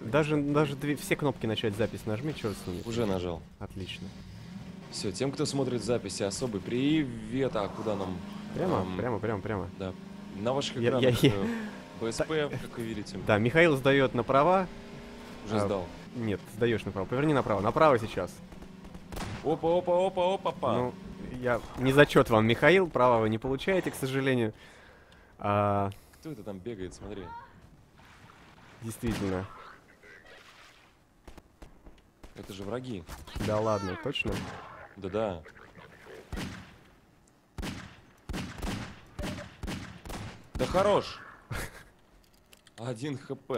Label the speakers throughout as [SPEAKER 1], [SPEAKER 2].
[SPEAKER 1] Даже, даже две, все кнопки начать запись нажми, черт с ними.
[SPEAKER 2] Уже нажал.
[SPEAKER 1] Отлично.
[SPEAKER 2] Все, тем, кто смотрит записи, особый привет. А куда нам?
[SPEAKER 1] Прямо,
[SPEAKER 2] Ам,
[SPEAKER 1] прямо, прямо, прямо.
[SPEAKER 2] Да. На ваших
[SPEAKER 1] Я-
[SPEAKER 2] экранах
[SPEAKER 1] я-
[SPEAKER 2] э, БСП, как вы видите,
[SPEAKER 1] Да, Михаил сдает направо.
[SPEAKER 2] уже
[SPEAKER 1] а,
[SPEAKER 2] сдал.
[SPEAKER 1] Нет, сдаешь направо. Поверни направо. Направо сейчас.
[SPEAKER 2] Опа, опа, опа, опа, па.
[SPEAKER 1] Ну, я не зачет вам, Михаил. Право вы не получаете, к сожалению. А,
[SPEAKER 2] Кто это там бегает, смотри.
[SPEAKER 1] действительно.
[SPEAKER 2] Это же враги.
[SPEAKER 1] Да ладно, точно?
[SPEAKER 2] Да-да. Да хорош. Один хп.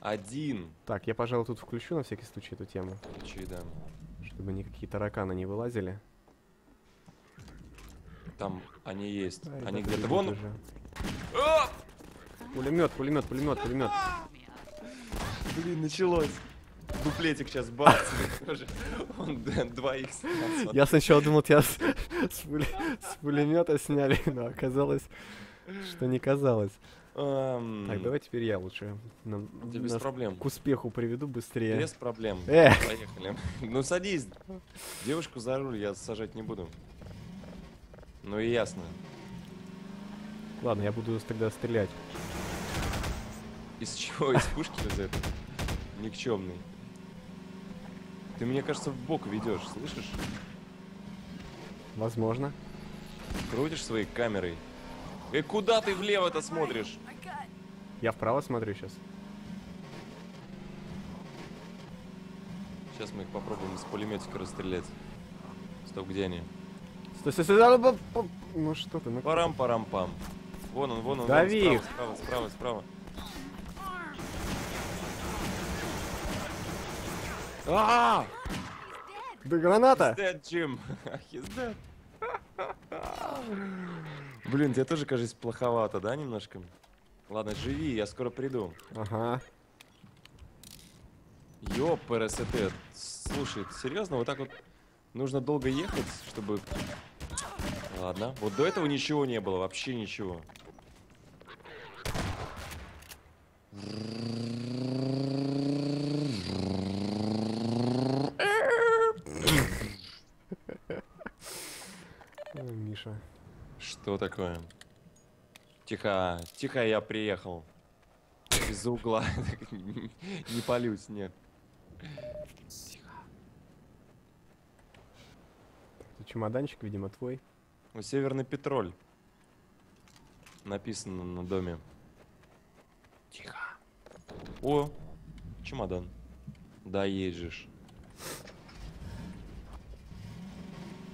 [SPEAKER 2] Один.
[SPEAKER 1] Так, я, пожалуй, тут включу на всякий случай эту тему,
[SPEAKER 2] Чей, да.
[SPEAKER 1] чтобы никакие тараканы не вылазили.
[SPEAKER 2] Там они есть.
[SPEAKER 1] Да,
[SPEAKER 2] они где-то вон.
[SPEAKER 1] уже.
[SPEAKER 2] А!
[SPEAKER 1] Пулемет, пулемет, пулемет, пулемет.
[SPEAKER 2] Блин, началось. Дуплетик сейчас бац. Он д- 2х.
[SPEAKER 1] Я сначала думал, тебя с, с пуле- с пулемета сняли, но оказалось, что не казалось.
[SPEAKER 2] Ам,
[SPEAKER 1] Так, давай теперь я лучше. Нам,
[SPEAKER 2] да без проблем.
[SPEAKER 1] к успеху приведу быстрее.
[SPEAKER 2] Без проблем.
[SPEAKER 1] Э.
[SPEAKER 2] Поехали. Ну садись. Девушку за руль я сажать не буду. Ну и ясно.
[SPEAKER 1] Ладно, я буду тогда стрелять.
[SPEAKER 2] Из чего? Из пушки из этого? Никчемный. Ты, мне кажется, в бок ведешь, слышишь?
[SPEAKER 1] Возможно.
[SPEAKER 2] Крутишь своей камерой. Э, куда ты влево-то смотришь?
[SPEAKER 1] Я вправо смотрю сейчас.
[SPEAKER 2] Сейчас мы их попробуем с пулеметика расстрелять. Стоп, где они?
[SPEAKER 1] Стой, стой, стой, ну что ты, ну
[SPEAKER 2] Парам-парам-пам. Вон он, вон он,
[SPEAKER 1] Дави
[SPEAKER 2] вон, справа, справа, справа, справа.
[SPEAKER 1] А! Да граната!
[SPEAKER 2] He's dead, Jim. He's dead. Блин, тебе тоже, кажется, плоховато, да, немножко? Ладно, живи, я скоро приду.
[SPEAKER 1] Ага.
[SPEAKER 2] Ёпрст. Слушай, серьезно, вот так вот нужно долго ехать, чтобы... Ладно, вот до этого ничего не было, вообще ничего.
[SPEAKER 1] Ой, Миша.
[SPEAKER 2] Что такое? Тихо, тихо, я приехал. Из-за угла. Не полюсь, нет.
[SPEAKER 1] Это чемоданчик, видимо, твой.
[SPEAKER 2] У Северный Петроль. Написано на доме. Тихо. О, чемодан. Да, езжишь.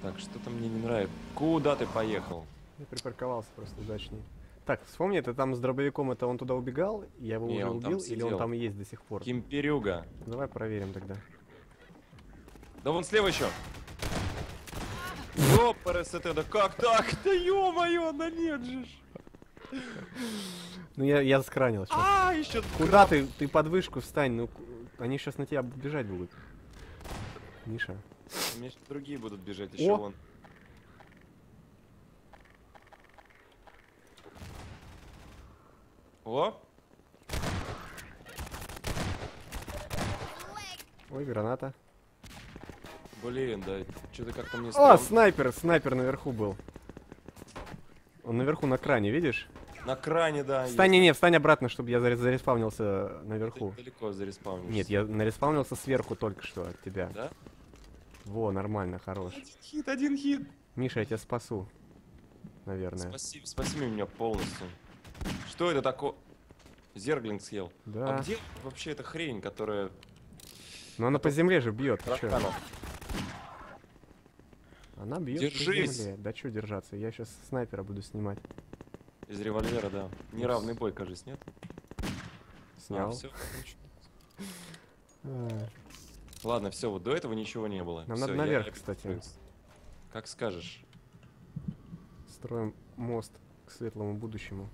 [SPEAKER 2] Так, что-то мне не нравится. Куда ты поехал?
[SPEAKER 1] Я припарковался просто удачнее. Так, вспомни, это там с дробовиком, это он туда убегал, я его
[SPEAKER 2] Не,
[SPEAKER 1] уже убил, или он там есть до сих пор?
[SPEAKER 2] Кимперюга.
[SPEAKER 1] Давай проверим тогда.
[SPEAKER 2] Да вон слева еще. Ёпрст, да как так-то, ё-моё, да нет же.
[SPEAKER 1] Ну я, я скранил сейчас.
[SPEAKER 2] А, еще
[SPEAKER 1] Куда ты? Ты под вышку встань, ну они сейчас на тебя бежать будут. Миша.
[SPEAKER 2] У меня другие будут бежать еще
[SPEAKER 1] О!
[SPEAKER 2] вон. О,
[SPEAKER 1] Ой, граната.
[SPEAKER 2] блин, да, что-то как-то мне
[SPEAKER 1] О, снайпер! Снайпер наверху был. Он наверху на кране, видишь?
[SPEAKER 2] На кране, да.
[SPEAKER 1] Встань, не, не, встань обратно, чтобы я заре- зареспавнился наверху.
[SPEAKER 2] Ты далеко зареспаунишься.
[SPEAKER 1] Нет, я нареспавнился сверху только что от тебя.
[SPEAKER 2] Да?
[SPEAKER 1] Во, нормально, хорош.
[SPEAKER 2] Один хит, один хит.
[SPEAKER 1] Миша, я тебя спасу. Наверное.
[SPEAKER 2] Спаси, спаси меня полностью. Что это такое? Зерглинг съел.
[SPEAKER 1] Да.
[SPEAKER 2] А где вообще эта хрень, которая...
[SPEAKER 1] Но она по земле же бьет. Она бьет
[SPEAKER 2] Держись!
[SPEAKER 1] по земле. Да что держаться? Я сейчас снайпера буду снимать.
[SPEAKER 2] Из револьвера, да. Неравный бой, кажется, нет?
[SPEAKER 1] Снял.
[SPEAKER 2] А, всё,
[SPEAKER 1] А,
[SPEAKER 2] Ладно, все, вот до этого ничего не было.
[SPEAKER 1] Нам
[SPEAKER 2] Всё,
[SPEAKER 1] надо
[SPEAKER 2] я
[SPEAKER 1] наверх,
[SPEAKER 2] регистрируюсь.
[SPEAKER 1] кстати.
[SPEAKER 2] Как скажешь.
[SPEAKER 1] Строим мост к светлому будущему.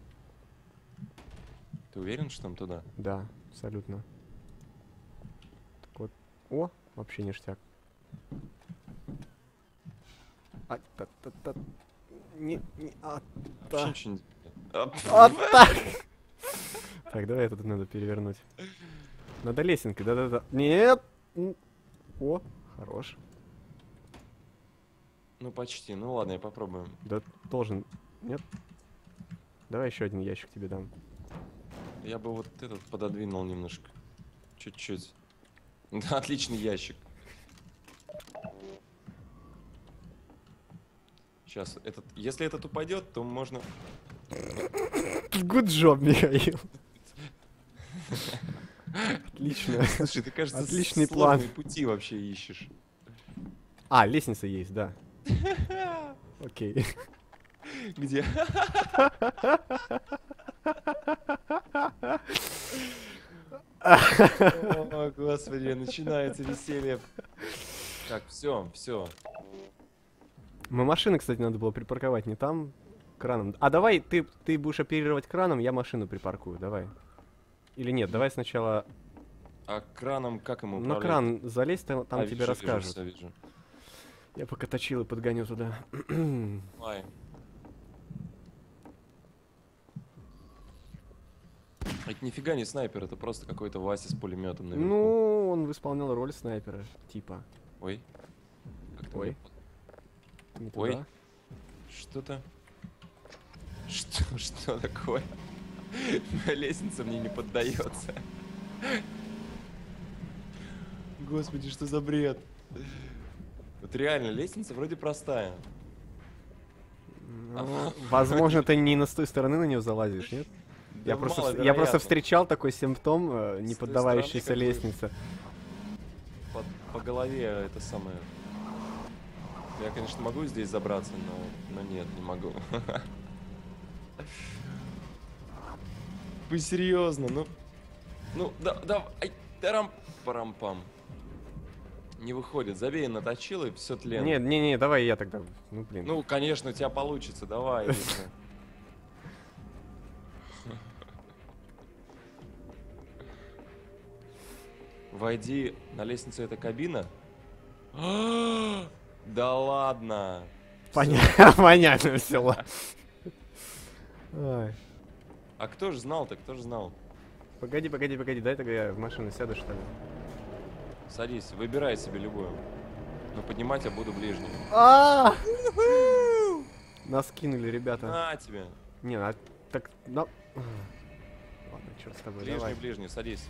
[SPEAKER 2] Ты уверен, что там туда?
[SPEAKER 1] Да, абсолютно. Так вот. О, вообще ништяк. А, та, та, та. Не, не, а,
[SPEAKER 2] Вообще
[SPEAKER 1] та.
[SPEAKER 2] ничего не... А,
[SPEAKER 1] А, так. Так, давай это надо перевернуть. Надо лесенкой, да-да-да. Нет! О, хорош.
[SPEAKER 2] Ну, почти. Ну, ладно, я попробую.
[SPEAKER 1] Да должен. Нет? Давай еще один ящик тебе дам.
[SPEAKER 2] Я бы вот этот пододвинул немножко. Чуть-чуть. Да, отличный ящик. Сейчас, этот, если этот упадет, то можно...
[SPEAKER 1] Good job, Михаил. Отлично.
[SPEAKER 2] Слушай, ты, кажется,
[SPEAKER 1] Отличный план.
[SPEAKER 2] пути вообще ищешь.
[SPEAKER 1] А, лестница есть, да. Окей.
[SPEAKER 2] Где? О, господи, начинается веселье. Так, все, все.
[SPEAKER 1] Мы машины, кстати, надо было припарковать не там, краном. А давай ты, ты будешь оперировать краном, я машину припаркую, давай. Или нет, давай сначала
[SPEAKER 2] А краном как ему
[SPEAKER 1] на
[SPEAKER 2] управлять?
[SPEAKER 1] кран залезь, там, там
[SPEAKER 2] А,
[SPEAKER 1] тебе
[SPEAKER 2] вижу, вижу,
[SPEAKER 1] расскажут.
[SPEAKER 2] всё вижу.
[SPEAKER 1] Я пока точилы подгоню туда.
[SPEAKER 2] Давай. Это нифига не снайпер, это просто какой-то Вася с пулеметом наверху.
[SPEAKER 1] ну, он исполнял роль снайпера, типа.
[SPEAKER 2] Ой.
[SPEAKER 1] Ой.
[SPEAKER 2] мне-
[SPEAKER 1] Не
[SPEAKER 2] Ой. Что-то. Что, что такое? Лестница мне не поддается. Господи, что за бред? Вот реально, лестница вроде простая.
[SPEAKER 1] Ну, возможно, ты не на с той стороны на нее залазишь, нет? Я
[SPEAKER 2] Да
[SPEAKER 1] просто, вс- я просто встречал такой симптом э, не
[SPEAKER 2] бы,
[SPEAKER 1] лестнице.
[SPEAKER 2] По, по голове это самое. Я, конечно, могу здесь забраться, но, но нет, не могу. Вы серьезно? Ну, ну, да, да, ай, тарам, парам пам. Не выходит, забей на точило и все тлен.
[SPEAKER 1] Не, не, не, давай я тогда. Ну блин.
[SPEAKER 2] Ну, конечно, у тебя получится, давай. Войди на лестницу, это кабина. Да ладно.
[SPEAKER 1] Поня- Понятно все.
[SPEAKER 2] А кто же знал-то, кто же знал?
[SPEAKER 1] Погоди, погоди, погоди, дай тогда я в машину сяду, что ли.
[SPEAKER 2] Садись, выбирай себе любую. Но поднимать я буду ближним.
[SPEAKER 1] А! Нас кинули, ребята.
[SPEAKER 2] На тебе.
[SPEAKER 1] Не, а так, ну... Ладно, черт с тобой,
[SPEAKER 2] Ближний,
[SPEAKER 1] давай.
[SPEAKER 2] ближний, садись.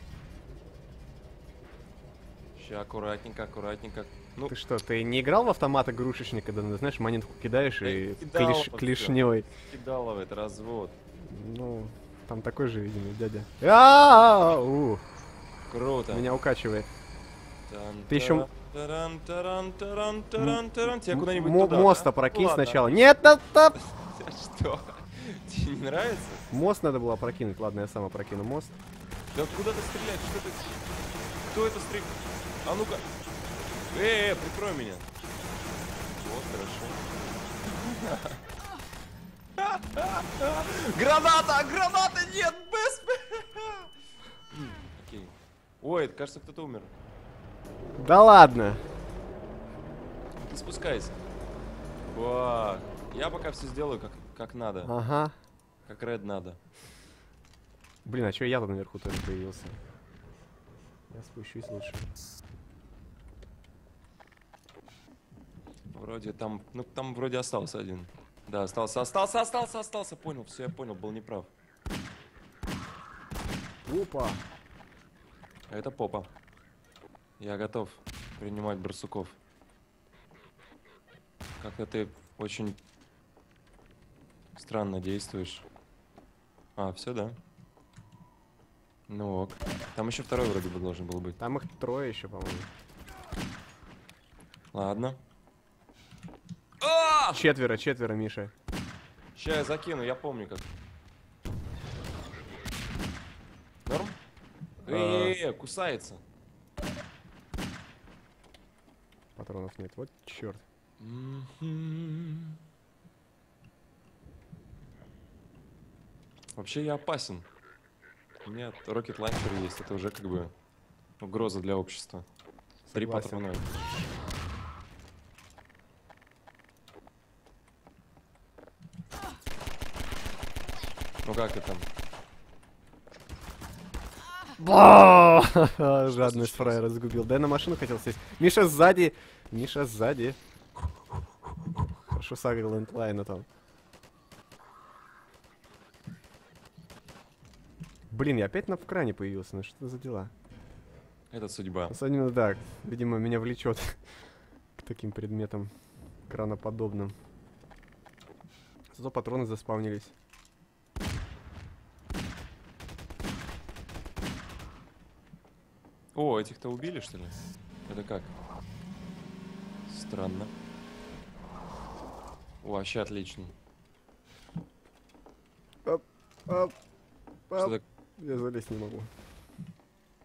[SPEAKER 2] Ща, аккуратненько, аккуратненько. Ну,
[SPEAKER 1] Ты что, ты не играл в автомат игрушечник, когда, ну, знаешь, монетку кидаешь
[SPEAKER 2] Я
[SPEAKER 1] и
[SPEAKER 2] кидал
[SPEAKER 1] клеш- клешней?
[SPEAKER 2] кидалово, это развод.
[SPEAKER 1] Ну, там такой же, видимо, дядя. А, у,
[SPEAKER 2] Круто.
[SPEAKER 1] Меня укачивает. Ты
[SPEAKER 2] таран. Тебя куда-нибудь туда,
[SPEAKER 1] Мост
[SPEAKER 2] а?
[SPEAKER 1] опрокинь сначала. Нет, да, да.
[SPEAKER 2] Что? Тебе не нравится?
[SPEAKER 1] Мост надо было опрокинуть. Ладно, я сам опрокину мост.
[SPEAKER 2] Да куда ты стрелять? Что ты? Кто это стреляет? А ну-ка. Э, э, прикрой меня. Вот, хорошо. Граната! Граната! Нет! Без... Окей. Ой, это, кажется, кто-то умер.
[SPEAKER 1] Да ладно.
[SPEAKER 2] Ты спускайся. Ва. Я пока все сделаю как, как надо.
[SPEAKER 1] Ага.
[SPEAKER 2] Как Ред надо.
[SPEAKER 1] Блин, а чё я тут наверху тоже появился? Я спущусь лучше.
[SPEAKER 2] Вроде там, ну там вроде остался один. Да, остался, остался, остался, остался. Понял, все, я понял, был неправ.
[SPEAKER 1] Опа.
[SPEAKER 2] Это попа. Я готов принимать барсуков. Как-то ты очень странно действуешь. А, все, да? Ну ок. Там еще второй вроде бы должен был быть.
[SPEAKER 1] Там их трое еще, по-моему.
[SPEAKER 2] Ладно.
[SPEAKER 1] Четверо, четверо, Миша.
[SPEAKER 2] Сейчас я закину, я помню как. Норм?
[SPEAKER 1] А.
[SPEAKER 2] Эй, кусается.
[SPEAKER 1] Патронов нет. Вот черт.
[SPEAKER 2] Вообще я опасен. У меня рокет ланчер есть, это уже как бы угроза для общества. Три патрона. Ну как ты там?
[SPEAKER 1] Жадность фраера разгубил. Да я на машину хотел сесть. Миша сзади! Миша сзади. Хорошо сагрил энтлайна там. Блин, я опять на в кране появился. Ну что за дела?
[SPEAKER 2] Это судьба.
[SPEAKER 1] Особенно да, видимо, меня влечет к таким предметам краноподобным. Зато патроны заспавнились.
[SPEAKER 2] О, этих-то убили, что ли? Это как? Странно. Вообще отлично.
[SPEAKER 1] Оп, оп, оп.
[SPEAKER 2] так?
[SPEAKER 1] Я залезть не могу.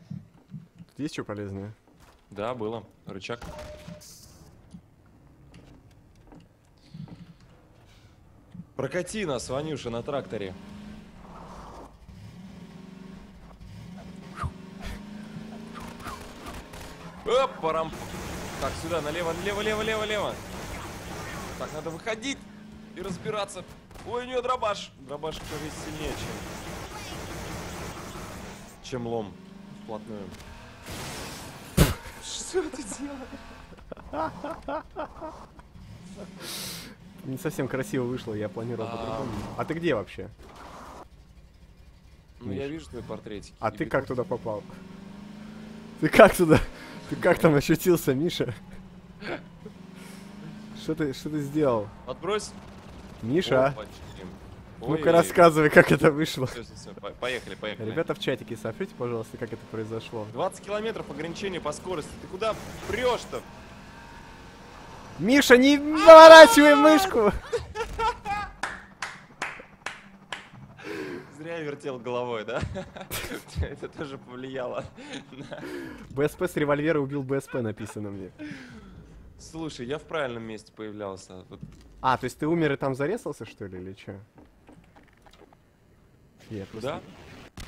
[SPEAKER 1] Тут есть что полезное?
[SPEAKER 2] Да, было. Рычаг. Прокати нас, Ванюша, на тракторе. Оп, парам. Так, сюда, налево, налево, лево, лево, лево. Так, надо выходить и разбираться. Ой, у нее дробаш. Дробаш весь сильнее, чем... Чем лом. Вплотную. Что ты делаешь?
[SPEAKER 1] Не совсем красиво вышло, я планировал
[SPEAKER 2] А.
[SPEAKER 1] по-другому. А ты где вообще?
[SPEAKER 2] Ну, я вижу твой портретик.
[SPEAKER 1] А ты как туда попал? Ты как туда? Ты как там ощутился, Миша? Что ты, что ты сделал?
[SPEAKER 2] Отбрось.
[SPEAKER 1] Миша,
[SPEAKER 2] Опачки.
[SPEAKER 1] ну-ка рассказывай, как это вышло.
[SPEAKER 2] всё, всё, по- Поехали, поехали.
[SPEAKER 1] Ребята в чатике, сообщите, пожалуйста, как это произошло.
[SPEAKER 2] 20 километров ограничения по скорости. Ты куда прешь-то?
[SPEAKER 1] Миша, не поворачивай мышку!
[SPEAKER 2] Зря вертел головой, да? Это тоже повлияло.
[SPEAKER 1] БСП с револьвера убил БСП, написано мне.
[SPEAKER 2] Слушай, я в правильном месте появлялся.
[SPEAKER 1] А, то есть ты умер и там зарезался, что ли, или что? Я просто,
[SPEAKER 2] Да?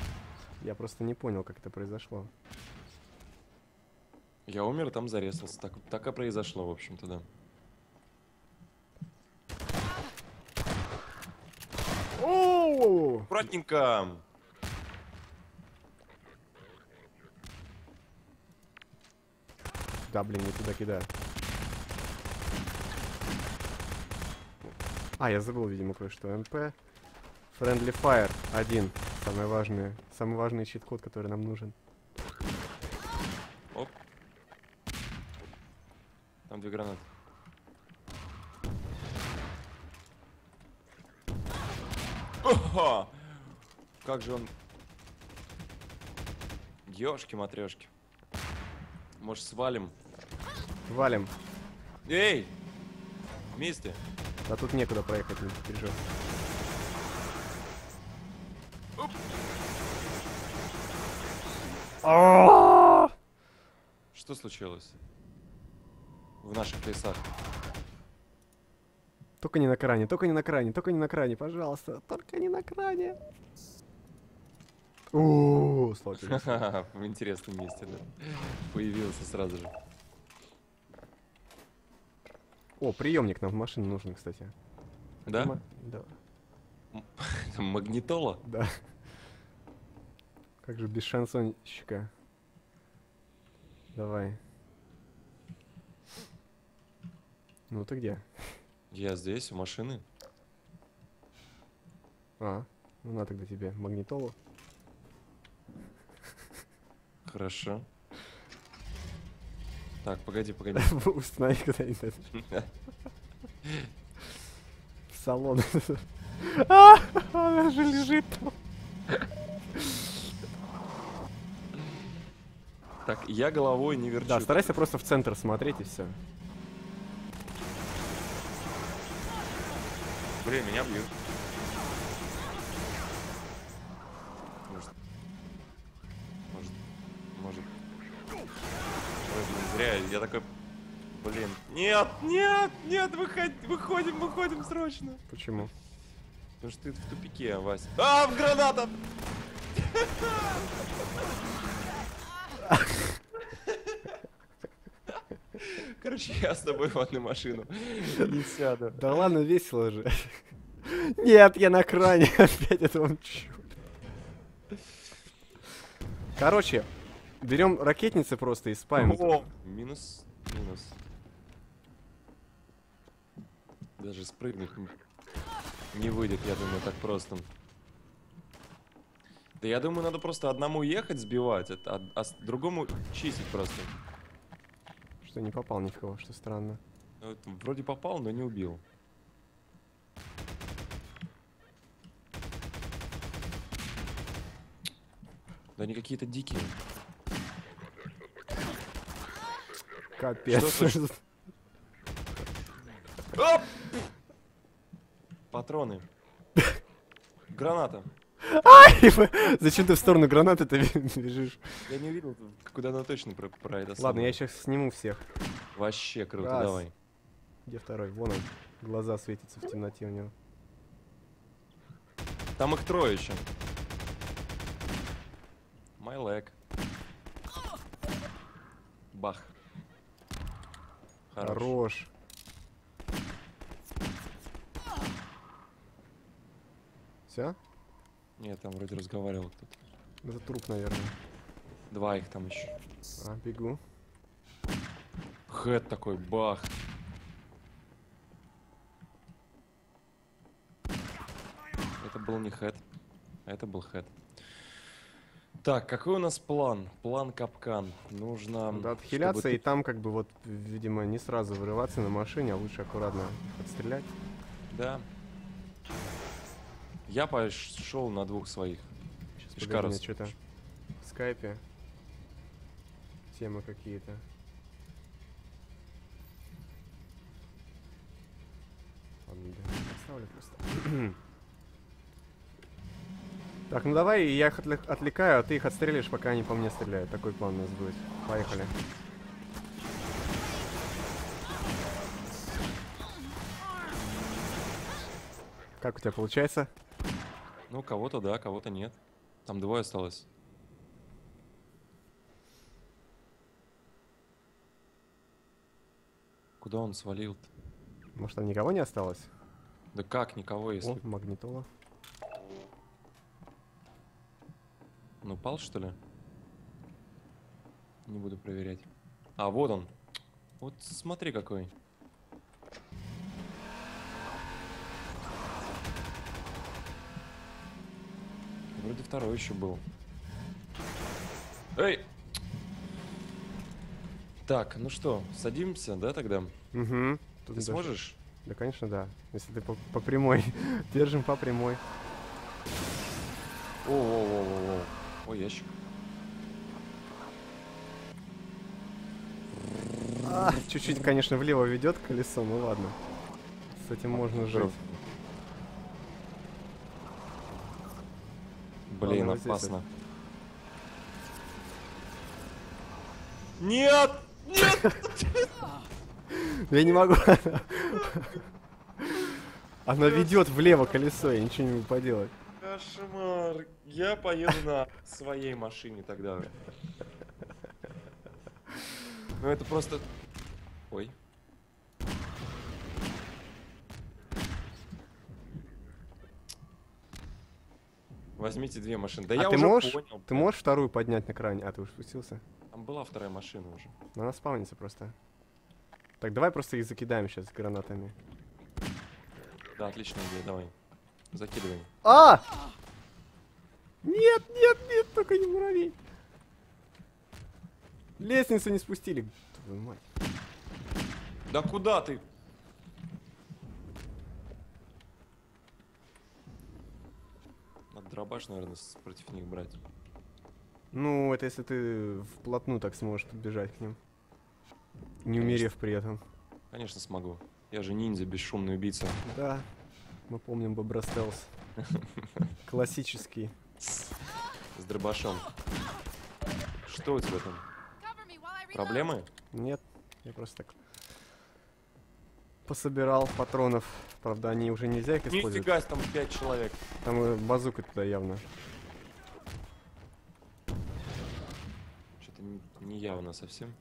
[SPEAKER 1] я просто не понял, как это произошло.
[SPEAKER 2] Я умер, и там зарезался. Так, так и произошло, в общем-то, да.
[SPEAKER 1] Оу!
[SPEAKER 2] Аккуратненько.
[SPEAKER 1] Да, блин, не туда кидаю. А, я забыл, видимо, кое-что. МП. Friendly Fire. Один. Самое важное. Самый важный щит-код, который нам нужен.
[SPEAKER 2] Оп. Там две гранаты. Как же он... Ёшки матрешки. Может свалим?
[SPEAKER 1] Валим.
[SPEAKER 2] Эй! Вместе.
[SPEAKER 1] А тут некуда проехать, не переживай. А!
[SPEAKER 2] Что случилось? В наших лесах.
[SPEAKER 1] Только не на кране, только не на кране, только не на кране, пожалуйста. Только не на кране. О.
[SPEAKER 2] Ха-ха, В интересном месте, да. Появился сразу же.
[SPEAKER 1] О, приемник нам в машину нужен, кстати.
[SPEAKER 2] Да?
[SPEAKER 1] Да.
[SPEAKER 2] Магнитола?
[SPEAKER 1] Да. Как же без шансонщика? Давай. Ну ты где?
[SPEAKER 2] Я здесь, у машины.
[SPEAKER 1] А, ну на тогда тебе магнитолу.
[SPEAKER 2] Хорошо. Так, погоди, погоди.
[SPEAKER 1] Установи куда-нибудь. В салон. Она же лежит там.
[SPEAKER 2] Так, я головой не верчу.
[SPEAKER 1] Да, старайся просто в центр смотреть и все.
[SPEAKER 2] Блин, меня бьют. Может... Может... Может... Ой, блин, зря. Я такой... Блин. Нет, нет, нет, выходи, выходим, выходим срочно.
[SPEAKER 1] Почему?
[SPEAKER 2] Потому что ты в тупике, Вася. А, в граната! Короче, я с тобой в одну машину не сяду.
[SPEAKER 1] Да ладно, весело же. Нет, я на кране опять это вам чу. Короче, берем ракетницы просто и спаем.
[SPEAKER 2] О, минус, минус. Даже спрыгнуть не выйдет, я думаю, так просто. Да я думаю, надо просто одному ехать, сбивать, а, а- а другому чистить просто.
[SPEAKER 1] Что не попал ни в кого, что странно.
[SPEAKER 2] Ну, это вроде попал, но не убил. Да они какие-то дикие.
[SPEAKER 1] Капец.
[SPEAKER 2] Что! Патроны. Граната.
[SPEAKER 1] Зачем ты в сторону гранаты-то бежишь?
[SPEAKER 2] Я не увидел, куда она точно про, про это
[SPEAKER 1] Ладно, я сейчас сниму всех.
[SPEAKER 2] Вообще круто,
[SPEAKER 1] Раз.
[SPEAKER 2] давай.
[SPEAKER 1] Где второй? Вон он. Глаза светятся в темноте у него.
[SPEAKER 2] Там их трое еще. My leg. Бах. Хорош.
[SPEAKER 1] Хорош. Все?
[SPEAKER 2] Нет, там вроде разговаривал кто-то.
[SPEAKER 1] Это труп, наверное.
[SPEAKER 2] Два их там еще.
[SPEAKER 1] А, бегу.
[SPEAKER 2] Хэт такой, бах. Это был не хэт, а это был хэт. Так, какой у нас план? План капкан. Нужно...
[SPEAKER 1] Надо
[SPEAKER 2] чтобы
[SPEAKER 1] отхиляться
[SPEAKER 2] ты-
[SPEAKER 1] и там как бы вот, видимо, не сразу вырываться на машине, а лучше аккуратно отстрелять.
[SPEAKER 2] Да. Я пошел на двух своих.
[SPEAKER 1] Сейчас что-то в скайпе. Темы какие-то. Ладно, да, поставлю просто. Так, ну давай, я их отвлек- отвлекаю, а ты их отстрелишь, пока они по мне стреляют. Такой план у нас будет. Поехали. Как у тебя получается?
[SPEAKER 2] Ну, кого-то да, кого-то нет. Там двое осталось. Куда он свалил -то?
[SPEAKER 1] Может, там никого не осталось?
[SPEAKER 2] Да как, никого, если...
[SPEAKER 1] О, магнитола.
[SPEAKER 2] Он упал, что ли? Не буду проверять. А, вот он. Вот смотри какой. Вроде второй еще был. Эй! Так, ну что, садимся, да, тогда?
[SPEAKER 1] Угу.
[SPEAKER 2] Ты сможешь?
[SPEAKER 1] Да, конечно, да. Если ты по, по прямой. Держим по прямой.
[SPEAKER 2] О, о, о, о, о. Ой, ящик.
[SPEAKER 1] А, Чуть-чуть, конечно, влево ведет колесо, ну ладно. С этим можно жить.
[SPEAKER 2] Блин,
[SPEAKER 1] Ладно, вот здесь
[SPEAKER 2] опасно. Нет! Нет!
[SPEAKER 1] Я не могу. Она ведет влево колесо, я ничего не могу поделать.
[SPEAKER 2] Кошмар. Я поеду на своей машине тогда. Ну это просто... Ой. Возьмите две машины. Да
[SPEAKER 1] а
[SPEAKER 2] я
[SPEAKER 1] ты
[SPEAKER 2] уже
[SPEAKER 1] можешь,
[SPEAKER 2] понял.
[SPEAKER 1] ты можешь вторую поднять на кране? А, ты уже спустился?
[SPEAKER 2] Там была вторая машина уже.
[SPEAKER 1] Но она спавнится просто. Так, давай просто их закидаем сейчас гранатами.
[SPEAKER 2] Да, отличная идея, давай. Закидывай.
[SPEAKER 1] А! Нет, нет, нет, только не муравей. Лестницу не спустили. Твою мать.
[SPEAKER 2] Да куда ты? Дробаш, наверное, с- против них брать.
[SPEAKER 1] Ну, это если ты вплотную так сможешь подбежать к ним. Не
[SPEAKER 2] Конечно.
[SPEAKER 1] умерев при этом.
[SPEAKER 2] Конечно, смогу. Я же ниндзя, бесшумный убийца.
[SPEAKER 1] Да, мы помним Бобра Стелс. Классический.
[SPEAKER 2] С дробашом. Что у тебя там? Проблемы?
[SPEAKER 1] Нет, я просто так пособирал патронов. Правда, они уже нельзя их использовать.
[SPEAKER 2] Нифига, там пять человек.
[SPEAKER 1] Там э, базука туда явно.
[SPEAKER 2] Что-то не, не явно совсем.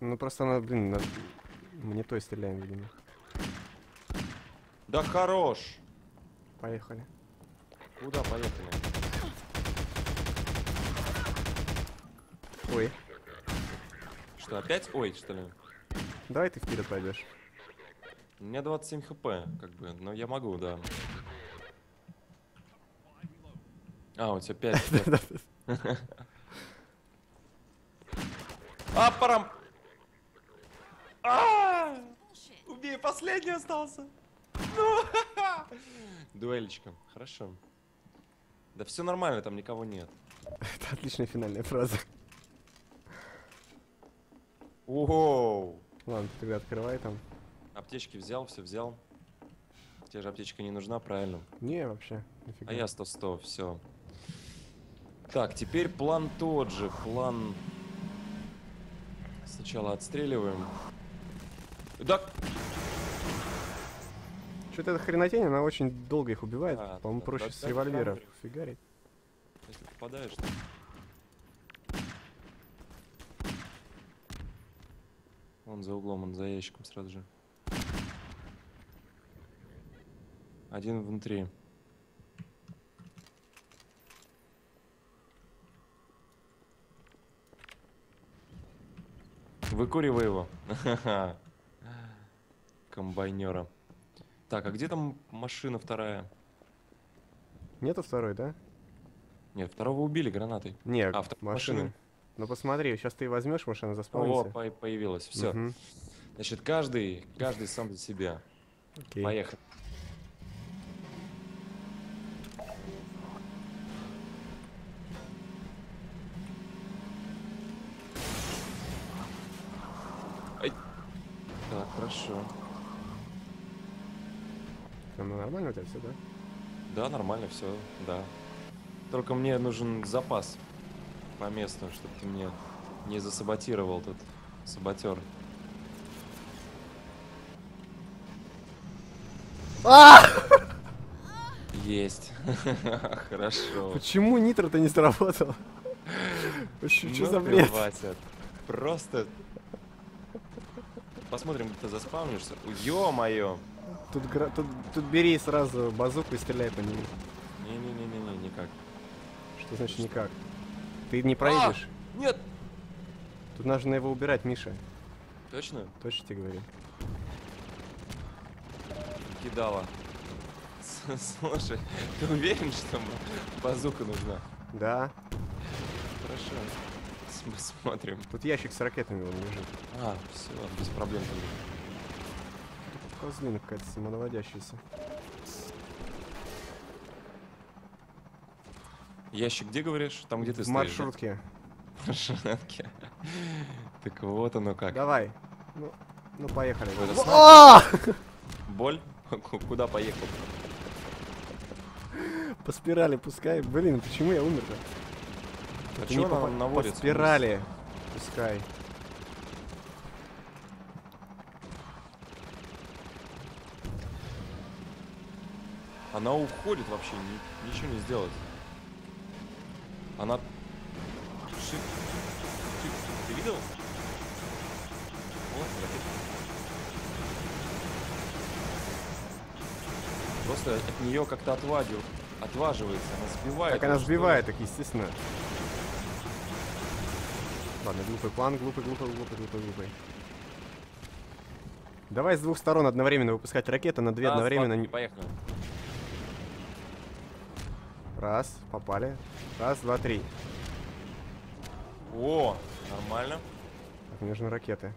[SPEAKER 1] Ну просто она, блин, на... мы не той стреляем, видимо.
[SPEAKER 2] Да хорош!
[SPEAKER 1] Поехали.
[SPEAKER 2] Куда поехали?
[SPEAKER 1] Ой,
[SPEAKER 2] Что, опять? Ой, что ли?
[SPEAKER 1] давай ты вперед пойдешь.
[SPEAKER 2] У меня 27 хп, как бы, но я могу, да. А, у тебя 5. А, парам! А! Убей, последний остался. Ну, Дуэлечка, хорошо. Да все нормально, там никого нет.
[SPEAKER 1] Это отличная финальная фраза.
[SPEAKER 2] Оу!
[SPEAKER 1] Ладно, тогда открывай там.
[SPEAKER 2] Аптечки взял, все взял. Тебе же аптечка не нужна, правильно?
[SPEAKER 1] Не, вообще, нифига.
[SPEAKER 2] А я 100-100, все. Так, теперь план тот же. План... Сначала отстреливаем. Да,
[SPEAKER 1] Что-то эта хренотень, она очень долго их убивает.
[SPEAKER 2] А,
[SPEAKER 1] По-моему,
[SPEAKER 2] да,
[SPEAKER 1] проще
[SPEAKER 2] да,
[SPEAKER 1] с
[SPEAKER 2] да,
[SPEAKER 1] револьвера фигарить.
[SPEAKER 2] если попадаешь, то... Он за углом, он за ящиком сразу же. Один внутри. Выкуривай его. Комбайнера. Так, а где там машина вторая?
[SPEAKER 1] Нету второй, да?
[SPEAKER 2] Нет, второго убили гранатой.
[SPEAKER 1] Нет,
[SPEAKER 2] А,
[SPEAKER 1] машины.
[SPEAKER 2] машины.
[SPEAKER 1] Ну посмотри, сейчас ты возьмешь машину,
[SPEAKER 2] О,
[SPEAKER 1] заспавнится.
[SPEAKER 2] по- появилась. Все.
[SPEAKER 1] Мгм,
[SPEAKER 2] Значит, каждый, каждый сам за себя.
[SPEAKER 1] окей.
[SPEAKER 2] Поехали. Ай. Так, хорошо.
[SPEAKER 1] Ну нормально у тебя все, да?
[SPEAKER 2] Да, нормально, все, да. Только мне нужен запас по месту, чтобы ты мне не засаботировал тут саботер. Есть. Хорошо.
[SPEAKER 1] Почему нитро-то не сработал? Что
[SPEAKER 2] Ну
[SPEAKER 1] за бред?
[SPEAKER 2] Просто... Посмотрим, где ты заспавнишься. Ё-моё!
[SPEAKER 1] Тут, тут, тут бери сразу базуку и стреляй по нему.
[SPEAKER 2] Не-не-не-не, никак.
[SPEAKER 1] Что значит никак? Ты не проедешь.
[SPEAKER 2] А! Нет!
[SPEAKER 1] Тут нужно его убирать, Миша.
[SPEAKER 2] Точно?
[SPEAKER 1] Точно тебе говорю.
[SPEAKER 2] Кидала. Слушай, ты уверен, что базука нужна?
[SPEAKER 1] Да.
[SPEAKER 2] Хорошо. С- Смотрим.
[SPEAKER 1] Тут ящик с ракетами вон лежит.
[SPEAKER 2] А, все, без проблем.
[SPEAKER 1] Козлина какая-то самонаводящаяся.
[SPEAKER 2] Ящик где, говоришь? Там, где ты стоишь. В маршрутке. Так вот оно как.
[SPEAKER 1] Давай. Ну, ну поехали.
[SPEAKER 2] Боль? Ку- Куда поехал?
[SPEAKER 1] По спирали пускай. Блин, почему я умер-то?
[SPEAKER 2] А
[SPEAKER 1] не
[SPEAKER 2] она наводится
[SPEAKER 1] по спирали. Пускай.
[SPEAKER 2] Она уходит вообще, ни- ничего не сделать. Она... Шип. Шип. Ты видел? Вот. Просто от нее как-то отвадил, отваживается, она сбивает.
[SPEAKER 1] Так она сбивает, так естественно. Ладно, глупый план, глупый, глупый, глупый, глупый, глупый. Давай с двух сторон одновременно выпускать ракеты, на две
[SPEAKER 2] Да,
[SPEAKER 1] одновременно. не-
[SPEAKER 2] Поехали.
[SPEAKER 1] Раз, попали. Раз, два, три.
[SPEAKER 2] О, нормально.
[SPEAKER 1] Так, мне нужны ракеты.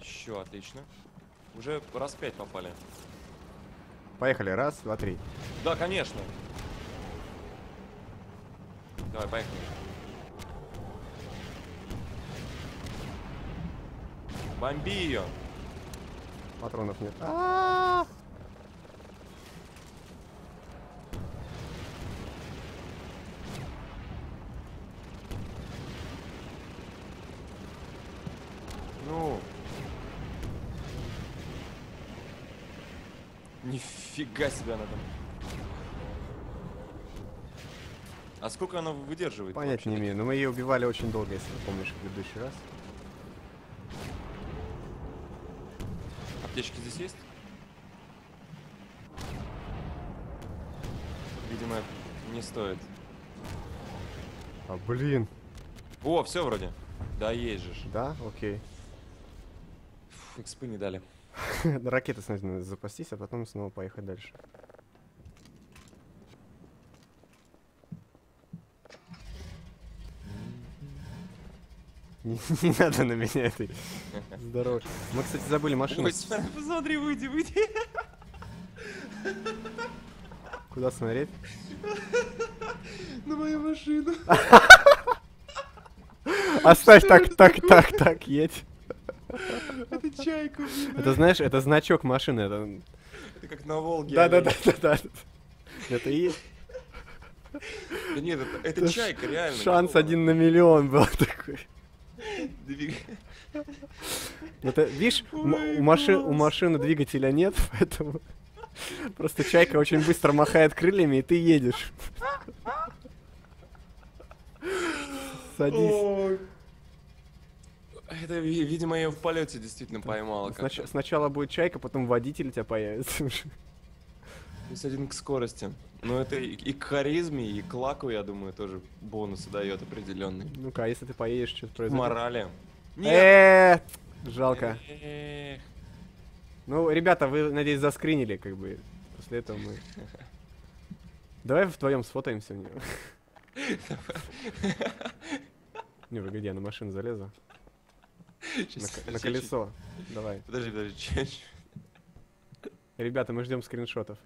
[SPEAKER 2] Еще отлично. Уже раз пять попали.
[SPEAKER 1] Поехали, раз, два, три.
[SPEAKER 2] Да, конечно. Давай, поехали. Бомби ее.
[SPEAKER 1] Патронов нет. А-а-а!
[SPEAKER 2] Ну. Нифига себе она там. А сколько она выдерживает?
[SPEAKER 1] Понять
[SPEAKER 2] вообще
[SPEAKER 1] не имею, но мы ее убивали очень долго, если помнишь, в предыдущий раз.
[SPEAKER 2] Аптечки здесь есть? Видимо, не стоит.
[SPEAKER 1] А, блин.
[SPEAKER 2] О, все вроде. Да, есть же.
[SPEAKER 1] Да? Окей.
[SPEAKER 2] Экспы не дали.
[SPEAKER 1] Ракеты сначала надо запастись, а потом снова поехать дальше. Не, не надо на меня этой. Здорово. Мы, кстати, забыли машину.
[SPEAKER 2] Ой, посмотри, выйди, выйди.
[SPEAKER 1] Куда смотреть?
[SPEAKER 2] На мою машину.
[SPEAKER 1] Оставь так, так, так, так, едь.
[SPEAKER 2] Это чайка, блин.
[SPEAKER 1] Это знаешь, это значок машины. Это...
[SPEAKER 2] Это как на Волге.
[SPEAKER 1] Да, да, да, да, да. Это и есть
[SPEAKER 2] Да нет, это, это
[SPEAKER 1] Это
[SPEAKER 2] чайка, реально.
[SPEAKER 1] шанс один на миллион был такой.
[SPEAKER 2] Двиг-
[SPEAKER 1] Ну, Это, видишь,
[SPEAKER 2] Ой,
[SPEAKER 1] у, маши- у машины двигателя нет, поэтому просто чайка очень быстро махает крыльями, и ты едешь. Садись.
[SPEAKER 2] Это, ви- видимо, я в полете действительно поймала.
[SPEAKER 1] Снач-
[SPEAKER 2] как-то.
[SPEAKER 1] сначала будет чайка, потом водитель у тебя появится уже.
[SPEAKER 2] Плюс один к скорости. Но это и, и к харизме, и к лаку, я думаю, тоже бонусы дает определенный.
[SPEAKER 1] Ну-ка, а если ты поедешь, что-то произойдет?
[SPEAKER 2] морали.
[SPEAKER 1] Э, Жалко. Ну, ребята, вы, надеюсь, заскринили, как бы. После этого мы... Давай вдвоем сфотаемся. Не, Не, погоди, я на машину залезу. На, колесо. Давай.
[SPEAKER 2] Подожди, подожди.
[SPEAKER 1] Ребята, мы ждем скриншотов.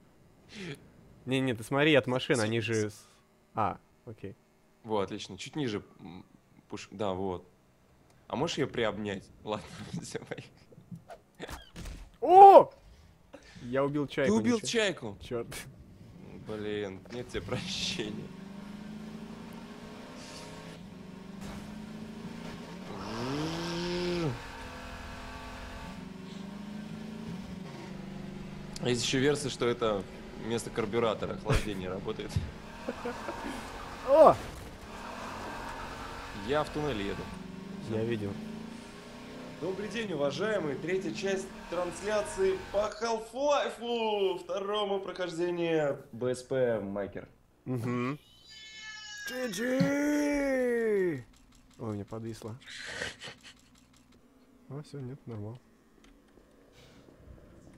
[SPEAKER 1] Не-не, ты смотри от машин, они же... А, окей.
[SPEAKER 2] Во, отлично. Чуть ниже. пуш- Да, вот. А можешь ее приобнять? Ладно, давай.
[SPEAKER 1] О! Я убил
[SPEAKER 2] Ты
[SPEAKER 1] чайку.
[SPEAKER 2] убил чайку.
[SPEAKER 1] Черт.
[SPEAKER 2] Блин, нет тебе прощения. А Есть еще версия, что это вместо карбюратора охлаждение работает.
[SPEAKER 1] О!
[SPEAKER 2] Я в туннеле еду.
[SPEAKER 1] Я видел.
[SPEAKER 2] Добрый день, уважаемые. Третья часть трансляции по Half-Life, второму прохождению БСП Майкер.
[SPEAKER 1] Угу. GG! Ой, мне подвисло. А, все, нет, нормал.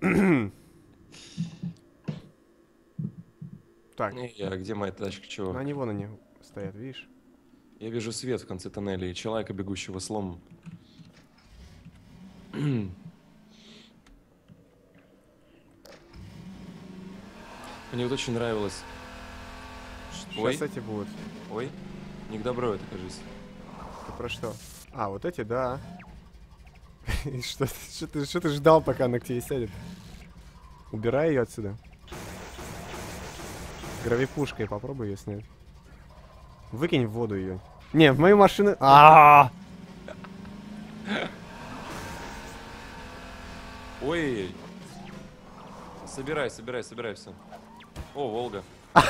[SPEAKER 1] так,
[SPEAKER 2] А где моя тачка, чего?
[SPEAKER 1] они вон они стоят, видишь?
[SPEAKER 2] Я вижу свет в конце тоннеля и человека, бегущего с ломом. Мне вот очень нравилось. Ш- Ой,
[SPEAKER 1] эти будут.
[SPEAKER 2] ой, не к добру это, кажется.
[SPEAKER 1] Ты про что? А, вот эти, да. Что что ты, что ты ждал, пока она к тебе сядет? Убирай ее отсюда. Гравипушкой попробуй ее снять. Выкинь в воду ее. Не, в мою машину. А!
[SPEAKER 2] Ой, собирай, собирай, собирай все. О, Волга.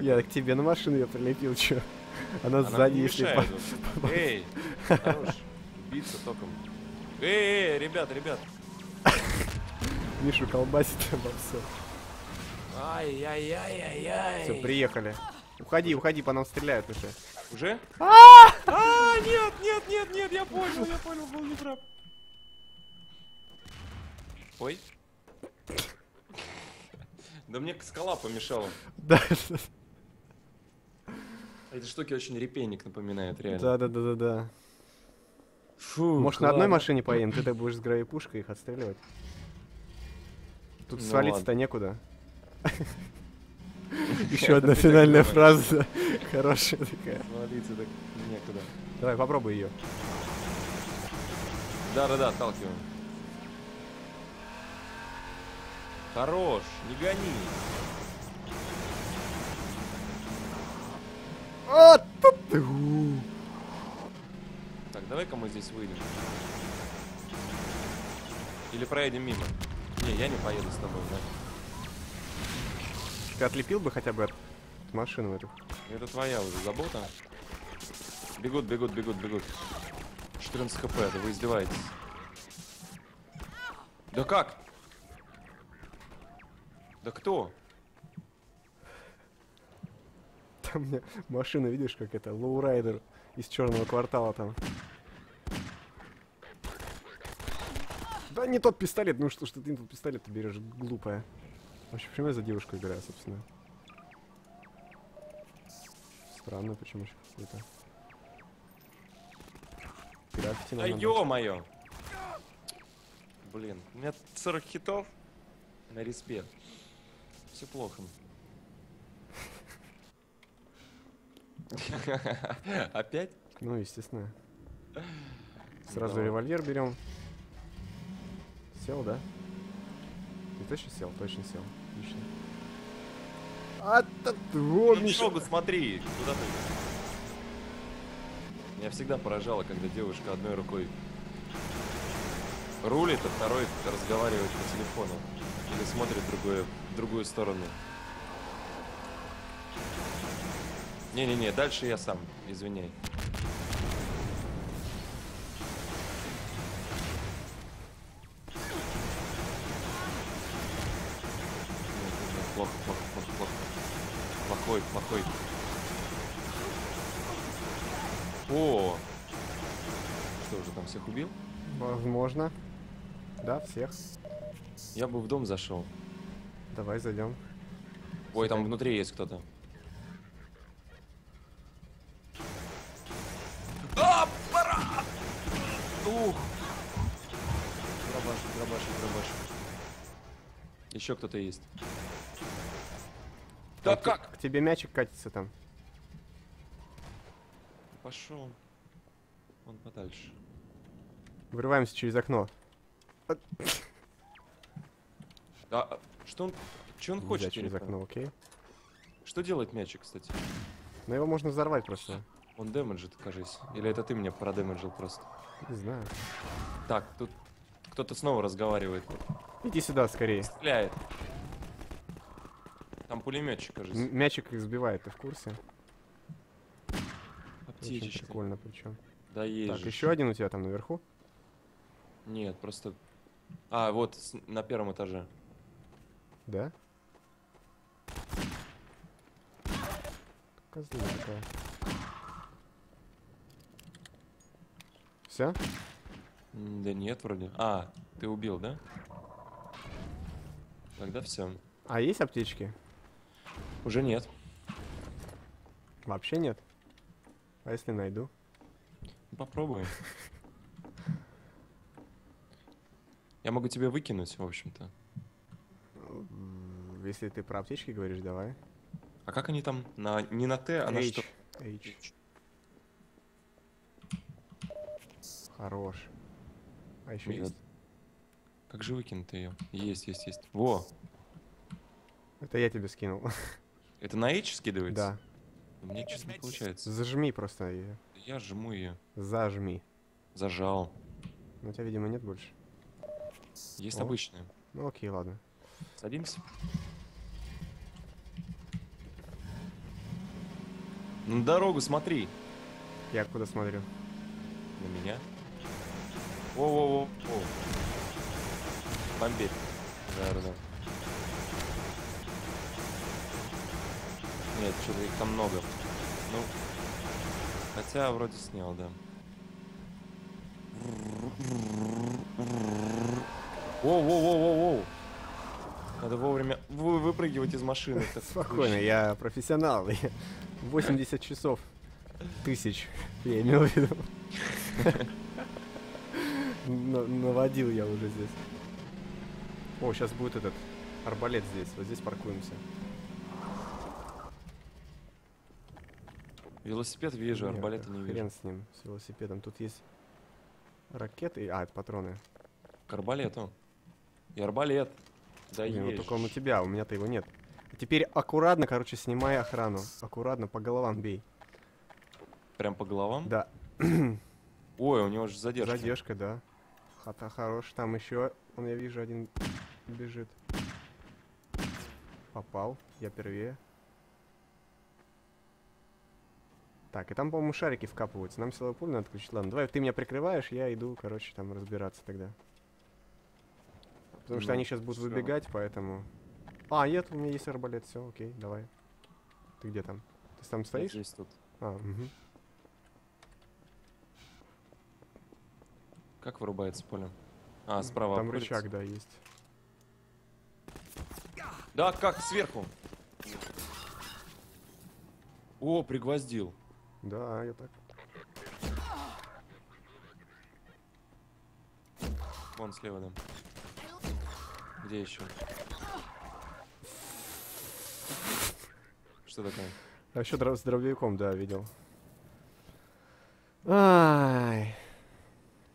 [SPEAKER 1] Я к тебе на машину ее прилепил, чё? Она сзади, если...
[SPEAKER 2] Эй, хорош, биться током. Эй, ребят, ребят.
[SPEAKER 1] Мишу колбасит обо все.
[SPEAKER 2] Ай-яй-яй-яй-яй.
[SPEAKER 1] Все, приехали. Уходи, уходи, по нам стреляют уже.
[SPEAKER 2] Уже? А, нет, нет, нет, нет, я понял, я понял, был неправ. Ой. Да мне скала помешала.
[SPEAKER 1] Да,
[SPEAKER 2] Эти штуки очень репейник напоминают, реально.
[SPEAKER 1] да, да, да, да, да.
[SPEAKER 2] Фу,
[SPEAKER 1] Может, на одной машине поедем, ты так будешь с гравипушкой их отстреливать. Тут
[SPEAKER 2] Ну
[SPEAKER 1] свалиться-то некуда. Еще одна финальная фраза. Хорошая такая.
[SPEAKER 2] Свалиться так некуда.
[SPEAKER 1] Давай, попробуй ее.
[SPEAKER 2] Да-да-да, отталкиваем. Хорош, не гони.
[SPEAKER 1] А, тут ты. у.
[SPEAKER 2] Так, давай-ка мы здесь выйдем. Или проедем мимо. Не, я не поеду с тобой, да.
[SPEAKER 1] Ты отлепил бы хотя бы от машину эту?
[SPEAKER 2] Это твоя уже забота. Бегут, бегут, бегут, бегут. 14 хп, да вы издеваетесь. Да как? Да кто?
[SPEAKER 1] Там мне машина, видишь, как это, лоурайдер из черного квартала там. Да не тот пистолет, ну что, что ты не тот пистолет ты берешь, глупая. Вообще, почему я за девушку играю, собственно? Странно, почему еще какой-то. Граффити надо.
[SPEAKER 2] ё-моё! Блин, у меня 40 хитов на респе. Все плохо. Опять?
[SPEAKER 1] Ну, естественно. Сразу револьвер берем. Сел, да? Ты точно сел? Точно сел. Отлично. А, вот,
[SPEAKER 2] Ну,
[SPEAKER 1] Миша.
[SPEAKER 2] ногу смотри, куда ты? Меня всегда поражало, когда девушка одной рукой рулит, а второй разговаривает по телефону. Или смотрит в другую, в другую сторону. Не-не-не, дальше я сам, извиняй. Нет, нет, Плохо, плохо, плохо, плохо. Плохой, плохой. О! Что, уже там всех убил?
[SPEAKER 1] Возможно. Да, всех.
[SPEAKER 2] Я бы в дом зашел.
[SPEAKER 1] Давай зайдем.
[SPEAKER 2] Ой, там внутри есть кто-то. А, пора! Ух! Дробашик, дробашик, дробашик. Еще кто-то есть. Да
[SPEAKER 1] Там к-
[SPEAKER 2] как?
[SPEAKER 1] К тебе мячик катится там.
[SPEAKER 2] Пошел. Он подальше.
[SPEAKER 1] Вырываемся через окно.
[SPEAKER 2] А, что он... Что он
[SPEAKER 1] Нельзя
[SPEAKER 2] хочет?
[SPEAKER 1] через окно, окей?
[SPEAKER 2] Что делает мячик, кстати?
[SPEAKER 1] Но его можно взорвать просто.
[SPEAKER 2] Он дэмэджит, кажись. Или это ты меня продэмэджил просто?
[SPEAKER 1] Не знаю.
[SPEAKER 2] Так, тут кто-то снова разговаривает.
[SPEAKER 1] Иди сюда скорее.
[SPEAKER 2] Стреляет. Там пулеметчик, кажется.
[SPEAKER 1] М- Мячик их сбивает, ты в курсе? Очень
[SPEAKER 2] Аптечечка.
[SPEAKER 1] прикольно причем.
[SPEAKER 2] Да есть
[SPEAKER 1] Так, еще один у тебя там наверху.
[SPEAKER 2] Нет, просто... А, вот, с- на первом этаже.
[SPEAKER 1] Да? Козлы такая. Все?
[SPEAKER 2] Да нет, вроде. А, ты убил, да? Тогда все.
[SPEAKER 1] А есть аптечки?
[SPEAKER 2] Уже нет.
[SPEAKER 1] Вообще нет. А если найду?
[SPEAKER 2] Попробуем. Я могу тебе выкинуть, в общем-то.
[SPEAKER 1] Если ты про аптечки говоришь, давай.
[SPEAKER 2] А как они там? На... Не на Т, а на что?
[SPEAKER 1] H. H. Хорош. А еще
[SPEAKER 2] Блин,
[SPEAKER 1] есть?
[SPEAKER 2] Как же выкинуть ее? Есть, есть, есть. Во!
[SPEAKER 1] Это я тебе скинул.
[SPEAKER 2] Это на H скидывается?
[SPEAKER 1] Да.
[SPEAKER 2] Меня честно не получается.
[SPEAKER 1] Зажми просто ее.
[SPEAKER 2] Я жму ее.
[SPEAKER 1] Зажми.
[SPEAKER 2] Зажал.
[SPEAKER 1] Но у тебя, видимо, нет больше.
[SPEAKER 2] Есть
[SPEAKER 1] О.
[SPEAKER 2] обычная.
[SPEAKER 1] Ну окей, ладно.
[SPEAKER 2] Садимся. На дорогу смотри.
[SPEAKER 1] Я куда смотрю?
[SPEAKER 2] На меня. Во-во-во. Бомбит. Да, да, да. Нет, что-то их там много. Ну, хотя вроде снял, да. Воу-воу-воу-воу-воу. Надо вовремя вы- выпрыгивать из машины. так
[SPEAKER 1] Спокойно, я профессионал. я 80 часов. Тысяч. Я имел в виду. На- Наводил я уже здесь. О, сейчас будет этот арбалет здесь. Вот здесь паркуемся.
[SPEAKER 2] Велосипед вижу,
[SPEAKER 1] Нет,
[SPEAKER 2] арбалета не
[SPEAKER 1] Хрен
[SPEAKER 2] вижу.
[SPEAKER 1] с ним, с велосипедом. Тут есть ракеты. А, это патроны.
[SPEAKER 2] К арбалету. И арбалет. Да
[SPEAKER 1] Блин, вот только он у тебя, у меня-то его нет. А теперь аккуратно, короче, снимай охрану. Аккуратно по головам бей.
[SPEAKER 2] Прям по головам?
[SPEAKER 1] Да,
[SPEAKER 2] Ой, у него же задержка.
[SPEAKER 1] задержка, да. Хата хорош. Там еще, он, я вижу, один бежит. Попал, я первее. Так, и там, по-моему, шарики вкапываются. Нам силовой пуль надо отключить. Ладно, давай ты меня прикрываешь, я иду, короче, там разбираться тогда. Потому что
[SPEAKER 2] Ну,
[SPEAKER 1] они сейчас будут выбегать, поэтому... А, нет, у меня есть арбалет, все, окей, давай. Ты где там? Ты там
[SPEAKER 2] Я
[SPEAKER 1] стоишь?
[SPEAKER 2] здесь тут.
[SPEAKER 1] А, мгм.
[SPEAKER 2] Как вырубается поле? А, справа
[SPEAKER 1] Там рычаг, да, есть.
[SPEAKER 2] Да, как, сверху. О, пригвоздил.
[SPEAKER 1] Да, я так.
[SPEAKER 2] Вон слева, да. Где еще? Что такое?
[SPEAKER 1] А еще с дробовиком, да, видел. Ай.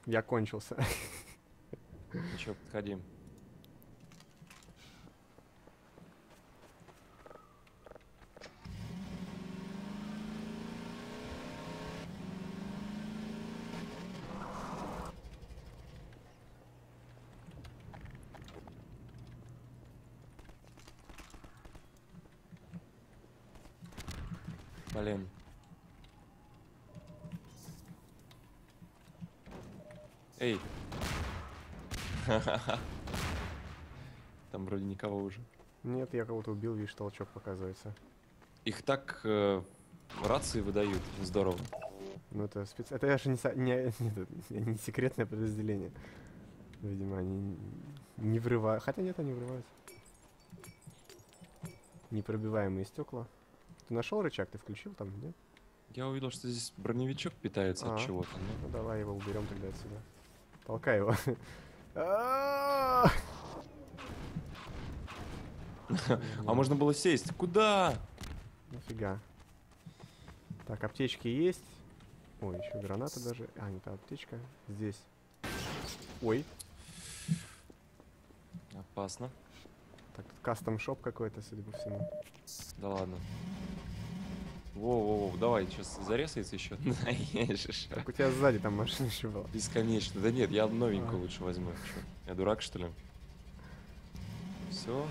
[SPEAKER 1] Я кончился.
[SPEAKER 2] Ничего, подходи. Блин. Эй. Там вроде никого уже.
[SPEAKER 1] Нет, я кого-то убил, видишь, толчок показывается.
[SPEAKER 2] Их так э, рации выдают. Здорово.
[SPEAKER 1] Ну это спец... Это же не, со- не, не, не секретное подразделение. Видимо, они не врывают. Хотя нет, они врывают. Непробиваемые стекла. Ты нашел рычаг? Ты включил там, нет?
[SPEAKER 2] Я увидел, что здесь броневичок питается от
[SPEAKER 1] А.
[SPEAKER 2] чего-то. ну.
[SPEAKER 1] Ну давай его уберем тогда отсюда. Толкай его. А,
[SPEAKER 2] можно было сесть. Куда?
[SPEAKER 1] Нафига. Так, аптечки есть. Ой, еще граната даже. А, не та аптечка. Здесь. Ой.
[SPEAKER 2] Опасно.
[SPEAKER 1] Так, тут кастом шоп какой-то, судя по всему.
[SPEAKER 2] Да ладно. Воу-воу-воу, давай, сейчас зарезается еще.
[SPEAKER 1] Так у тебя сзади там машина еще была.
[SPEAKER 2] Бесконечно. Да нет, я новенькую лучше возьму. Я дурак, что ли? Все.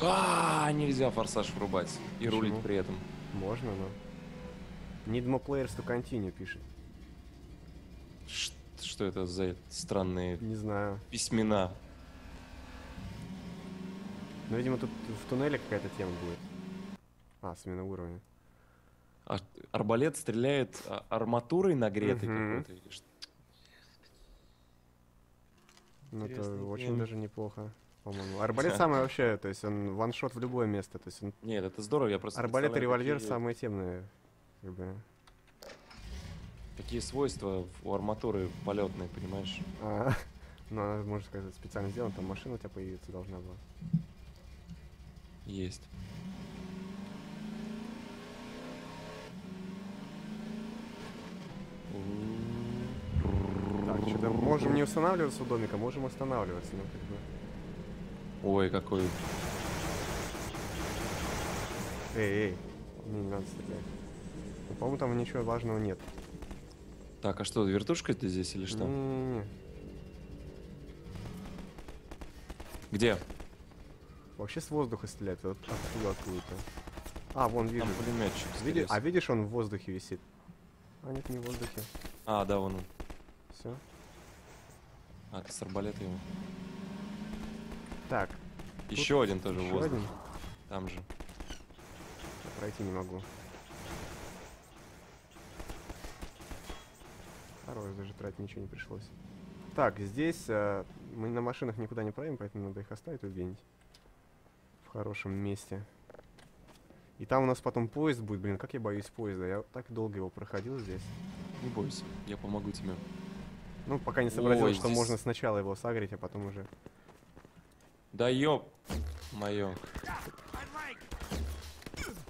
[SPEAKER 2] А, нельзя форсаж врубать и
[SPEAKER 1] Почему?
[SPEAKER 2] рулить при этом.
[SPEAKER 1] Можно, но... Need more players to continue, пишет.
[SPEAKER 2] Ш- Что это за странные
[SPEAKER 1] Не знаю.
[SPEAKER 2] письмена?
[SPEAKER 1] Но, видимо, тут в туннеле какая-то тема будет. А, смена уровня.
[SPEAKER 2] А арбалет стреляет а, арматурой нагретой
[SPEAKER 1] Мгм.
[SPEAKER 2] какой-то. или что?
[SPEAKER 1] Ну, это очень
[SPEAKER 2] тема.
[SPEAKER 1] даже неплохо, по-моему. Арбалет самый вообще, то есть он ваншот в любое место. То есть он...
[SPEAKER 2] Нет, это здорово, я просто
[SPEAKER 1] Арбалет и револьвер
[SPEAKER 2] какие-
[SPEAKER 1] самые темные. Как бы.
[SPEAKER 2] Какие свойства у арматуры полетные, понимаешь?
[SPEAKER 1] А, ну, она, можно сказать, специально сделана, там машина у тебя появиться должна была.
[SPEAKER 2] Есть.
[SPEAKER 1] Так, что-то можем не устанавливаться у домика, можем останавливаться, ну, как бы.
[SPEAKER 2] Ой, какой...
[SPEAKER 1] Эй, эй, мне не надо стрелять. Ну, по-моему, там ничего важного нет.
[SPEAKER 2] Так, а что, вертушка ты здесь или что?
[SPEAKER 1] Не-не-не.
[SPEAKER 2] Где?
[SPEAKER 1] Вообще с воздуха стреляет, вот оттуда откуда-то. А, вон вижу.
[SPEAKER 2] Там пулеметчик.
[SPEAKER 1] Види- А видишь, он в воздухе висит. А нет, не в воздухе.
[SPEAKER 2] А, да, вон он.
[SPEAKER 1] Все.
[SPEAKER 2] А, ты с арбалета его.
[SPEAKER 1] Так,
[SPEAKER 2] Еще один тоже в
[SPEAKER 1] еще
[SPEAKER 2] воздухе.
[SPEAKER 1] один.
[SPEAKER 2] Там же.
[SPEAKER 1] Я Пройти не могу. Хорош, даже тратить ничего не пришлось. Так, здесь э, мы на машинах никуда не проедем, поэтому надо их оставить тут где-нибудь. Хорошем месте. И там у нас потом поезд будет, блин, как я боюсь поезда. Я так долго его проходил здесь.
[SPEAKER 2] Не бойся, я помогу тебе.
[SPEAKER 1] Ну, пока не сообразил,
[SPEAKER 2] Ой,
[SPEAKER 1] что
[SPEAKER 2] здесь-
[SPEAKER 1] можно сначала его сагрить, а потом уже...
[SPEAKER 2] Да ёп! Мое.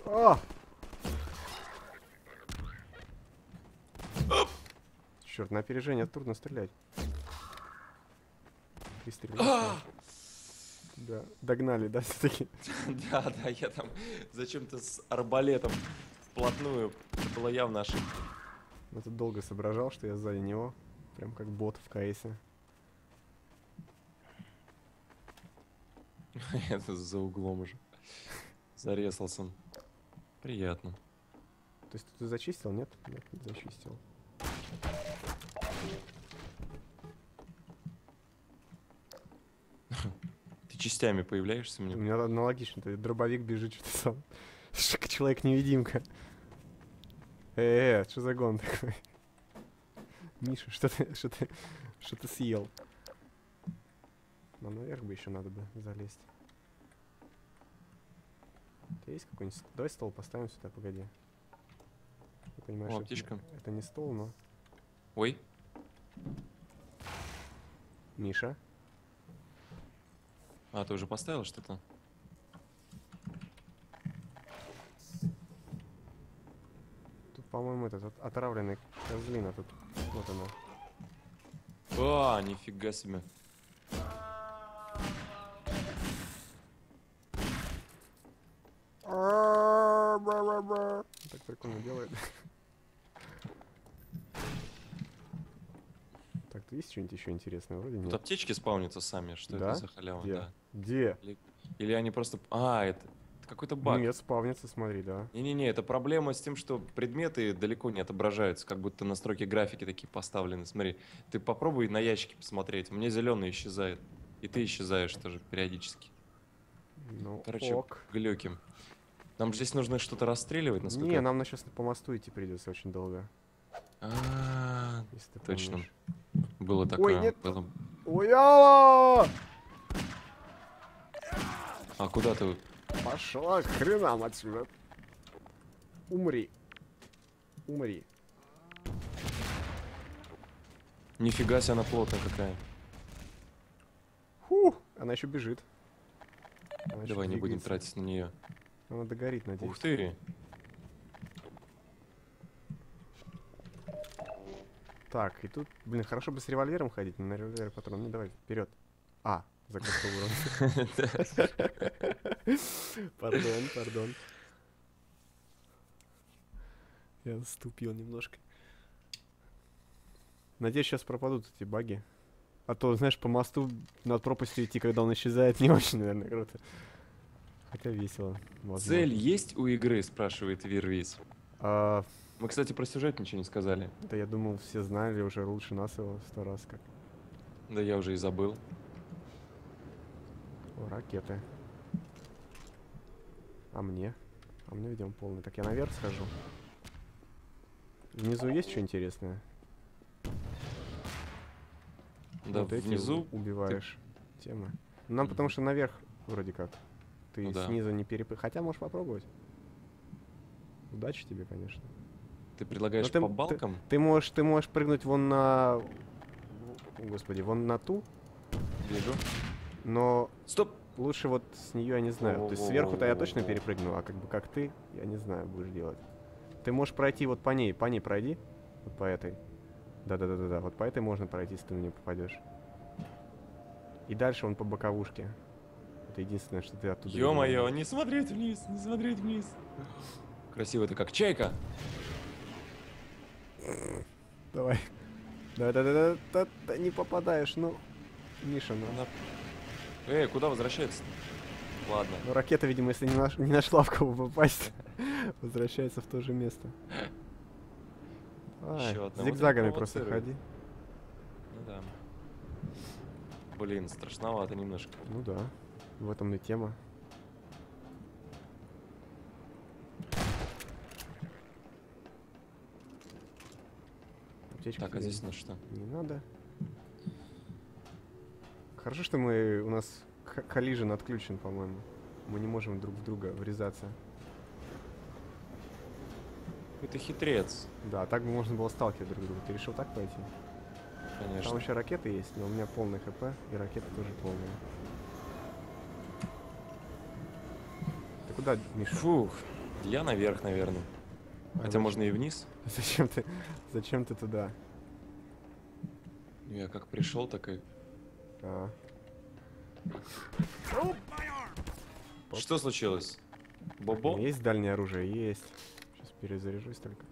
[SPEAKER 1] О! Черт, на опережение трудно стрелять. Ты стреляешь? Да, догнали, да, все-таки.
[SPEAKER 2] Да, да, я там зачем-то с арбалетом вплотную. Это было явно ошибка.
[SPEAKER 1] Но тут долго соображал, что я сзади него. Прям как бот в КСе.
[SPEAKER 2] Это за углом уже. Зарезался. Приятно.
[SPEAKER 1] То есть ты зачистил, нет? Нет, не зачистил.
[SPEAKER 2] Частями появляешься
[SPEAKER 1] У
[SPEAKER 2] мне.
[SPEAKER 1] меня аналогично. ты Дробовик бежит, что-то сам. Человек-невидимка. Э, что за гон такой? Миша, что ты, что ты, что ты съел? Нам наверх бы еще надо бы залезть. У есть какой-нибудь... Давай стол поставим сюда, погоди. Я понимаю,
[SPEAKER 2] О,
[SPEAKER 1] что это- это не стол, но...
[SPEAKER 2] Ой,
[SPEAKER 1] Миша?
[SPEAKER 2] А ты уже поставил что-то?
[SPEAKER 1] Тут, по-моему, этот от- отравленный козлина тут. Вот она.
[SPEAKER 2] А, нифига себе.
[SPEAKER 1] Так прикольно делает. Так, тут есть что-нибудь еще интересное? Вроде
[SPEAKER 2] Тут
[SPEAKER 1] нет.
[SPEAKER 2] аптечки спавнятся сами, что
[SPEAKER 1] Да?
[SPEAKER 2] это за халява,
[SPEAKER 1] Где?
[SPEAKER 2] да.
[SPEAKER 1] Где?
[SPEAKER 2] Или они просто... А, это, это какой-то баг.
[SPEAKER 1] Нет, спавнится, смотри, да.
[SPEAKER 2] Не-не-не, это проблема с тем, что предметы далеко не отображаются, как будто настройки графики такие поставлены. Смотри, ты попробуй на ящики посмотреть. У меня зеленый исчезает. И ты исчезаешь тоже периодически.
[SPEAKER 1] Ну,
[SPEAKER 2] Короче,
[SPEAKER 1] ок.
[SPEAKER 2] глюки. Нам же здесь нужно что-то расстреливать, насколько
[SPEAKER 1] Не, нам на сейчас по мосту идти придется очень долго.
[SPEAKER 2] А,
[SPEAKER 1] Если ты
[SPEAKER 2] Точно.
[SPEAKER 1] помнишь.
[SPEAKER 2] Было такое.
[SPEAKER 1] нет.
[SPEAKER 2] было-
[SPEAKER 1] Ой, а!
[SPEAKER 2] А куда ты?
[SPEAKER 1] Пошла к хренам отсюда. Умри. Умри.
[SPEAKER 2] Нифига себе, она плотная какая.
[SPEAKER 1] Фу, она еще бежит. Она
[SPEAKER 2] Давай не будем тратить на нее.
[SPEAKER 1] Она догорит, надеюсь.
[SPEAKER 2] Ух ты!
[SPEAKER 1] Так, и тут, блин, хорошо бы с револьвером ходить, но на револьвере патрон. Ну давай, вперед. А, закрытый уровень. Пардон, пардон. Я ступил немножко. Надеюсь, сейчас пропадут эти баги. А то, знаешь, по мосту над пропастью идти, когда он исчезает, не очень, наверное, круто. Хотя весело. возможно.
[SPEAKER 2] Цель есть у игры, спрашивает Вирвиз.
[SPEAKER 1] А,
[SPEAKER 2] Мы, кстати, про сюжет ничего не сказали.
[SPEAKER 1] да я думал, все знали уже лучше нас его сто раз как.
[SPEAKER 2] Да я уже и забыл.
[SPEAKER 1] О, ракеты. А мне? А мне, видимо, полный. Так я наверх схожу. Внизу есть что интересное?
[SPEAKER 2] Да,
[SPEAKER 1] Вот
[SPEAKER 2] внизу.
[SPEAKER 1] убиваешь темы. Нам потому что наверх вроде как. Ты
[SPEAKER 2] Ну да.
[SPEAKER 1] снизу не перепрыгнешь. Хотя можешь попробовать. Удачи тебе, конечно.
[SPEAKER 2] Ты предлагаешь
[SPEAKER 1] Ну, ты-
[SPEAKER 2] по
[SPEAKER 1] ты-
[SPEAKER 2] балкам?
[SPEAKER 1] Ты можешь, ты можешь прыгнуть вон на... О, Господи, вон на ту,
[SPEAKER 2] Вижу.
[SPEAKER 1] но
[SPEAKER 2] Стоп!
[SPEAKER 1] лучше вот с нее я не знаю. То есть сверху-то я точно перепрыгну, а как бы как ты, я не знаю, будешь делать. Ты можешь пройти вот по ней, по ней пройди. Вот по этой. Да-да-да-да-да. Вот по этой можно пройти, если ты на нее попадешь. И дальше он по боковушке. Это единственное, что ты оттуда.
[SPEAKER 2] Ё-моё, не смотреть вниз, не смотреть вниз. Красиво это как чайка.
[SPEAKER 1] Давай. Да-да-да-да, не попадаешь, ну. Миша, ну.
[SPEAKER 2] Она- Эй, куда возвращается? Ладно.
[SPEAKER 1] Ну, ракета, видимо, если не, наш- не нашла в кого попасть, возвращается в то же место. Ай,
[SPEAKER 2] Ещё одна. Вот
[SPEAKER 1] зигзагами просто ходи.
[SPEAKER 2] Ну да. Блин, страшновато немножко.
[SPEAKER 1] Ну да, в этом и тема. Аптечка
[SPEAKER 2] Так, а здесь у нас что?
[SPEAKER 1] не надо. Хорошо, что мы у нас коллижен отключен, по-моему. Мы не можем друг в друга врезаться.
[SPEAKER 2] Это хитрец,
[SPEAKER 1] Да, так бы можно было сталкивать друг друга. Ты решил так пойти? Там
[SPEAKER 2] конечно.
[SPEAKER 1] еще ракеты есть, но у меня полный хп, и ракеты тоже полные. Ты куда, Миша?
[SPEAKER 2] Фух, я наверх, наверное.
[SPEAKER 1] А
[SPEAKER 2] Хотя можно и вниз.
[SPEAKER 1] Зачем ты, зачем ты туда?
[SPEAKER 2] Я как пришел, так и...
[SPEAKER 1] А.
[SPEAKER 2] Что случилось? Бобо?
[SPEAKER 1] есть дальнее оружие? Есть. Сейчас перезаряжусь только.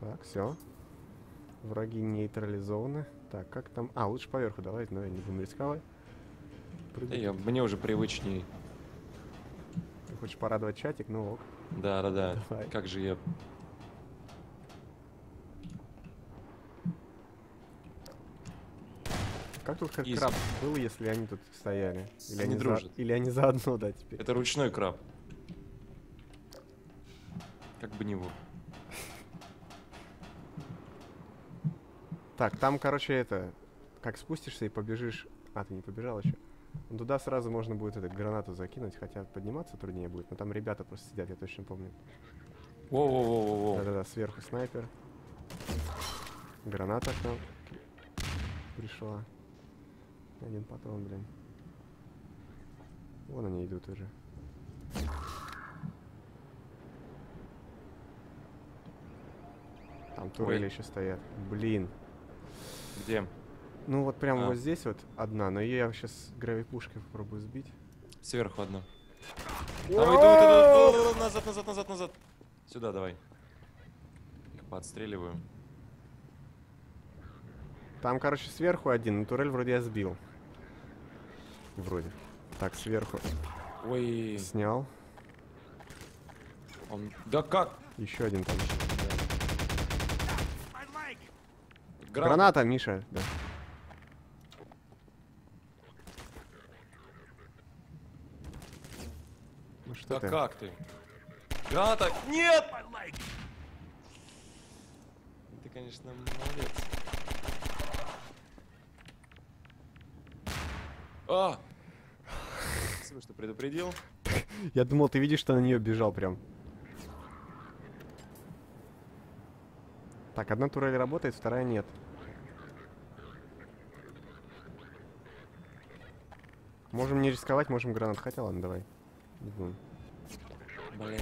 [SPEAKER 1] Так, все. Враги нейтрализованы. Так, как там? А, лучше поверху давай, но я не будем рисковать.
[SPEAKER 2] Да я, мне уже привычней.
[SPEAKER 1] Хочешь порадовать чатик? Ну ок.
[SPEAKER 2] Да, да, да.
[SPEAKER 1] Давай.
[SPEAKER 2] Как же я...
[SPEAKER 1] Как тут как краб был, если они тут стояли? Или
[SPEAKER 2] Они
[SPEAKER 1] за-
[SPEAKER 2] дружат.
[SPEAKER 1] Или они заодно, да, теперь?
[SPEAKER 2] Это ручной краб. Как бы него.
[SPEAKER 1] Так, там, короче, это... Как спустишься и побежишь... А, ты не побежал еще? Ну, туда сразу можно будет эту гранату закинуть, хотя подниматься труднее будет. Но там ребята просто сидят, я точно помню.
[SPEAKER 2] Воу-воу-воу-воу.
[SPEAKER 1] Да-да-да, сверху снайпер. Граната к нам пришла. Один патрон, блин. Вон они идут уже. Там турели еще стоят. Блин.
[SPEAKER 2] Где?
[SPEAKER 1] Ну вот прямо
[SPEAKER 2] А.
[SPEAKER 1] вот здесь вот одна, но ее я сейчас гравипушкой попробую сбить.
[SPEAKER 2] Сверху одна. Там идут, идут, идут, назад, назад, назад, назад. Сюда давай. Их подстреливаю.
[SPEAKER 1] Там, короче, сверху один, но турель вроде я сбил. Вроде. Так, сверху
[SPEAKER 2] Ой,
[SPEAKER 1] снял.
[SPEAKER 2] он... Да как?
[SPEAKER 1] Еще один там.
[SPEAKER 2] Граната.
[SPEAKER 1] Граната, Миша. Да. Ну что
[SPEAKER 2] Да
[SPEAKER 1] ты?
[SPEAKER 2] как ты? Граната! Нет! Ты, конечно, молодец. А! Спасибо, что предупредил.
[SPEAKER 1] Я думал, ты видишь, что на нее бежал прям. Так, одна турель работает, вторая нет. Можем не рисковать, можем гранат. Хотя ладно, давай. Не будем.
[SPEAKER 2] Блин.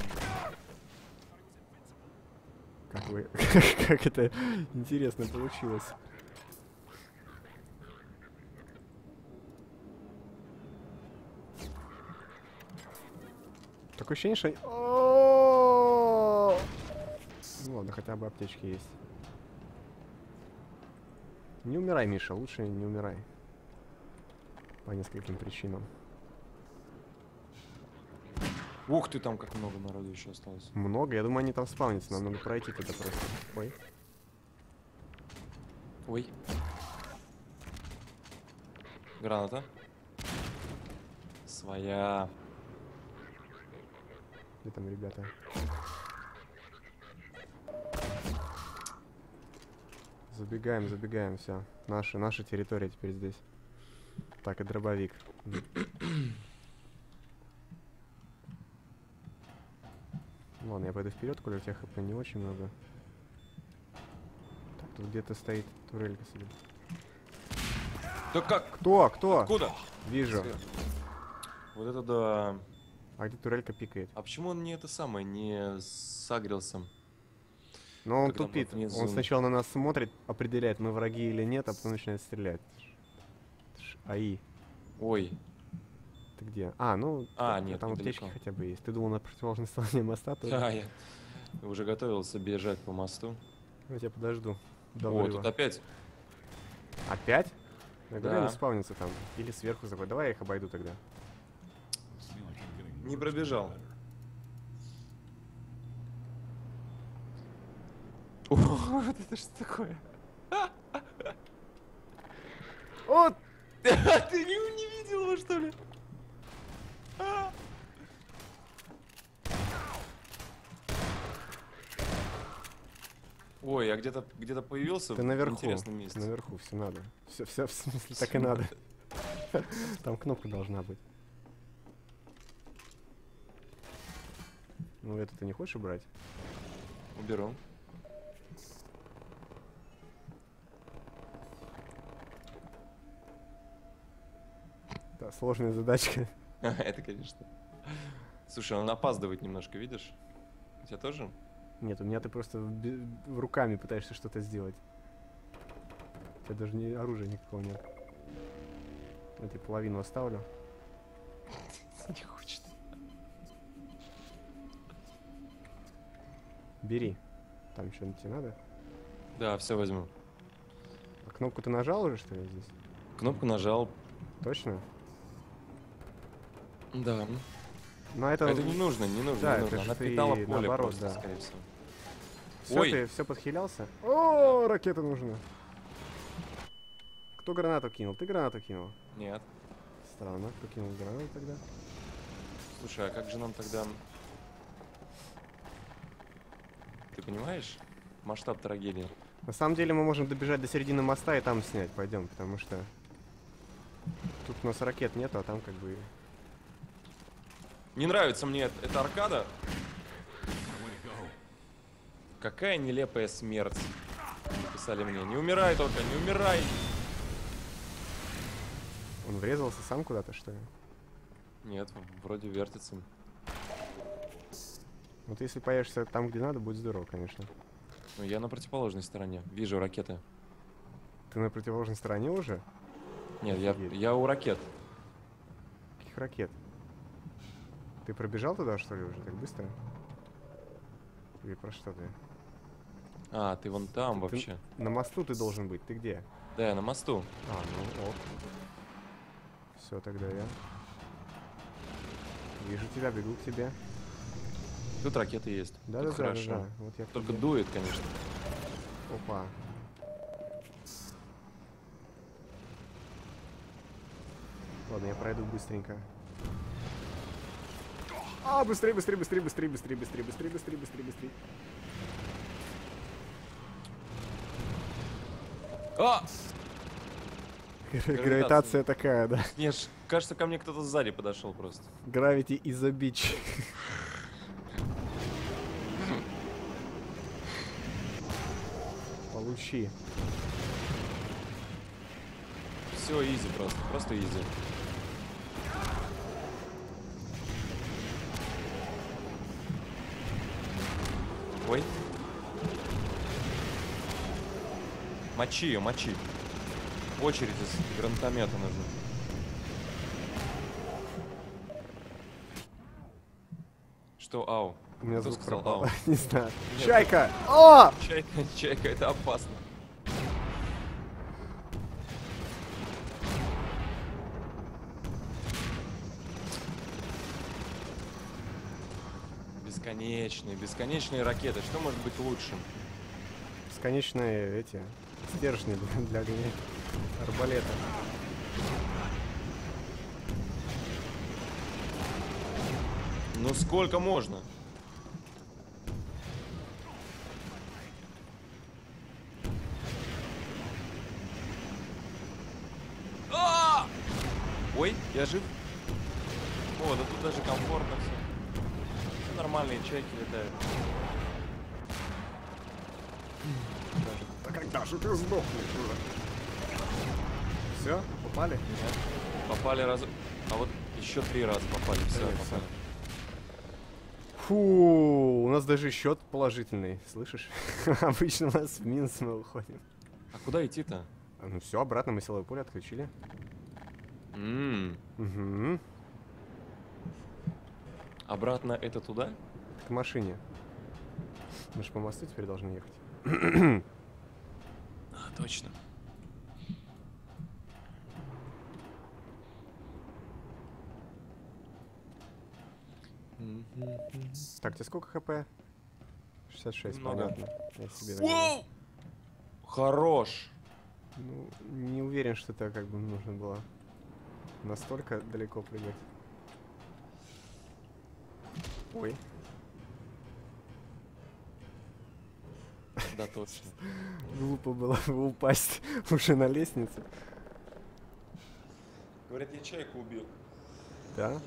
[SPEAKER 1] Как вы... как это интересно получилось. Такое ощущение, что... Ну ладно, хотя бы аптечки есть. Не умирай, Миша, лучше не умирай. По нескольким причинам.
[SPEAKER 2] Ух ты, там как много народу еще осталось.
[SPEAKER 1] Много? Я думаю, они там спавнятся, нам надо пройти туда просто. Ой.
[SPEAKER 2] Ой. Граната. Своя.
[SPEAKER 1] Где там ребята? Забегаем, забегаем, все. Наша, наша территория теперь здесь. Так, и дробовик. Ладно, я пойду вперед, коли у тебя хп не очень много. Так, тут где-то стоит турелька себе.
[SPEAKER 2] Да как?
[SPEAKER 1] Кто? Кто?
[SPEAKER 2] Откуда?
[SPEAKER 1] Вижу.
[SPEAKER 2] Сверху. Вот это да.
[SPEAKER 1] А где турелька пикает?
[SPEAKER 2] А почему он не это самое, не сагрился?
[SPEAKER 1] Но он
[SPEAKER 2] Когда мы
[SPEAKER 1] тупит. Он сначала на нас смотрит, определяет, мы враги или нет, а потом начинает стрелять. АИ.
[SPEAKER 2] Ой,
[SPEAKER 1] Ты где? А, ну,
[SPEAKER 2] А,
[SPEAKER 1] там-
[SPEAKER 2] нет,
[SPEAKER 1] там
[SPEAKER 2] недалеко.
[SPEAKER 1] аптечки хотя бы есть. Ты думал на противоположной стороне моста? тоже?
[SPEAKER 2] да, я уже готовился бежать по мосту.
[SPEAKER 1] Я тебя подожду.
[SPEAKER 2] О, тут опять.
[SPEAKER 1] Опять? Я говорю,
[SPEAKER 2] Да.
[SPEAKER 1] они спавнятся там. Или сверху заходят. Давай я их обойду тогда.
[SPEAKER 2] Не пробежал. Вот это что такое?
[SPEAKER 1] Вот!
[SPEAKER 2] Ты не, не видел его, что ли? Ой, я где-то где-то появился
[SPEAKER 1] Ты
[SPEAKER 2] в
[SPEAKER 1] наверху.
[SPEAKER 2] интересном месте.
[SPEAKER 1] Наверху, все надо. Все, все, в смысле, так и надо. Там кнопка должна быть. Ну, это ты не хочешь убрать?
[SPEAKER 2] Уберу.
[SPEAKER 1] Да, сложная задачка.
[SPEAKER 2] Это, конечно. Слушай, он опаздывает немножко, видишь? У тебя тоже?
[SPEAKER 1] Нет, у меня ты просто руками пытаешься что-то сделать. У тебя даже не оружия никакого нет. Я тебе половину оставлю.
[SPEAKER 2] Не хочет.
[SPEAKER 1] Бери. Там что-нибудь тебе надо?
[SPEAKER 2] Да, все возьму.
[SPEAKER 1] А кнопку ты нажал уже, что ли, здесь?
[SPEAKER 2] Кнопку нажал.
[SPEAKER 1] Точно?
[SPEAKER 2] Да.
[SPEAKER 1] А это...
[SPEAKER 2] Это не нужно, не нужно,
[SPEAKER 1] Да,
[SPEAKER 2] не нужно. Она
[SPEAKER 1] ты
[SPEAKER 2] питала поле
[SPEAKER 1] наоборот,
[SPEAKER 2] просто,
[SPEAKER 1] да.
[SPEAKER 2] скорее всего.
[SPEAKER 1] Все,
[SPEAKER 2] Ой.
[SPEAKER 1] ты все подхилялся? О, ракета нужна. кто гранату кинул? Ты гранату кинул?
[SPEAKER 2] Нет.
[SPEAKER 1] Странно, кто кинул гранату тогда?
[SPEAKER 2] Слушай, а как же нам тогда... Ты понимаешь масштаб трагедии?
[SPEAKER 1] На самом деле мы можем добежать до середины моста и там снять, пойдем, потому что тут у нас ракет нету, а там как бы...
[SPEAKER 2] Не нравится мне это аркада. Какая нелепая смерть. Писали мне. Не умирай только, не умирай.
[SPEAKER 1] Он врезался сам куда-то, что ли?
[SPEAKER 2] Нет, вроде вертится.
[SPEAKER 1] Вот если появишься там, где надо, будет здорово, конечно.
[SPEAKER 2] Ну, я на противоположной стороне. Вижу ракеты.
[SPEAKER 1] Ты на противоположной стороне уже?
[SPEAKER 2] Нет, я, я у ракет.
[SPEAKER 1] Каких ракет? Ты пробежал туда, что ли, уже так быстро? Или про что ты?
[SPEAKER 2] А, ты вон там
[SPEAKER 1] Ты-
[SPEAKER 2] вообще.
[SPEAKER 1] На мосту ты должен быть. Ты где?
[SPEAKER 2] Да, я на мосту.
[SPEAKER 1] А, ну ок. Все, тогда я. Вижу тебя, бегу к тебе.
[SPEAKER 2] Тут ракеты есть.
[SPEAKER 1] Да,
[SPEAKER 2] Тут
[SPEAKER 1] да,
[SPEAKER 2] хорошо.
[SPEAKER 1] да, да. Вот я
[SPEAKER 2] Только
[SPEAKER 1] тебе.
[SPEAKER 2] дует, конечно.
[SPEAKER 1] Опа. Ладно, я пройду быстренько. А, быстрее, быстрее, быстрее, быстрее, быстрее, быстрее, быстрее, быстрее, быстрее, быстрее.
[SPEAKER 2] А!
[SPEAKER 1] Гравитация такая, да.
[SPEAKER 2] Нет, кажется, ко мне кто-то сзади подошел просто.
[SPEAKER 1] Is a bitch. Получи.
[SPEAKER 2] Все, изи просто. Просто изи. Ой. Мочи ее, мочи. Очередь из гранатомета нужна. Что, ау?
[SPEAKER 1] У меня
[SPEAKER 2] Кто
[SPEAKER 1] звук
[SPEAKER 2] сказал
[SPEAKER 1] пропал.
[SPEAKER 2] ау?
[SPEAKER 1] Не знаю.
[SPEAKER 2] Нет.
[SPEAKER 1] Чайка! О!
[SPEAKER 2] Чайка, чайка, это опасно. Бесконечные, бесконечные ракеты. Что может быть лучше?
[SPEAKER 1] Бесконечные эти стержни для, огня. арбалета.
[SPEAKER 2] Ну сколько можно? А! Ой, я жив. О, да тут даже комфортно все. Нормальные чайки летают.
[SPEAKER 1] Же ты сдохнешь уже? Все, попали?
[SPEAKER 2] Нет. Попали раз... А вот еще три раза попали. Все,
[SPEAKER 1] Нет,
[SPEAKER 2] попали.
[SPEAKER 1] Фу, у нас даже счет положительный, слышишь? Обычно у нас в минус мы уходим.
[SPEAKER 2] А куда идти-то?
[SPEAKER 1] Ну все, обратно мы силовое поле отключили.
[SPEAKER 2] М,
[SPEAKER 1] Угу.
[SPEAKER 2] Обратно это туда?
[SPEAKER 1] К машине. Мы же по мосту теперь должны ехать.
[SPEAKER 2] Точно.
[SPEAKER 1] Так, тебе сколько хп? 66,
[SPEAKER 2] Много.
[SPEAKER 1] понятно. Я себе!
[SPEAKER 2] Хорош!
[SPEAKER 1] Ну, не уверен, что это как бы нужно было настолько далеко прыгать. Ой,
[SPEAKER 2] Да, точно.
[SPEAKER 1] глупо было бы упасть уже на лестнице.
[SPEAKER 2] Говорят, я чайку убил.
[SPEAKER 1] Да?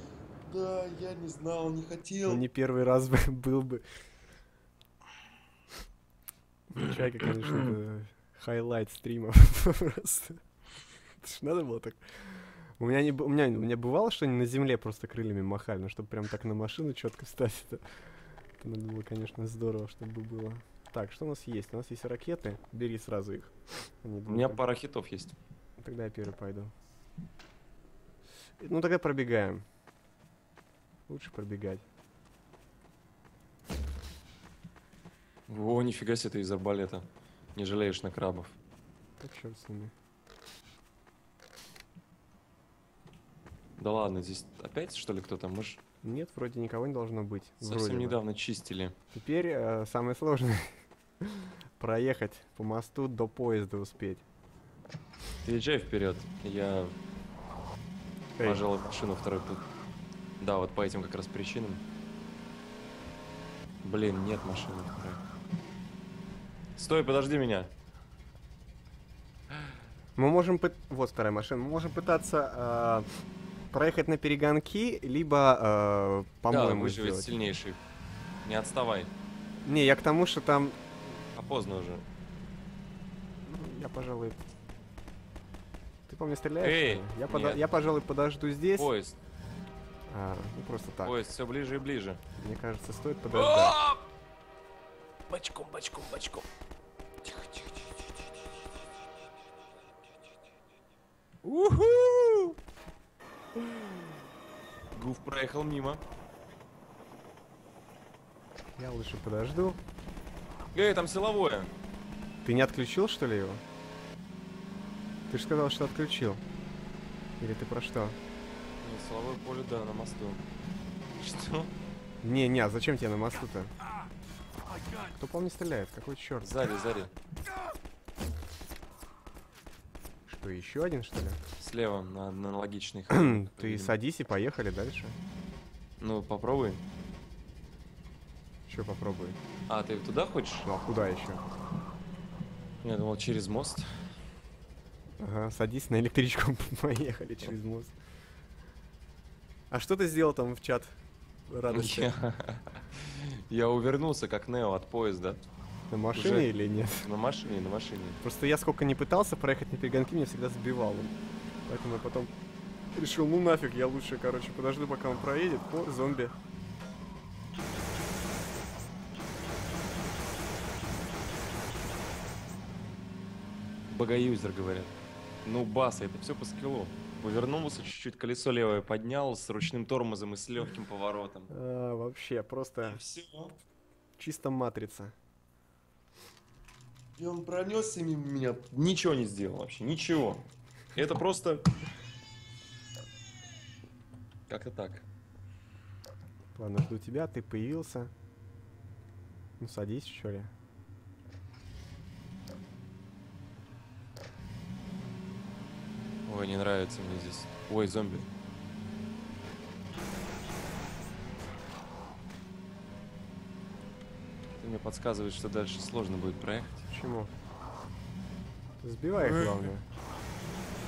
[SPEAKER 2] Да, я не знал, не хотел.
[SPEAKER 1] Ну, не первый раз бы был бы. Ну, Чайка, конечно, это хайлайт стрима просто. Это ж надо было так. У меня, не, у, меня, у меня бывало, что они на земле просто крыльями махали, но чтобы прям так на машину четко встать, это, это надо было, конечно, здорово, чтобы было. Так, что у нас есть? У нас есть ракеты. Бери сразу их. Они
[SPEAKER 2] У меня пара хитов есть.
[SPEAKER 1] Тогда я первый пойду. Ну тогда пробегаем. Лучше пробегать.
[SPEAKER 2] О, нифига себе, ты из арбалета. Не жалеешь на крабов.
[SPEAKER 1] Так черт с ними.
[SPEAKER 2] Да ладно, здесь опять что ли кто-то? Мы ж
[SPEAKER 1] Нет, вроде никого не должно быть.
[SPEAKER 2] совсем
[SPEAKER 1] Вроде бы.
[SPEAKER 2] недавно чистили.
[SPEAKER 1] Теперь э, самое сложное проехать по мосту до поезда успеть.
[SPEAKER 2] Ты езжай вперед. Я,
[SPEAKER 1] Эй,
[SPEAKER 2] пожалуй, машину второй путь. Да, вот по этим как раз причинам. Блин, нет машины. Стой, подожди меня.
[SPEAKER 1] Мы можем... пыт- Вот вторая машина. Мы можем пытаться а, проехать на перегонки, либо,
[SPEAKER 2] да,
[SPEAKER 1] по-моему,
[SPEAKER 2] выживет
[SPEAKER 1] сделать.
[SPEAKER 2] сильнейший. Не отставай.
[SPEAKER 1] Не, я к тому, что там...
[SPEAKER 2] А поздно уже.
[SPEAKER 1] ну, Я, пожалуй... Ты по мне стреляешь?
[SPEAKER 2] Эй,
[SPEAKER 1] я,
[SPEAKER 2] нет.
[SPEAKER 1] я, пожалуй, подожду здесь.
[SPEAKER 2] Поезд,
[SPEAKER 1] А, ну, просто так.
[SPEAKER 2] поезд все ближе и ближе.
[SPEAKER 1] Мне кажется, стоит подождать.
[SPEAKER 2] А! Бочком, бочком, бочком. Тихо, тихо, тихо, тихо, тихо, Уху! Гуф проехал мимо.
[SPEAKER 1] Я лучше подожду.
[SPEAKER 2] Эй, там силовое.
[SPEAKER 1] Ты не отключил, что ли, его? Ты же сказал, что отключил. Или ты про что?
[SPEAKER 2] Нет, силовое поле, да, на мосту. Что?
[SPEAKER 1] Не, не, а зачем тебе на мосту-то? Кто по мне стреляет? Какой черт?
[SPEAKER 2] Сзади, сзади.
[SPEAKER 1] Что, еще один, что ли?
[SPEAKER 2] Слева, на аналогичный.
[SPEAKER 1] Ты садись и поехали дальше.
[SPEAKER 2] Ну, попробуй.
[SPEAKER 1] Че попробуй?
[SPEAKER 2] А, ты туда хочешь?
[SPEAKER 1] Ну а куда еще?
[SPEAKER 2] Я думал, через мост.
[SPEAKER 1] Ага, садись на электричку, поехали через мост. А что ты сделал там в чат радости?
[SPEAKER 2] Я, увернулся, как Нео от поезда.
[SPEAKER 1] На машине
[SPEAKER 2] уже-
[SPEAKER 1] или нет?
[SPEAKER 2] На машине, на машине.
[SPEAKER 1] Просто я сколько не пытался проехать на перегонки, меня всегда сбивал он. Поэтому я потом решил, ну нафиг, я лучше, короче, подожду, пока он проедет. О, зомби.
[SPEAKER 2] Богоюзер, говорят. Ну, баса, это все по скиллу. Повернулся чуть-чуть, колесо левое поднял с ручным тормозом и с легким поворотом.
[SPEAKER 1] А, вообще, просто
[SPEAKER 2] Все.
[SPEAKER 1] чисто матрица.
[SPEAKER 2] И он пронесся мимо меня. Ничего не сделал вообще, ничего. Это просто... Как-то так.
[SPEAKER 1] Ладно, жду тебя, ты появился. Ну, садись, что ли.
[SPEAKER 2] Ой, не нравится мне здесь. Ой, зомби. Ты мне подсказываешь, что дальше сложно будет проехать.
[SPEAKER 1] Почему? Сбивай их, главное.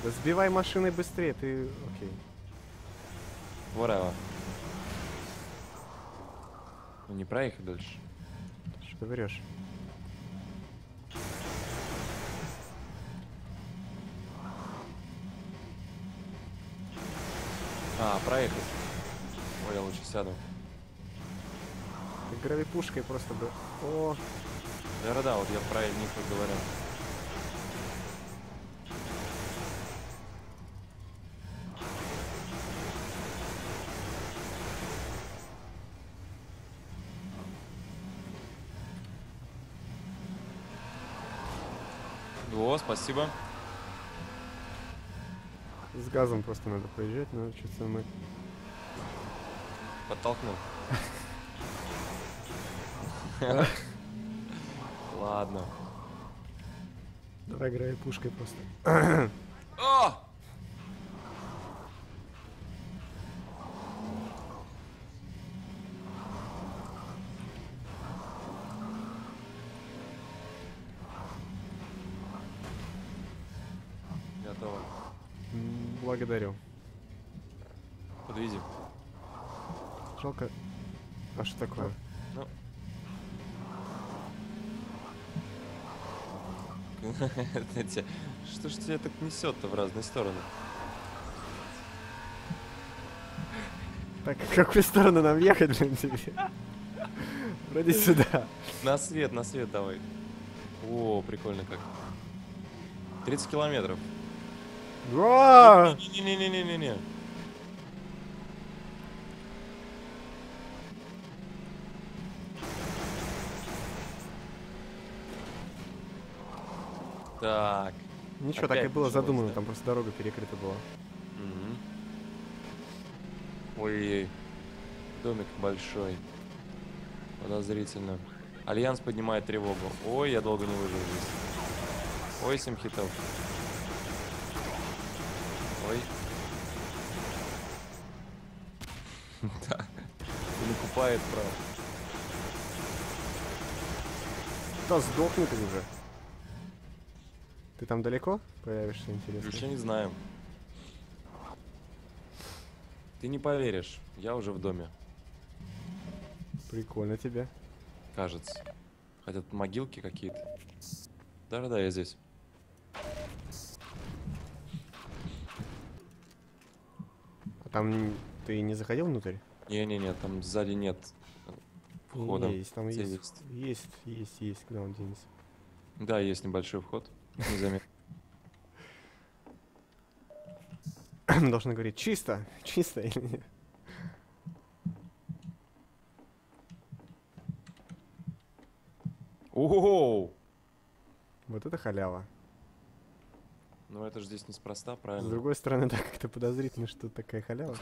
[SPEAKER 1] Да сбивай машиной быстрее, ты... Окей.
[SPEAKER 2] Вора. Ну не проехать дальше.
[SPEAKER 1] Что ты врешь?
[SPEAKER 2] Проехать. Ой, я лучше сяду.
[SPEAKER 1] Ты гравипушкой просто бы... О,
[SPEAKER 2] Да-да, вот я про них и говорю. О, спасибо.
[SPEAKER 1] Газом просто надо проезжать, но что-то мы...
[SPEAKER 2] Подтолкнул. Ладно.
[SPEAKER 1] Давай гравипушкой просто.
[SPEAKER 2] А! Готово.
[SPEAKER 1] Благодарю.
[SPEAKER 2] Подвези.
[SPEAKER 1] Жалко... А что такое?
[SPEAKER 2] Ну. Что ж тебя так несет-то в разные стороны?
[SPEAKER 1] Так, в какую сторону нам ехать, блин, тебе? Вроде сюда.
[SPEAKER 2] На свет, на свет давай. О, прикольно как. 30 километров.
[SPEAKER 1] О!
[SPEAKER 2] Не-не-не-не-не-не. Так.
[SPEAKER 1] Ничего, так и
[SPEAKER 2] Опять
[SPEAKER 1] было задумано,
[SPEAKER 2] да?
[SPEAKER 1] там просто дорога перекрыта была.
[SPEAKER 2] Мгм. Ой-ой. Домик большой. Подозрительно. Альянс поднимает тревогу. Ой, я долго не выживу здесь. Ой, 7 хитов. Ой. Да. Ты накупает, правда.
[SPEAKER 1] Да сдохни ты уже. Ты там далеко появишься, интересно?
[SPEAKER 2] Еще не знаю. Ты не поверишь, я уже в доме,
[SPEAKER 1] Прикольно тебе.
[SPEAKER 2] кажется. Хотя тут могилки какие-то. Да-да-да, я здесь.
[SPEAKER 1] Там ты не заходил внутрь?
[SPEAKER 2] Не-не-не, там сзади нет э, входа.
[SPEAKER 1] Есть, там есть. Есть, есть, есть, куда он денется.
[SPEAKER 2] Да, есть небольшой вход. Незаметно.
[SPEAKER 1] Должны говорить чисто, чисто или нет.
[SPEAKER 2] Оу!
[SPEAKER 1] Вот это халява.
[SPEAKER 2] Ну это же здесь неспроста,
[SPEAKER 1] С
[SPEAKER 2] правильно?
[SPEAKER 1] другой стороны, так как-то подозрительно, что такая халява.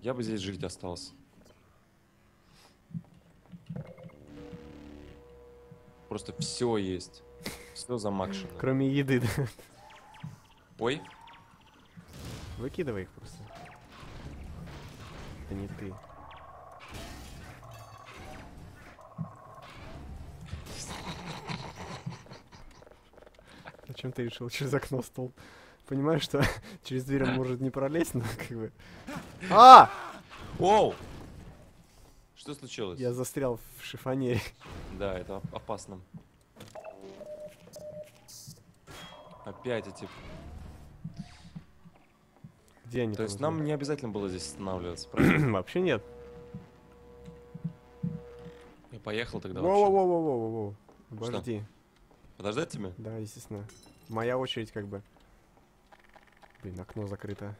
[SPEAKER 2] Я бы здесь жить остался. Просто все есть. Все замакшено.
[SPEAKER 1] Кроме еды, да.
[SPEAKER 2] Ой,
[SPEAKER 1] Выкидывай их просто. Это не ты. Зачем ты решил через окно стол? Понимаешь, что через дверь он может не пролезть, но как бы... А!
[SPEAKER 2] Оу! Что случилось?
[SPEAKER 1] Я застрял в шифонере.
[SPEAKER 2] Да, это оп- опасно. Опять эти...
[SPEAKER 1] Где они
[SPEAKER 2] То есть нам не обязательно было здесь останавливаться, правильно?
[SPEAKER 1] Вообще нет.
[SPEAKER 2] Я поехал тогда вообще.
[SPEAKER 1] Воу-воу-воу-воу-воу. Обожди.
[SPEAKER 2] Подождать тебя?
[SPEAKER 1] Да, естественно. Моя очередь как бы. Блин, окно закрыто.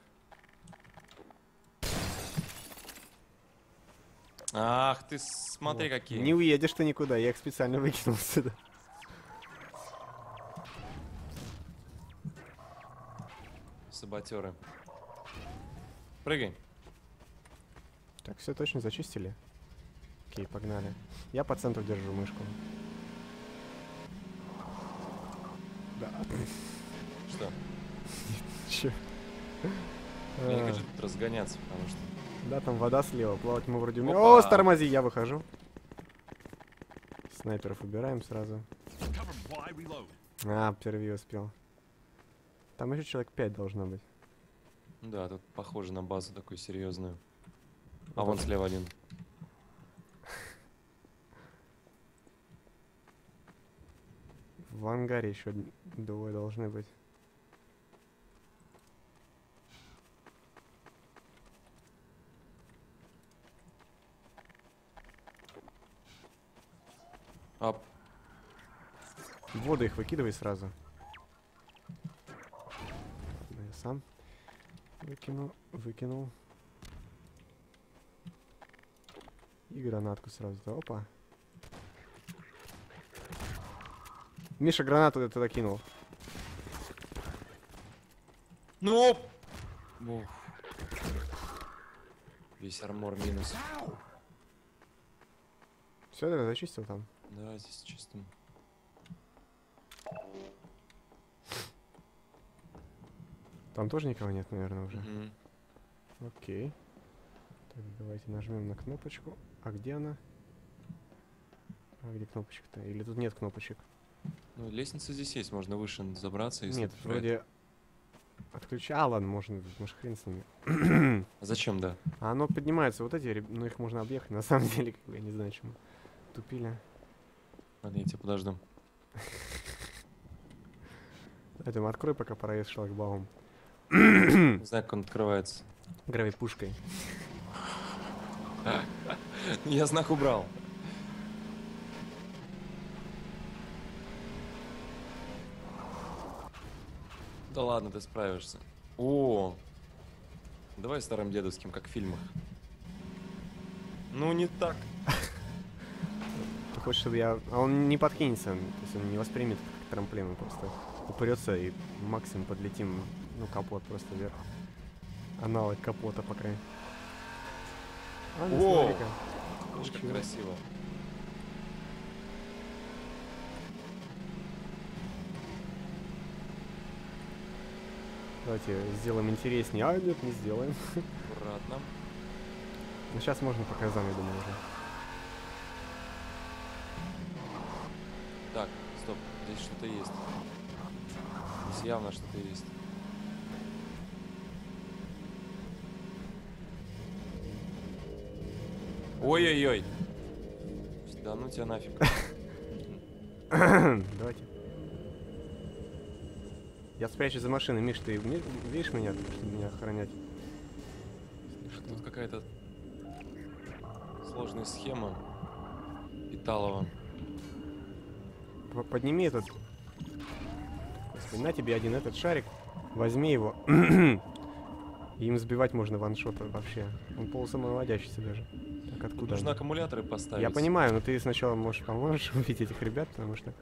[SPEAKER 2] Ах, ты смотри
[SPEAKER 1] Вот.
[SPEAKER 2] какие.
[SPEAKER 1] Не уедешь ты никуда, я их специально выкинул сюда.
[SPEAKER 2] Саботеры. Прыгай.
[SPEAKER 1] Так, все точно зачистили? Окей, погнали. Я по центру держу мышку. Да.
[SPEAKER 2] Что?
[SPEAKER 1] Чё?
[SPEAKER 2] Я не
[SPEAKER 1] А,
[SPEAKER 2] хочу тут разгоняться, потому что...
[SPEAKER 1] Да, там вода слева, плавать мы вроде.
[SPEAKER 2] Опа!
[SPEAKER 1] О, тормози, я выхожу. Снайперов убираем сразу. А, первый успел. Там еще человек 5 должно быть.
[SPEAKER 2] Да, тут похоже на базу такую серьезную. А
[SPEAKER 1] Вот
[SPEAKER 2] вон
[SPEAKER 1] он.
[SPEAKER 2] слева один.
[SPEAKER 1] В ангаре еще двое должны быть.
[SPEAKER 2] А,
[SPEAKER 1] В воду их выкидывай сразу. Ладно, Я сам выкину, выкинул. И гранатку сразу. Опа. Миша гранату ты туда кинул.
[SPEAKER 2] ну! Уф. Весь армор минус.
[SPEAKER 1] Все, ты зачистил там?
[SPEAKER 2] Да, здесь чисто.
[SPEAKER 1] Там тоже никого нет, наверное, уже.
[SPEAKER 2] Мгм.
[SPEAKER 1] Окей. Так, давайте нажмем на кнопочку. А где она? А где кнопочка-то? Или тут нет кнопочек?
[SPEAKER 2] Ну, лестница здесь есть, можно выше забраться. Если
[SPEAKER 1] нет, вроде... Отключи... А, ладно, можно, может, хрен с ними.
[SPEAKER 2] А зачем, да?
[SPEAKER 1] А оно поднимается, вот эти, ну их можно объехать, на самом деле, как бы, я не знаю, чему. Тупили.
[SPEAKER 2] Ладно, я тебя подожду.
[SPEAKER 1] Это открой пока проезд шлагбаум.
[SPEAKER 2] Не знаю, как он открывается.
[SPEAKER 1] Гравипушкой.
[SPEAKER 2] Я знак убрал. Да ладно, ты справишься. О, давай старым дедовским, как в фильмах. Ну, не так.
[SPEAKER 1] Ты хочешь, чтобы я... А он не подкинется, то есть он не воспримет как трамплин, он просто упрется и максимум подлетим, ну, капот просто вверх. Аналог капота, по крайней А, ну,
[SPEAKER 2] О!
[SPEAKER 1] смотри-ка.
[SPEAKER 2] Видишь, как
[SPEAKER 1] Ничего. Давайте сделаем интереснее. А, нет, не сделаем.
[SPEAKER 2] Аккуратно.
[SPEAKER 1] Ну, сейчас можно по казам, я думаю, уже.
[SPEAKER 2] Так, стоп, здесь что-то есть. Здесь явно что-то есть. Ой-ой-ой. Да ну тебя нафиг.
[SPEAKER 1] Давайте. Я спрячусь за машиной. Миш, ты видишь меня, чтобы меня охранять? Что.
[SPEAKER 2] Тут какая-то сложная схема. Питалова.
[SPEAKER 1] Подними этот... Господи, на тебе один этот шарик. Возьми его. Им сбивать можно ваншота вообще. Он полусамонаводящийся даже. Так, откуда
[SPEAKER 2] нужно
[SPEAKER 1] они?
[SPEAKER 2] аккумуляторы поставить.
[SPEAKER 1] Я понимаю, но ты сначала, может, поможешь убить этих ребят, потому что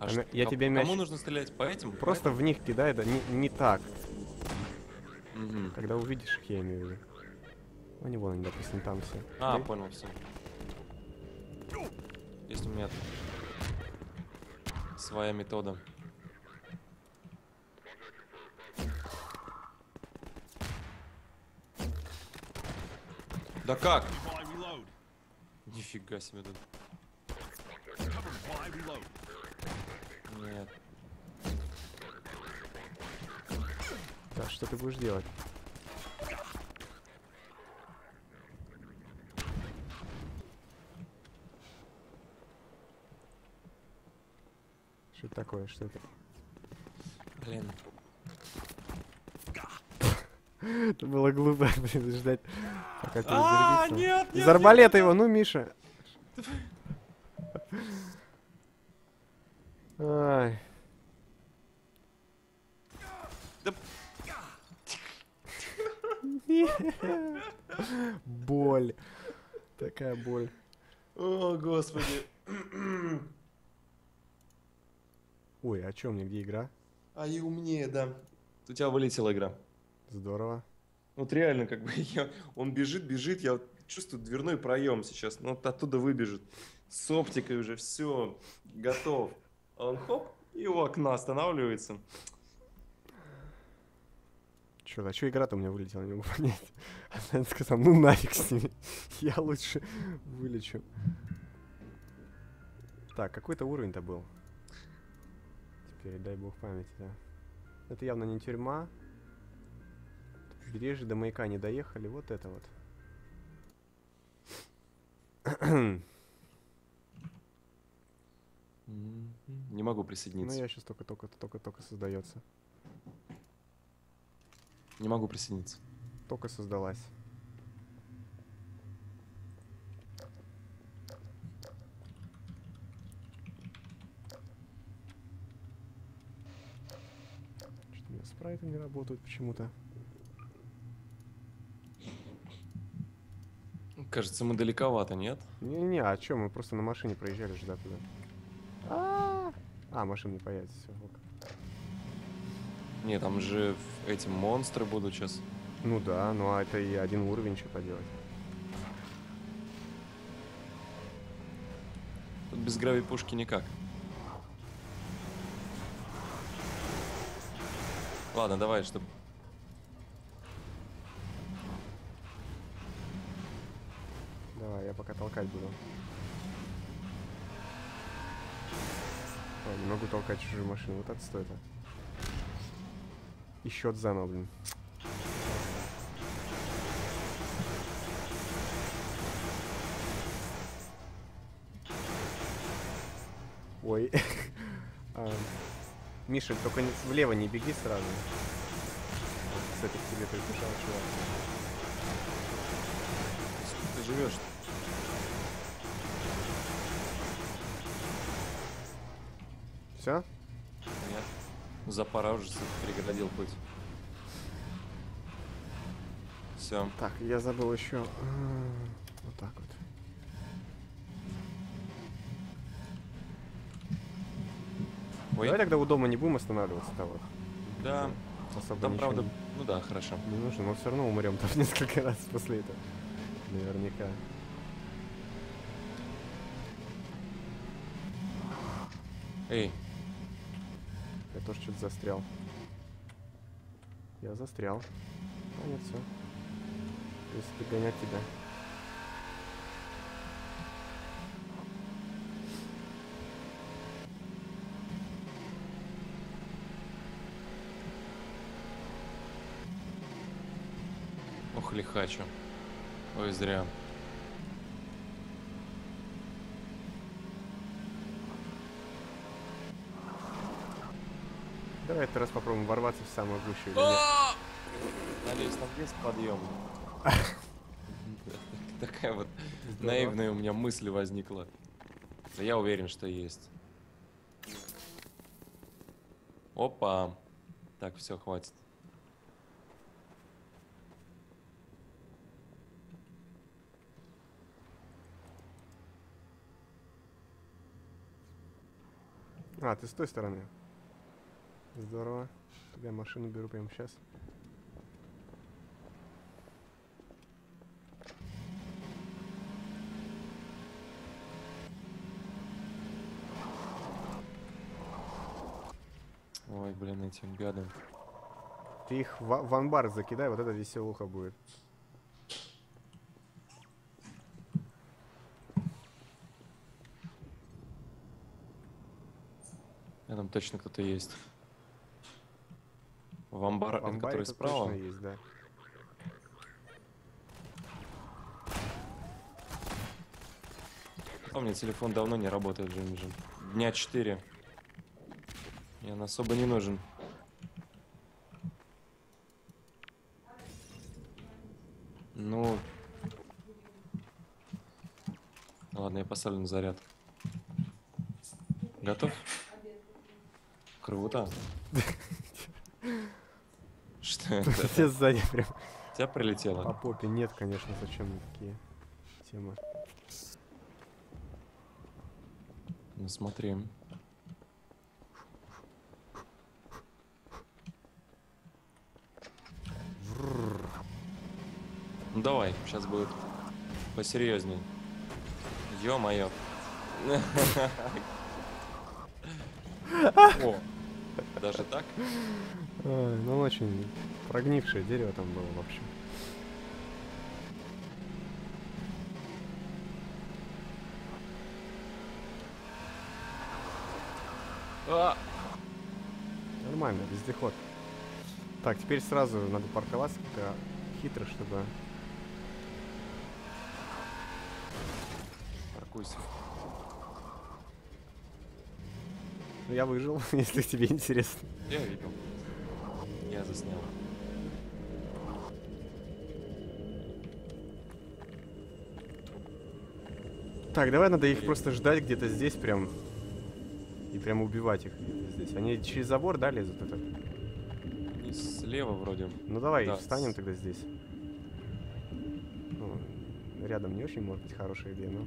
[SPEAKER 2] А ш-
[SPEAKER 1] я
[SPEAKER 2] ко-
[SPEAKER 1] тебе мяч-
[SPEAKER 2] Кому нужно стрелять? По этим? По
[SPEAKER 1] просто в них кидай, да, не, не так.
[SPEAKER 2] этим? Мгм.
[SPEAKER 1] Когда увидишь их, я имею в виду. Они вон они, допустим, там все.
[SPEAKER 2] А,
[SPEAKER 1] Да?
[SPEAKER 2] понял, все. Есть у меня своя метода. Да как? Нифига себе тут.
[SPEAKER 3] Cover me while I reload.
[SPEAKER 2] Нет.
[SPEAKER 1] Да, что ты будешь делать? Что такое? Что это?
[SPEAKER 2] Блин.
[SPEAKER 1] Это было глупо, блин, ждать, пока
[SPEAKER 2] А,
[SPEAKER 1] перезарядится.
[SPEAKER 2] нет,
[SPEAKER 1] Из
[SPEAKER 2] нет,
[SPEAKER 1] арбалета его, ну, Миша. Ай.
[SPEAKER 2] Да-
[SPEAKER 1] Боль. Такая боль.
[SPEAKER 2] О, господи.
[SPEAKER 1] Ой, а чё мне, где игра?
[SPEAKER 2] А и умнее, да. У тебя вылетела игра.
[SPEAKER 1] Здорово.
[SPEAKER 2] Вот реально, как бы, я, он бежит, бежит, я чувствую дверной проем сейчас, ну вот оттуда выбежит. С оптикой уже все, готов. А он хоп, и у окна останавливается.
[SPEAKER 1] Чё, а чё игра-то у меня вылетела, не могу понять. Она сказал, ну нафиг с ними. Я лучше вылечу. Так, какой-то уровень-то был. Теперь дай бог памяти, да. Это явно не тюрьма. Побережье до маяка не доехали. Вот это вот.
[SPEAKER 2] Не могу
[SPEAKER 1] Ну,
[SPEAKER 2] присоединиться.
[SPEAKER 1] я сейчас только-только, только-только создается.
[SPEAKER 2] Не могу присоединиться.
[SPEAKER 1] Только создалась. Что-то у меня спрайты не работают почему-то.
[SPEAKER 2] Кажется, мы далековато, нет?
[SPEAKER 1] Не-не, а чё, мы просто на машине проезжали же, да, туда. А, а машина не появится, все.
[SPEAKER 2] Нет, там же эти монстры будут сейчас.
[SPEAKER 1] Ну да, ну а это и один уровень, что поделать.
[SPEAKER 2] Тут без гравипушки никак. Ладно, давай, чтобы...
[SPEAKER 1] Давай, я пока толкать буду. Ой, не могу толкать чужую машину, вот это стоит. И счет заново, блин. Ой. А, Миша, только не- влево не беги сразу. Кстати, к тебе прибежал чувак.
[SPEAKER 2] Ты живешь?
[SPEAKER 1] Все?
[SPEAKER 2] Нет. За пора уже преградил путь. Все.
[SPEAKER 1] Так, я забыл еще. Вот так вот.
[SPEAKER 2] Ой,
[SPEAKER 1] Давай тогда у дома не будем останавливаться того.
[SPEAKER 2] да.
[SPEAKER 1] Особо
[SPEAKER 2] Там, правда,
[SPEAKER 1] не-
[SPEAKER 2] ну да, хорошо.
[SPEAKER 1] не нужно, но все равно умрем там несколько раз после этого. Наверняка.
[SPEAKER 2] Эй,
[SPEAKER 1] Я тоже что-то застрял. Я застрял. А нет, все. Если догонять тебя.
[SPEAKER 2] Ох, лихачу. Ой, зря.
[SPEAKER 1] Давай этот раз попробуем ворваться в самую гущу или нет.
[SPEAKER 2] Надеюсь, там есть подъем. Такая вот наивная у меня мысль возникла. Да я уверен, что есть. Опа. Так, все, хватит.
[SPEAKER 1] А, ты с той стороны. Здорово. Я машину беру прямо сейчас.
[SPEAKER 2] Ой, блин, эти гады.
[SPEAKER 1] Ты их в, в анбар закидай, вот это веселуха будет.
[SPEAKER 2] Я там точно кто-то есть. В амбар,
[SPEAKER 1] В
[SPEAKER 2] это
[SPEAKER 1] анбаре
[SPEAKER 2] который справа.
[SPEAKER 1] есть, да.
[SPEAKER 2] А у меня телефон давно не работает, Джимджи. Дня 4. И он особо не нужен. Ну... Ладно, я поставлю на заряд. Готов? Круто.
[SPEAKER 1] Все сзади прям
[SPEAKER 2] Тебя
[SPEAKER 1] по
[SPEAKER 2] прилетело?
[SPEAKER 1] попе. Нет, конечно, зачем мне такие темы.
[SPEAKER 2] Ну смотри. Ну давай, сейчас будет посерьезней. Ё-моё. О, даже так?
[SPEAKER 1] Ай, ну, очень прогнившее дерево там было, в общем.
[SPEAKER 2] А!
[SPEAKER 1] Нормально, вездеход. Так, теперь сразу надо парковаться как-то хитро, чтобы...
[SPEAKER 2] Паркуйся.
[SPEAKER 1] Ну, я выжил, если тебе интересно.
[SPEAKER 2] Я видел. Я заснял.
[SPEAKER 1] Так, давай надо их просто ждать где-то здесь прям. И прям убивать их здесь. Они через забор, да, лезут это?
[SPEAKER 2] И слева вроде.
[SPEAKER 1] Ну давай,
[SPEAKER 2] Да,
[SPEAKER 1] встанем тогда здесь. Ну, рядом не очень может быть хорошая идея, но...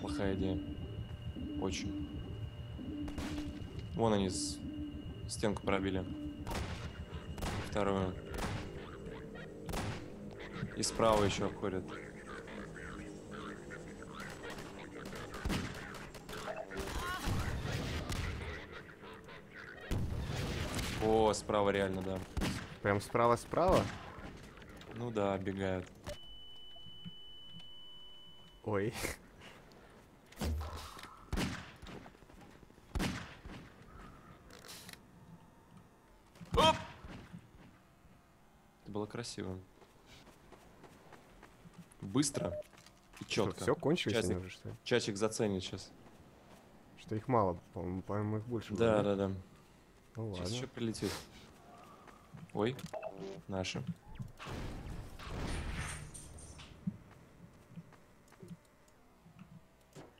[SPEAKER 2] Плохая идея. Очень. Вон они с... стенку пробили. Вторую. И справа еще обходят. О, справа реально, да.
[SPEAKER 1] Прям справа-справа?
[SPEAKER 2] Ну да, бегают.
[SPEAKER 1] Ой.
[SPEAKER 2] Это было красиво. Быстро и четко.
[SPEAKER 1] Все, кончились они
[SPEAKER 2] Часик.
[SPEAKER 1] уже, что ли?
[SPEAKER 2] Часик заценит сейчас.
[SPEAKER 1] Что их мало, по-моему, по-моему, их больше
[SPEAKER 2] Да,
[SPEAKER 1] было,
[SPEAKER 2] да, да.
[SPEAKER 1] Ну
[SPEAKER 2] Сейчас
[SPEAKER 1] ладно.
[SPEAKER 2] еще прилетит. Ой, наши.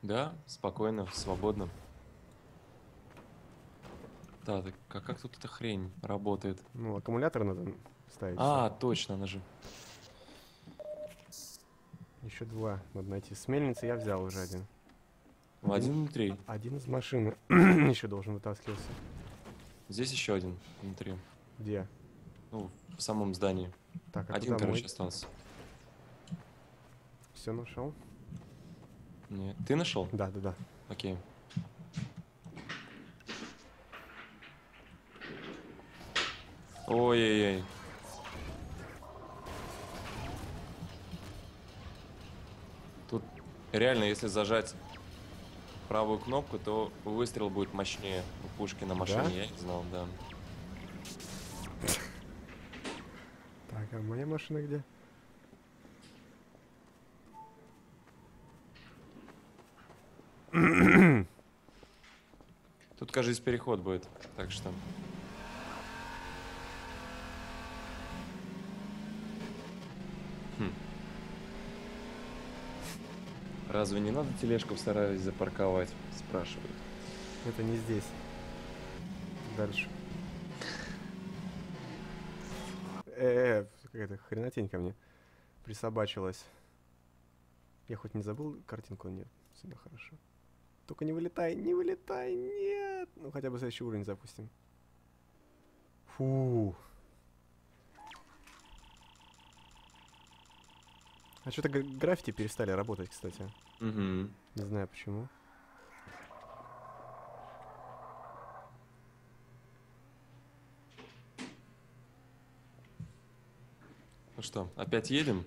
[SPEAKER 2] Да, спокойно, свободно. Да, так а как тут эта хрень работает?
[SPEAKER 1] Ну, аккумулятор надо ставить.
[SPEAKER 2] А, точно, она же.
[SPEAKER 1] Еще два надо найти. С мельницы я взял уже один.
[SPEAKER 2] В один внутри.
[SPEAKER 1] Один из машины еще должен вытаскиваться.
[SPEAKER 2] Здесь еще один внутри.
[SPEAKER 1] Где?
[SPEAKER 2] Ну, в самом здании.
[SPEAKER 1] Так, а
[SPEAKER 2] один, короче, остался.
[SPEAKER 1] Все нашел?
[SPEAKER 2] Нет. Ты нашел?
[SPEAKER 1] Да, да, да.
[SPEAKER 2] Окей. Ой-ой-ой. Тут реально, если зажать правую кнопку, то выстрел будет мощнее у пушки на машине.
[SPEAKER 1] Да?
[SPEAKER 2] Я не знал, да.
[SPEAKER 1] Так, а моя машина где?
[SPEAKER 2] Тут, кажется, переход будет. Так что... Разве не надо тележку в сарае запарковать? Спрашивают.
[SPEAKER 1] Это не здесь. Дальше. Э, какая-то хренотень ко мне присобачилась. Я хоть не забыл картинку? Нет, всегда хорошо. Только не вылетай, не вылетай, нет! Ну хотя бы следующий уровень запустим. Фу. А что-то граффити перестали работать, кстати.
[SPEAKER 2] Угу.
[SPEAKER 1] Не знаю почему.
[SPEAKER 2] Ну что, опять едем?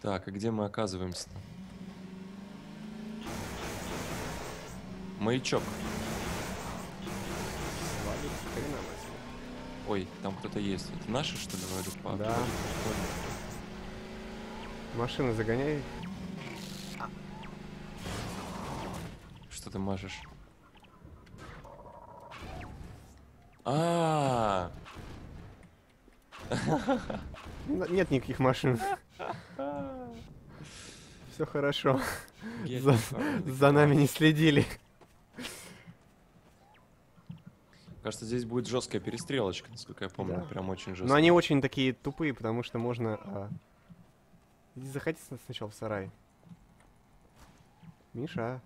[SPEAKER 2] Так, а где мы оказываемся-то? Маячок. Ой, там кто-то есть. Это наши, что ли, по
[SPEAKER 1] Да. Машины загоняй.
[SPEAKER 2] Что ты машешь? А,
[SPEAKER 1] Н- Нет никаких машин. Все хорошо. За-. За нами не следили.
[SPEAKER 2] Кажется, здесь будет жесткая перестрелочка, насколько я помню,
[SPEAKER 1] Да.
[SPEAKER 2] прям очень жесткая.
[SPEAKER 1] Но они очень такие тупые, потому что можно... а, Иди заходи сна- сначала в сарай. Миша,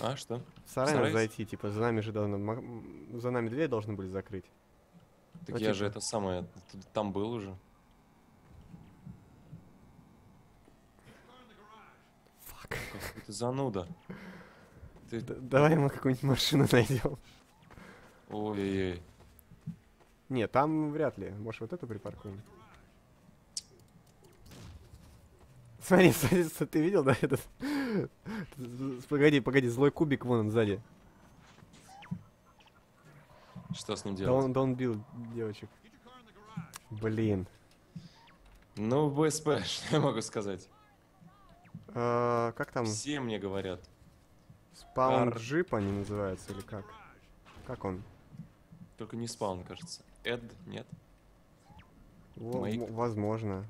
[SPEAKER 2] А что?
[SPEAKER 1] в сарай
[SPEAKER 2] сарай?
[SPEAKER 1] надо зайти, типа, за нами же должны... За нами дверь должны были закрыть.
[SPEAKER 2] Так
[SPEAKER 1] Ну,
[SPEAKER 2] я же
[SPEAKER 1] типа.
[SPEAKER 2] это самое, там был уже.
[SPEAKER 1] Фак.
[SPEAKER 2] Ты зануда. Ты...
[SPEAKER 1] Давай мы какую-нибудь машину найдем.
[SPEAKER 2] Ой-ой-ой.
[SPEAKER 1] Не, там вряд ли. Может, вот эту припаркуем? Смотри, смотри, ты видел, да, этот? Погоди, погоди, злой кубик вон он сзади.
[SPEAKER 2] Что с ним
[SPEAKER 1] Да
[SPEAKER 2] делать?
[SPEAKER 1] он, да он бил девочек. Блин.
[SPEAKER 2] Ну, БСП, что я могу сказать?
[SPEAKER 1] А, как там?
[SPEAKER 2] Все мне говорят.
[SPEAKER 1] Спаун джип они называются или как? Как он?
[SPEAKER 2] Только не спаун, кажется. Эд, нет?
[SPEAKER 1] Во- возможно.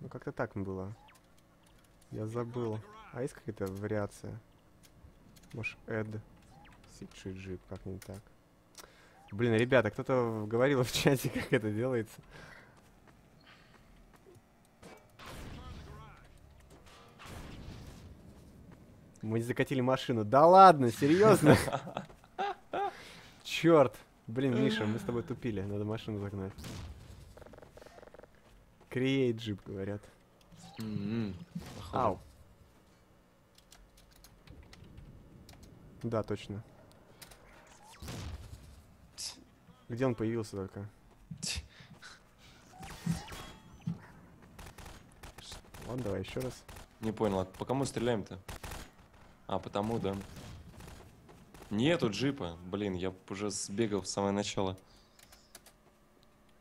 [SPEAKER 1] Ну как-то так было. Я забыл. А есть какая-то вариация? Может, Эд? Джип, как-нибудь так. Блин, ребята, кто-то говорил в чате, как это делается. Мы не закатили машину. Да ладно, серьезно? Черт. Блин, Миша, мы с тобой тупили. Надо машину загнать. Create джип, говорят.
[SPEAKER 2] М-м, похоже.
[SPEAKER 1] Ау. Да, точно. Где он появился только? Ладно, давай еще раз.
[SPEAKER 2] Не понял, а по кому стреляем-то? А, потому, да. Нету джипа. Блин, я уже сбегал в самое начало.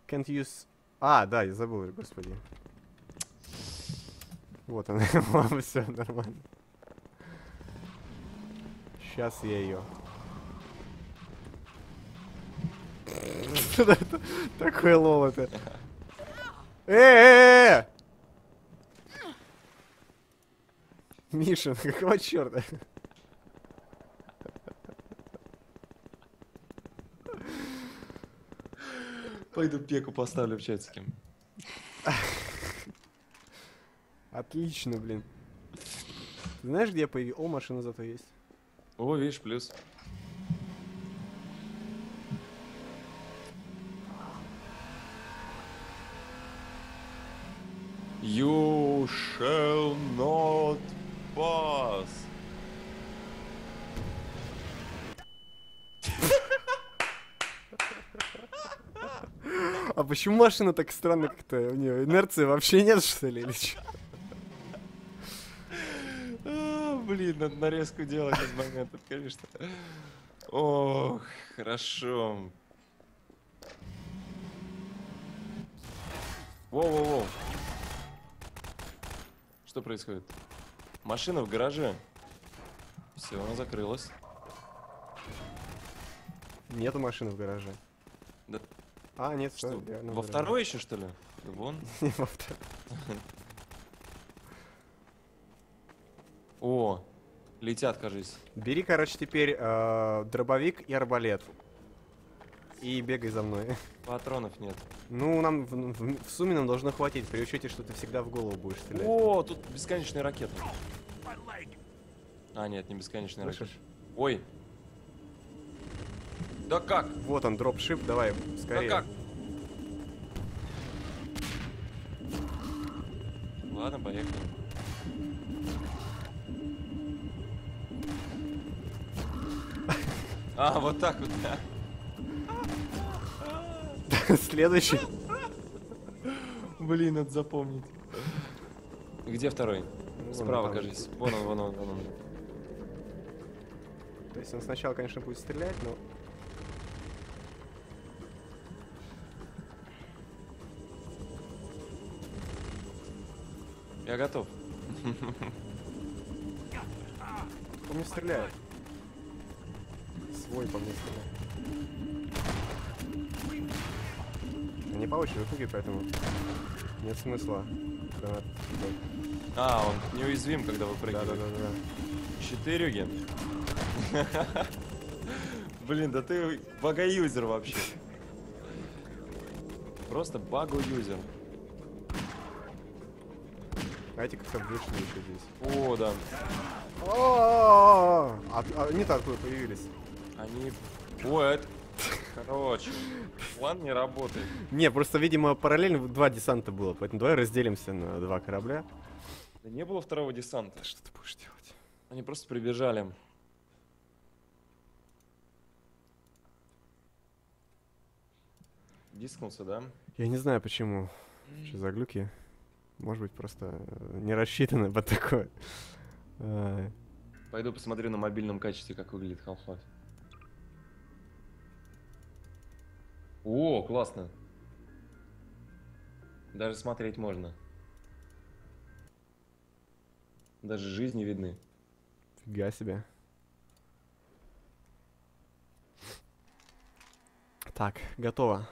[SPEAKER 1] Can't use... А, да, я забыл, господи. Вот она, все нормально. Сейчас я ее. Что это такое лол это? Миша, какого черта?
[SPEAKER 2] Пойду пеку поставлю в чатике.
[SPEAKER 1] Отлично, блин. Ты знаешь, где я появился? О, машина зато есть.
[SPEAKER 2] О, видишь, плюс. Thou shall not pass.
[SPEAKER 1] А почему машина так странно как-то? У нее инерции вообще нет, что ли, или чё?
[SPEAKER 2] А, блин, надо нарезку делать из моментов, конечно. Ох, хорошо. Воу-воу-воу. Что происходит? Машина в гараже. Все, она закрылась.
[SPEAKER 1] Нету машины в гараже.
[SPEAKER 2] Да.
[SPEAKER 1] А, нет,
[SPEAKER 2] Что,
[SPEAKER 1] в
[SPEAKER 2] во второй еще, что ли? Вон.
[SPEAKER 1] Не, во второй.
[SPEAKER 2] О, летят, кажись.
[SPEAKER 1] Бери, короче, теперь э, дробовик и арбалет. И бегай за мной.
[SPEAKER 2] Патронов нет.
[SPEAKER 1] Ну, нам в, в- в сумме нам должно хватить, при учете, что ты всегда в голову будешь стрелять.
[SPEAKER 2] О, тут бесконечные ракеты. А, нет, не бесконечные
[SPEAKER 1] Слышишь?
[SPEAKER 2] ракеты. Ой. Да как?
[SPEAKER 1] Вот он, дропшип, давай, скорее.
[SPEAKER 2] Да как? Ладно, поехали. А, вот так вот, да.
[SPEAKER 1] Следующий.
[SPEAKER 2] Блин, надо запомнить. Где второй?
[SPEAKER 1] Вон
[SPEAKER 2] Справа,
[SPEAKER 1] там.
[SPEAKER 2] кажись. Вон он, вон он, вон он.
[SPEAKER 1] То есть он сначала, конечно, будет стрелять, но...
[SPEAKER 2] Я готов.
[SPEAKER 1] Он не стреляет. Свой по мне стреляет. Они по очереди выпрыгивают, поэтому нет смысла. гранат.
[SPEAKER 2] А, он неуязвим, когда выпрыгивает.
[SPEAKER 1] Да-да-да.
[SPEAKER 2] Четырюги. Блин, да ты багаюзер вообще. Просто багу-юзер.
[SPEAKER 1] А эти как-то вышли еще здесь.
[SPEAKER 2] О, да.
[SPEAKER 1] О, а Они-то откуда появились?
[SPEAKER 2] Они... Ой, это... Короче, план не работает.
[SPEAKER 1] Не, просто, видимо, параллельно два десанта было, поэтому давай разделимся на два корабля.
[SPEAKER 2] Да не было второго десанта.
[SPEAKER 1] Что ты будешь делать?
[SPEAKER 2] Они просто прибежали. Дискнулся, да?
[SPEAKER 1] Я не знаю почему. Что за глюки? Может быть, просто э, не рассчитаны под такое. А,
[SPEAKER 2] Пойду посмотрю на мобильном качестве, как выглядит Half-Life. О, классно. Даже смотреть можно. Даже жизни видны.
[SPEAKER 1] Фига себе. Так, готово.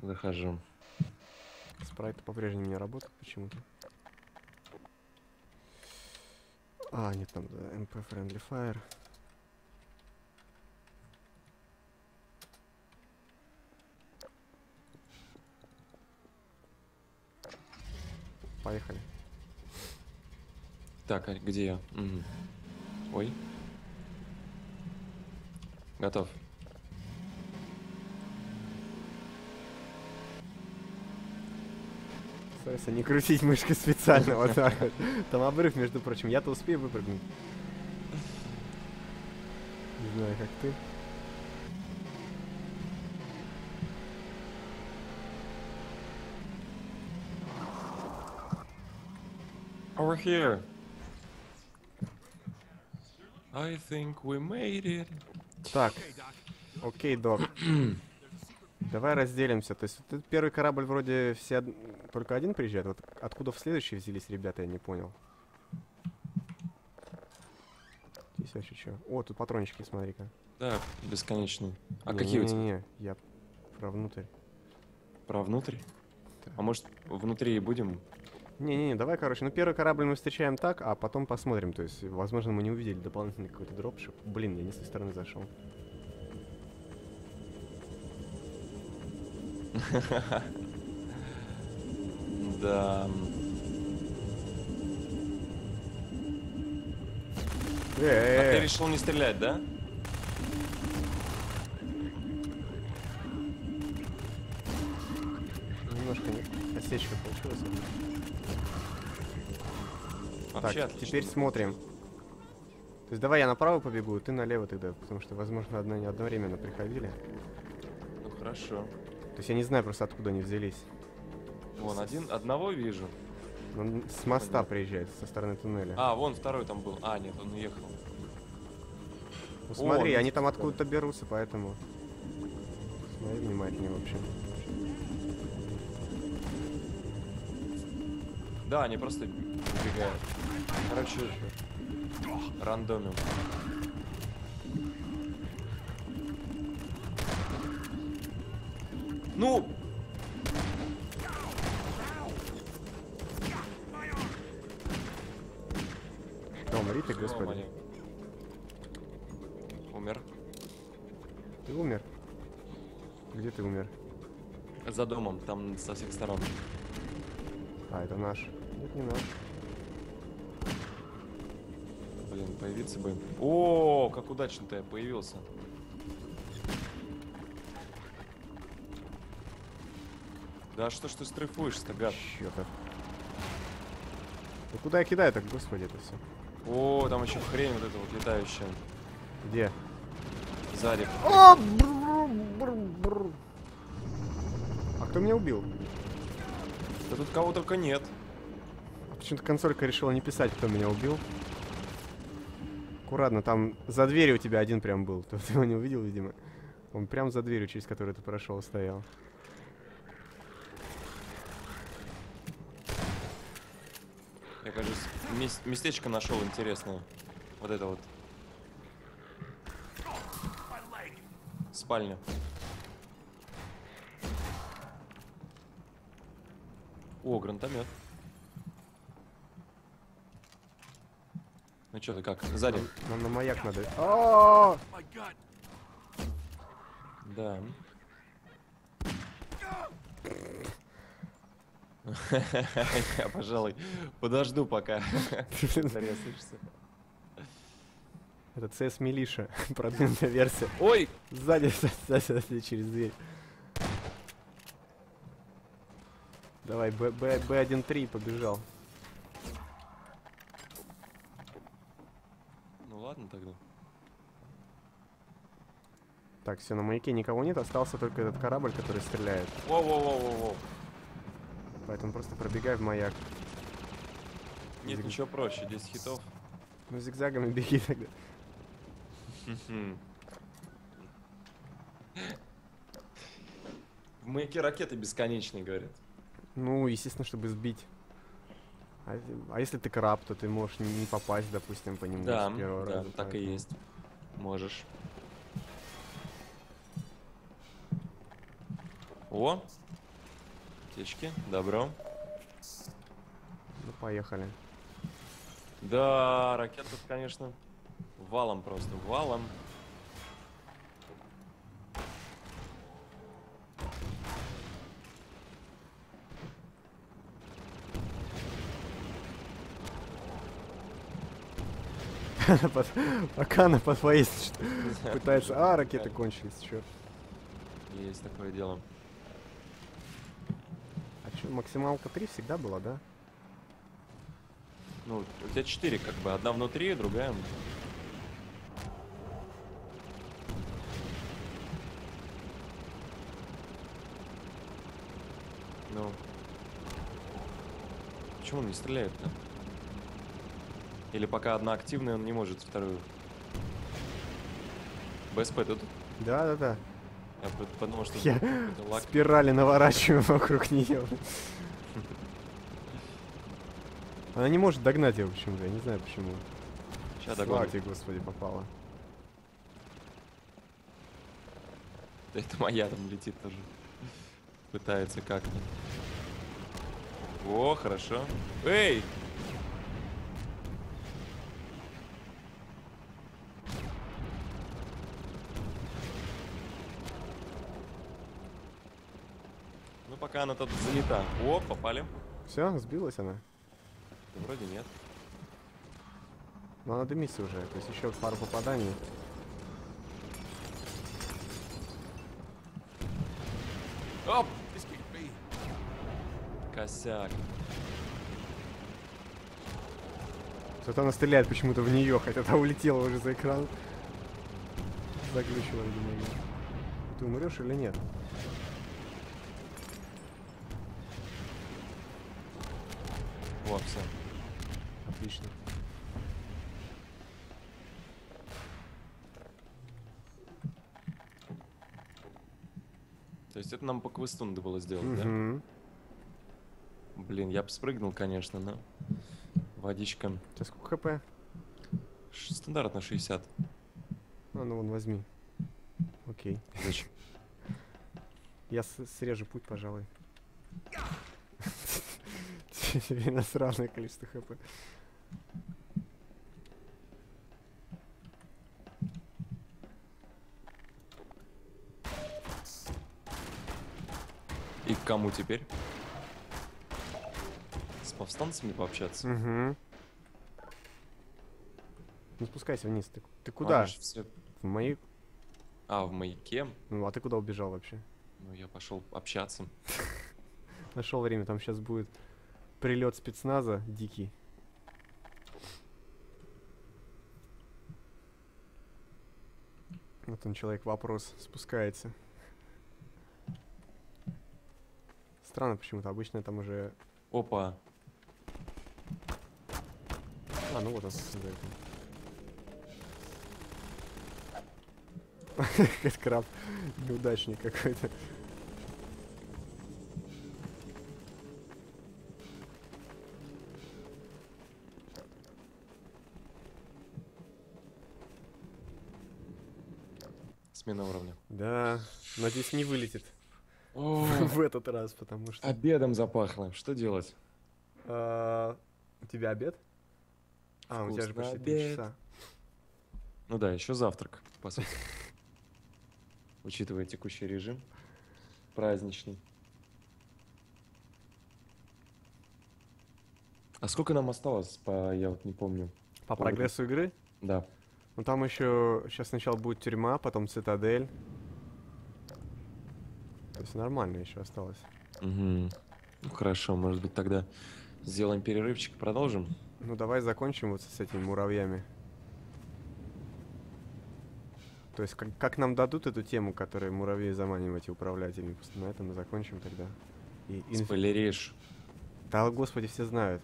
[SPEAKER 2] Захожу.
[SPEAKER 1] Спрайт по-прежнему не работает почему-то. А, нет, там да, MP Friendly Fire. Поехали.
[SPEAKER 2] Так, а где я? Мгм. Ой. Готов.
[SPEAKER 1] Старайся не крутить мышкой специально вот так вот. Там обрыв, между прочим. Я-то успею выпрыгнуть. Не знаю, как ты.
[SPEAKER 2] Over here. I think we made it.
[SPEAKER 1] Так, окей, док. Давай разделимся. То есть вот этот первый корабль вроде все од- только один приезжает. Вот откуда в следующий взялись ребята, я не понял. Здесь вообще что? О, тут патрончики, смотри-ка.
[SPEAKER 2] Так, бесконечный. А какие у тебя?
[SPEAKER 1] Не, я про внутрь.
[SPEAKER 2] Про внутрь?
[SPEAKER 1] Да.
[SPEAKER 2] А может, внутри и будем?
[SPEAKER 1] Не-не-не, давай, короче, ну первый корабль мы встречаем так, а потом посмотрим. То есть, возможно, мы не увидели дополнительный какой-то дропшип. Блин, я не с той стороны зашел.
[SPEAKER 2] Да.
[SPEAKER 1] Э,
[SPEAKER 2] А ты решил не стрелять, да?
[SPEAKER 1] Немножко не... Подсечка получилась.
[SPEAKER 2] Вообще
[SPEAKER 1] так,
[SPEAKER 2] отлично.
[SPEAKER 1] теперь смотрим. То есть давай я направо побегу, ты налево тогда, потому что, возможно, одно, не одновременно приходили.
[SPEAKER 2] Ну хорошо.
[SPEAKER 1] То есть я не знаю просто, откуда они взялись.
[SPEAKER 2] Вон, один, одного вижу.
[SPEAKER 1] Но н- с моста приезжает, со стороны туннеля.
[SPEAKER 2] А, вон второй там был. А, нет, он уехал.
[SPEAKER 1] Ну, смотри,
[SPEAKER 2] ну
[SPEAKER 1] они там
[SPEAKER 2] да.
[SPEAKER 1] откуда-то берутся, поэтому... Смотри внимательнее, в общем.
[SPEAKER 2] Да, они просто убегают. Короче, рандомим. Ну!
[SPEAKER 1] Да умри ты, господи.
[SPEAKER 2] Умер.
[SPEAKER 1] Ты умер? Где ты умер?
[SPEAKER 2] За домом, там со всех сторон.
[SPEAKER 1] А, это наш. Нет, не наш.
[SPEAKER 2] Блин, появиться бы. О, как удачно-то я появился. Да что ж ты стрейфуешься-то, гад?
[SPEAKER 1] Чё-то. Ну куда я кидаю так, господи, это все?
[SPEAKER 2] О, там еще хрень вот эта вот летающая.
[SPEAKER 1] Где?
[SPEAKER 2] Сзади.
[SPEAKER 1] О, бррр, бррр, бррр. А кто меня убил?
[SPEAKER 2] Да тут кого только нет.
[SPEAKER 1] Почему-то консолька решила не писать, кто меня убил. Аккуратно, там за дверью у тебя один прям был. Ты его не увидел, видимо. Он прям за дверью, через которую ты прошел, стоял.
[SPEAKER 2] Я, кажется, мес- местечко нашел интересное. Вот это вот. Спальня. О, гранатомет. Ну что ты как? Сзади.
[SPEAKER 1] Нам на маяк надо. О,
[SPEAKER 3] My gut.
[SPEAKER 2] Да. Я, пожалуй, подожду, пока.
[SPEAKER 1] Это CS Милиша, продвинутая версия.
[SPEAKER 2] Ой!
[SPEAKER 1] Сзади, сзади, сзади, через дверь. Давай, Б, Б, Б1-3 побежал.
[SPEAKER 2] Ну ладно тогда.
[SPEAKER 1] Так, все, на маяке никого нет, остался только этот корабль, который стреляет.
[SPEAKER 2] Воу-воу-воу-воу-воу.
[SPEAKER 1] Поэтому просто пробегай в маяк.
[SPEAKER 2] Нет
[SPEAKER 1] Зиг-
[SPEAKER 2] ничего проще, 10 хитов.
[SPEAKER 1] Ну, зигзагами беги тогда.
[SPEAKER 2] В маяке ракеты бесконечные, говорят.
[SPEAKER 1] Ну, естественно, чтобы сбить. А, а если ты краб, то ты можешь не попасть, допустим, по нему
[SPEAKER 2] Да,
[SPEAKER 1] с первого
[SPEAKER 2] да,
[SPEAKER 1] раза.
[SPEAKER 2] так и
[SPEAKER 1] поэтому-
[SPEAKER 2] есть. Можешь. О! Птички, добро.
[SPEAKER 1] Ну, поехали.
[SPEAKER 2] Да, ракет тут, конечно, валом просто, валом.
[SPEAKER 1] Она под- Пока она под твоей с- пытается... А, ракеты кончились, черт.
[SPEAKER 2] Есть такое дело.
[SPEAKER 1] Максималка 3 всегда была, да?
[SPEAKER 2] Ну, у тебя четыре, как бы, одна внутри, другая. Ну. Почему он не стреляет-то? Или пока одна активная, он не может вторую. БСП тут.
[SPEAKER 1] Да-да-да.
[SPEAKER 2] Я подумал, что
[SPEAKER 1] Я
[SPEAKER 2] лак.
[SPEAKER 1] Спирали наворачиваю вокруг нее. Она не может догнать его почему-то, я не знаю почему.
[SPEAKER 2] Сейчас
[SPEAKER 1] Слава тебе, господи, попала.
[SPEAKER 2] Да Это моя там летит тоже. Пытается как-то. О, хорошо. Эй! Пока она тут занята. О, попали.
[SPEAKER 1] Все, сбилась она.
[SPEAKER 2] Да вроде нет.
[SPEAKER 1] Но она дымится уже, то есть еще пару попаданий.
[SPEAKER 2] Оп! Косяк.
[SPEAKER 1] Зато она стреляет почему-то в нее, хотя та улетела уже за экран. Заглючила, видимо, её. Ты умрешь или нет?
[SPEAKER 2] Все.
[SPEAKER 1] Отлично.
[SPEAKER 2] То есть это нам по квесту надо было сделать, да?
[SPEAKER 1] Мгм.
[SPEAKER 2] Блин, я бы спрыгнул, конечно, но... Водичка.
[SPEAKER 1] Сейчас сколько хп?
[SPEAKER 2] Ш- Стандартно 60.
[SPEAKER 1] А, ну вон, возьми. Окей.
[SPEAKER 2] Зачем?
[SPEAKER 1] Я срежу путь, пожалуй. Тебе насравное количество хп.
[SPEAKER 2] И к кому теперь? С повстанцами пообщаться?
[SPEAKER 1] Угу. Ну спускайся вниз. Ты, ты
[SPEAKER 2] А,
[SPEAKER 1] куда?
[SPEAKER 2] ж все-
[SPEAKER 1] В мои...
[SPEAKER 2] А, в маяке?
[SPEAKER 1] Ну, а ты куда убежал вообще?
[SPEAKER 2] Ну, я пошел общаться.
[SPEAKER 1] Нашел время, там сейчас будет прилет спецназа дикий. Вот он, человек вопрос, спускается. Странно почему-то, обычно там уже...
[SPEAKER 2] Опа.
[SPEAKER 1] А, ну вот он, краб, неудачник какой-то.
[SPEAKER 2] Смена уровня.
[SPEAKER 1] Да, надеюсь, не вылетит
[SPEAKER 2] О,
[SPEAKER 1] в этот раз, потому что...
[SPEAKER 2] обедом запахло. Что делать?
[SPEAKER 1] А, У тебя обед? А, у тебя же почти три часа.
[SPEAKER 2] Ну да, еще завтрак, по сути. Учитывая текущий режим. Праздничный. А сколько нам осталось, по, я вот не помню.
[SPEAKER 1] По прогрессу игры?
[SPEAKER 2] Да.
[SPEAKER 1] Ну там еще сейчас сначала будет тюрьма, потом цитадель. То есть нормально еще осталось.
[SPEAKER 2] Мгм. Ну хорошо, может быть тогда сделаем перерывчик и продолжим.
[SPEAKER 1] Ну давай закончим вот с этими муравьями. То есть как, как нам дадут эту тему, которой муравей заманивать и управлять ими, просто на этом мы закончим тогда. И инф-
[SPEAKER 2] Спойлеришь.
[SPEAKER 1] Да, господи, все знают.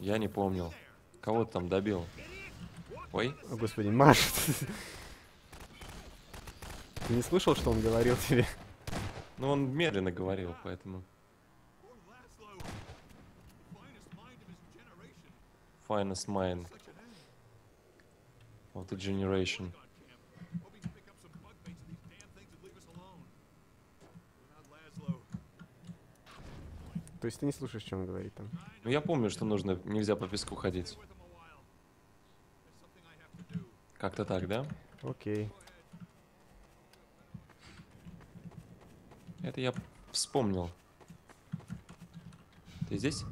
[SPEAKER 2] Я не помнил. Кого ты там добил? Ой,
[SPEAKER 1] О, господи, Маш. Ты не слышал, что он говорил тебе?
[SPEAKER 2] ну он медленно говорил, поэтому. Finest mind of the generation.
[SPEAKER 1] То есть ты не слушаешь, что он говорит там?
[SPEAKER 2] Ну я помню, что нужно, нельзя по песку ходить. Как-то так, да?
[SPEAKER 1] Окей.
[SPEAKER 2] Это я вспомнил. Ты здесь?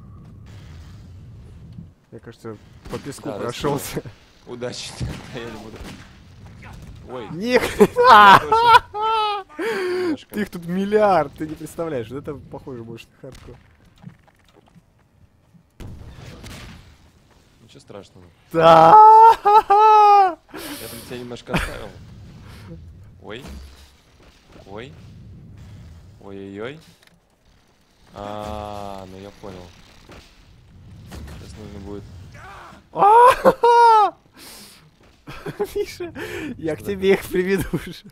[SPEAKER 1] Я, кажется, по песку
[SPEAKER 2] Да,
[SPEAKER 1] прошелся.
[SPEAKER 2] Удачи. Я не буду. Ой, немножко.
[SPEAKER 1] ты их тут миллиард, ты не представляешь. Это похоже больше на хардкор.
[SPEAKER 2] Ничего страшного.
[SPEAKER 1] Да!
[SPEAKER 2] Я там тебя немножко оставил. Ой. Ой. Ой-ой-ой. А, ну я понял. Сейчас нужно будет.
[SPEAKER 1] Миша, я к тебе их приведу уже.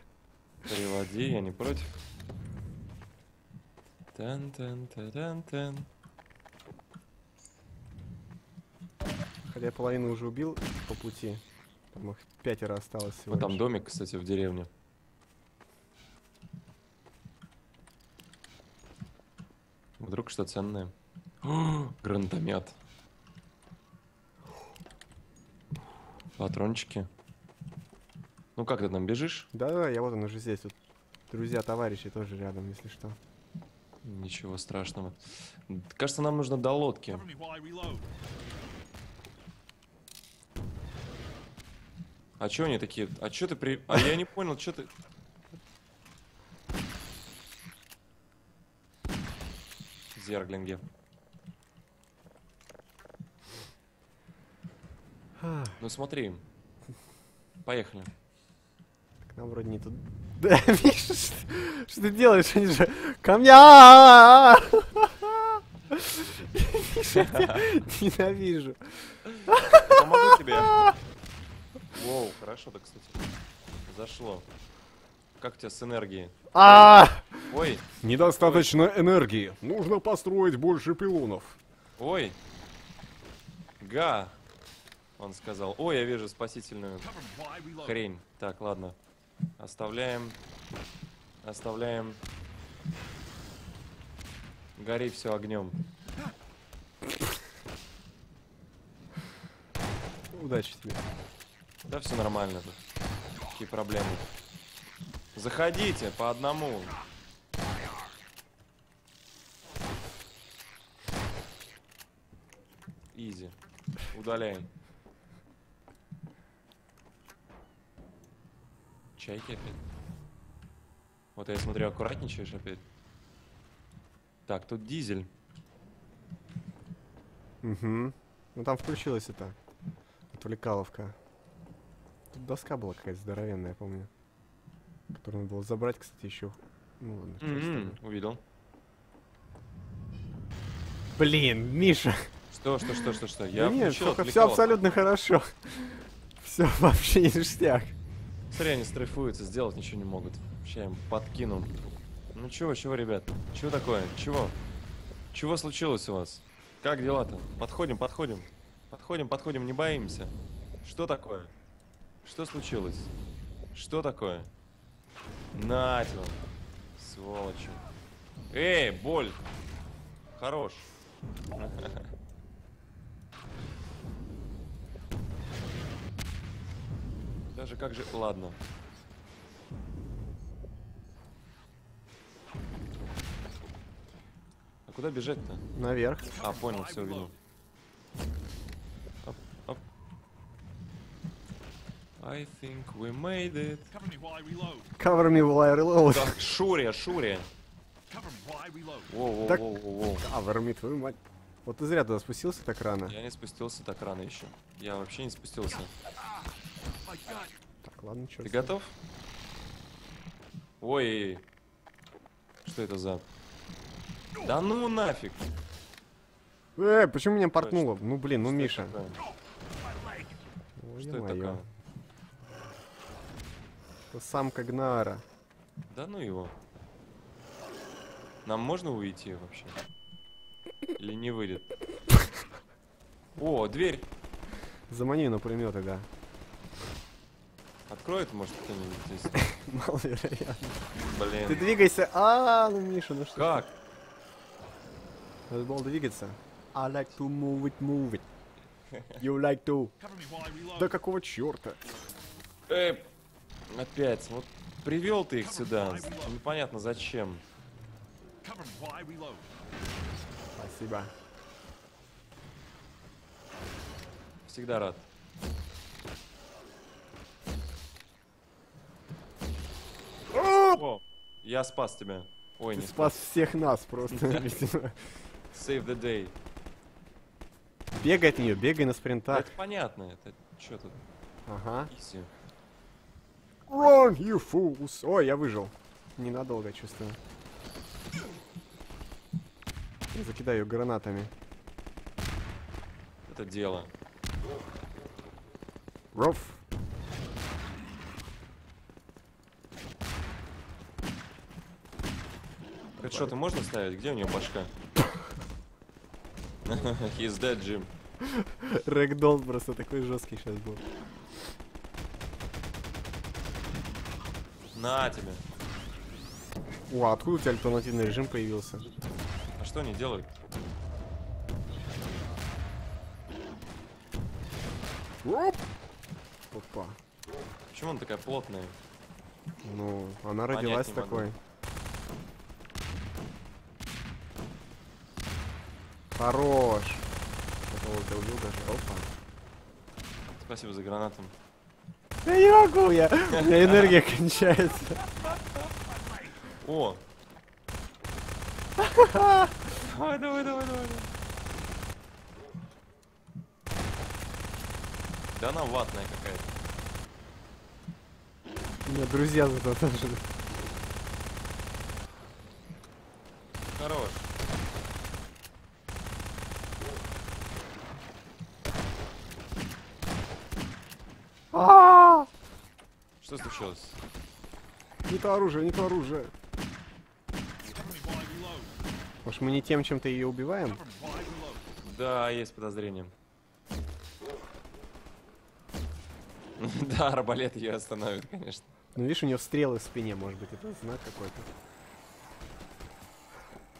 [SPEAKER 2] Приводи, я не против. тан
[SPEAKER 1] Хотя я половину уже убил по пути. Там их пятеро осталось всего
[SPEAKER 2] Вот там
[SPEAKER 1] лишь.
[SPEAKER 2] домик, кстати, в деревне. Вдруг что ценное. О, Гранатомет. Патрончики. Ну как ты там бежишь?
[SPEAKER 1] Да-да, я вот он уже здесь. Вот друзья, товарищи тоже рядом, если что.
[SPEAKER 2] Ничего страшного. Кажется, нам нужно до лодки. А чё они такие? А чё ты при... А я не понял, чё ты... Зерглинги. Ну смотри. Поехали.
[SPEAKER 1] Так нам вроде не тут... Да, Миша, что, ты делаешь? Они же... Ко мне! А, а, а, Миша, ненавижу.
[SPEAKER 2] Помогу тебе. Воу, хорошо так, кстати. Зашло. Как у тебя с энергией?
[SPEAKER 1] А!
[SPEAKER 2] Ой,
[SPEAKER 1] Недостаточно энергии. Нужно построить больше пилонов.
[SPEAKER 2] ой. Га. Он сказал. Ой, я вижу спасительную хрень. Так, ладно. Оставляем. Оставляем. Гори все огнем.
[SPEAKER 1] Удачи тебе.
[SPEAKER 2] Да все нормально тут. Какие проблемы? Заходите по одному. Изи. Удаляем. Чайки опять. Вот я смотрю, аккуратничаешь опять. Так, тут дизель.
[SPEAKER 1] Угу. Ну там включилась это. Отвлекаловка. Тут доска была какая-то здоровенная, я помню. Которую надо было забрать, кстати, еще. Ну ладно.
[SPEAKER 2] М,
[SPEAKER 1] оставим.
[SPEAKER 2] Увидел.
[SPEAKER 1] Блин, Миша.
[SPEAKER 2] Что, что, что, что, что?
[SPEAKER 1] Да
[SPEAKER 2] Я
[SPEAKER 1] нет,
[SPEAKER 2] включил
[SPEAKER 1] все абсолютно хорошо. Все вообще ништяк.
[SPEAKER 2] Смотри, они стрейфуются, сделать ничего не могут. Сейчас им подкину. Ну чего, чего, ребят? Чего такое? Чего? Чего случилось у вас? Как дела-то? Подходим, подходим. Подходим, подходим, не боимся. Что такое? Что случилось? Что такое? Нате вам. Сволочи. Эй, боль! Хорош. Даже как же... Ладно. А куда бежать-то?
[SPEAKER 1] Наверх.
[SPEAKER 2] А, понял, все увидел. Оп, оп. I think we made it.
[SPEAKER 3] Cover me while I reload.
[SPEAKER 1] Cover me while I reload.
[SPEAKER 2] Так, Шуре, Шуре.
[SPEAKER 3] Cover me while I reload.
[SPEAKER 2] Воу,
[SPEAKER 1] Так-
[SPEAKER 2] воу, воу, воу.
[SPEAKER 1] Cover me, твою мать. Вот ты зря туда спустился так рано.
[SPEAKER 2] Я не спустился так рано еще. Я вообще не спустился.
[SPEAKER 1] Так, ладно, что
[SPEAKER 2] Ты готов? Ой. Что это за... Да ну нафиг.
[SPEAKER 1] Э, почему меня портнуло? Ну блин, ну
[SPEAKER 2] Что
[SPEAKER 1] Миша.
[SPEAKER 2] такое?
[SPEAKER 1] Ой,
[SPEAKER 2] Что это такое?
[SPEAKER 1] Это самка Гнара.
[SPEAKER 2] Да ну его. Нам можно уйти вообще? Или не выйдет? О, дверь.
[SPEAKER 1] Замани на пулеметы, да.
[SPEAKER 2] Откроет, может, кто-нибудь здесь?
[SPEAKER 1] Маловероятно. Ты
[SPEAKER 2] Блин.
[SPEAKER 1] двигайся. А, ну Миша, ну что?
[SPEAKER 2] Как?
[SPEAKER 1] Надо было двигаться. I like to move it, move it. You like to. Да какого черта?
[SPEAKER 2] Э, опять. Вот привел ты их сюда. Непонятно зачем.
[SPEAKER 1] Спасибо.
[SPEAKER 2] Всегда рад. О, я спас тебя. Ой,
[SPEAKER 1] Ты
[SPEAKER 2] не
[SPEAKER 1] спас всех нас просто, видимо.
[SPEAKER 2] Save the day.
[SPEAKER 1] Бегай от нее, бегай на спринтах.
[SPEAKER 2] Это понятно. Это что тут?
[SPEAKER 1] Ага.
[SPEAKER 2] Изи.
[SPEAKER 1] Run, you fools! Ой, я выжил. Ненадолго, чувствую. Я закидаю ее гранатами.
[SPEAKER 2] Это дело.
[SPEAKER 1] Роф.
[SPEAKER 2] Это что, ты можно ставить? Где у нее башка? He's dead, Jim.
[SPEAKER 1] Рэгдолл просто такой жесткий сейчас был.
[SPEAKER 2] На тебе.
[SPEAKER 1] О, а откуда у тебя альтернативный режим появился?
[SPEAKER 2] А что они делают?
[SPEAKER 1] Оп! Опа.
[SPEAKER 2] Почему она такая плотная?
[SPEAKER 1] Ну, она
[SPEAKER 2] Понять
[SPEAKER 1] родилась
[SPEAKER 2] могу.
[SPEAKER 1] такой. Хорош. Какого ты убил даже? Опа.
[SPEAKER 2] Спасибо за гранату.
[SPEAKER 1] Я не могу, я... У меня энергия кончается.
[SPEAKER 2] О! Давай, давай, давай, давай. Да она ватная какая-то.
[SPEAKER 1] У меня друзья зато тоже.
[SPEAKER 2] Хорош.
[SPEAKER 1] А!
[SPEAKER 2] Что случилось?
[SPEAKER 1] Не то оружие, не то оружие. Может мы не тем чем-то ее убиваем?
[SPEAKER 2] Да, есть подозрение. Да, арбалет ее остановит, конечно.
[SPEAKER 1] Ну видишь, у нее стрелы в спине, может быть, это знак какой-то.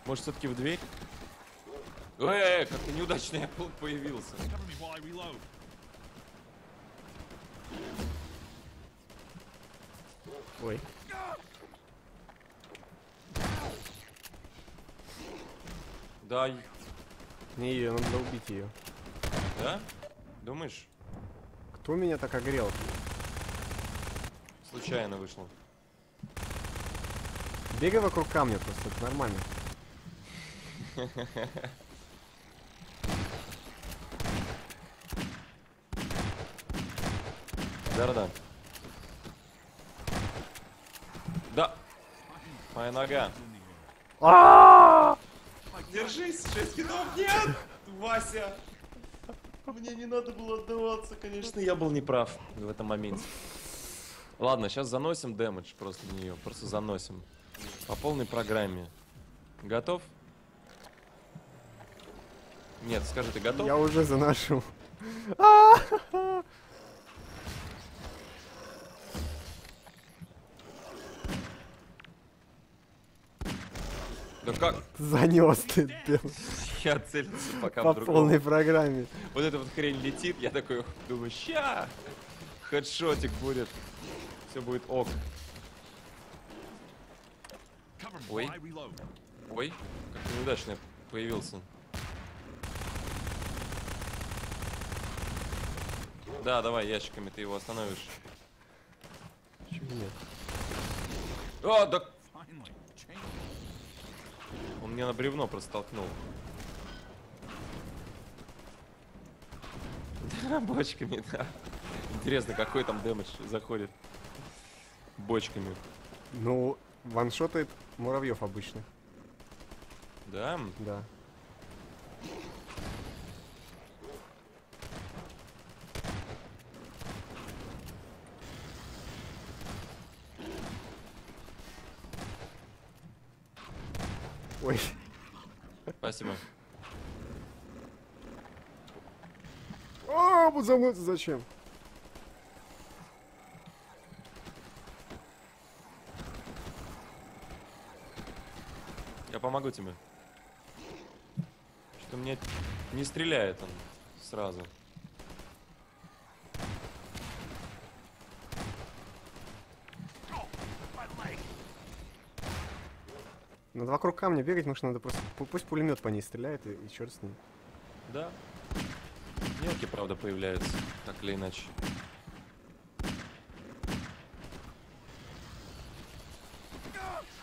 [SPEAKER 2] Может, все-таки в дверь? Э, как-то неудачно я появился.
[SPEAKER 3] Cover me while I reload.
[SPEAKER 1] Ой.
[SPEAKER 2] Да,
[SPEAKER 1] Не ее, надо убить ее.
[SPEAKER 2] да? Думаешь?
[SPEAKER 1] Кто меня так огрел?
[SPEAKER 2] Случайно вышло.
[SPEAKER 1] Бегай вокруг камня просто, это нормально.
[SPEAKER 2] Да-да-да. Да. Моя нога.
[SPEAKER 1] А!
[SPEAKER 2] Держись, 6 хитов, нет! Вася! Мне не надо было отдаваться, конечно. Я был неправ в этом моменте. Ладно, сейчас заносим дэмэдж просто в нее. Просто заносим. По полной программе. Готов? Нет, скажи, ты готов?
[SPEAKER 1] Я уже заношу.
[SPEAKER 2] Да как?
[SPEAKER 1] Занес ты
[SPEAKER 2] Я целился пока
[SPEAKER 1] по полной программе.
[SPEAKER 2] Вот эта вот хрень летит, я такой думаю, ща! Хедшотик будет. Все будет ок. Ой. Ой, как неудачно я появился. Да, давай ящиками ты его остановишь.
[SPEAKER 1] Почему нет?
[SPEAKER 2] О, да. Он меня на бревно просто толкнул. Да, бочками, да. Интересно, какой там дэмэдж заходит бочками.
[SPEAKER 1] Ну, ваншотает муравьев обычно.
[SPEAKER 2] Да,
[SPEAKER 1] Да. Ой,
[SPEAKER 2] спасибо.
[SPEAKER 1] а, вот за мной зачем?
[SPEAKER 2] Я помогу тебе. Что мне не стреляет он сразу.
[SPEAKER 1] Вокруг камня бегать, что надо просто... пу- Пусть пулемет по ней стреляет, и, и черт с ним.
[SPEAKER 2] Да. Мелкие, правда, появляются, так или иначе.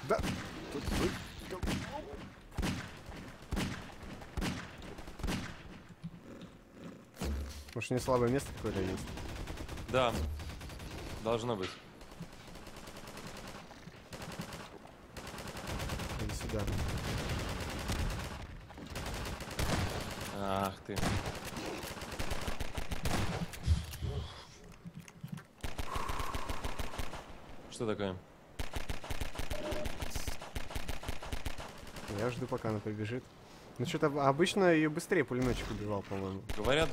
[SPEAKER 1] Да! Тут вы- Может, у нее слабое место какое-то есть?
[SPEAKER 2] Да, должно быть.
[SPEAKER 1] Иди сюда.
[SPEAKER 2] Ах ты. Что такое?
[SPEAKER 1] Я жду, пока она побежит. Ну, что-то обычно ее быстрее пулеметчик убивал, по-моему.
[SPEAKER 2] Говорят,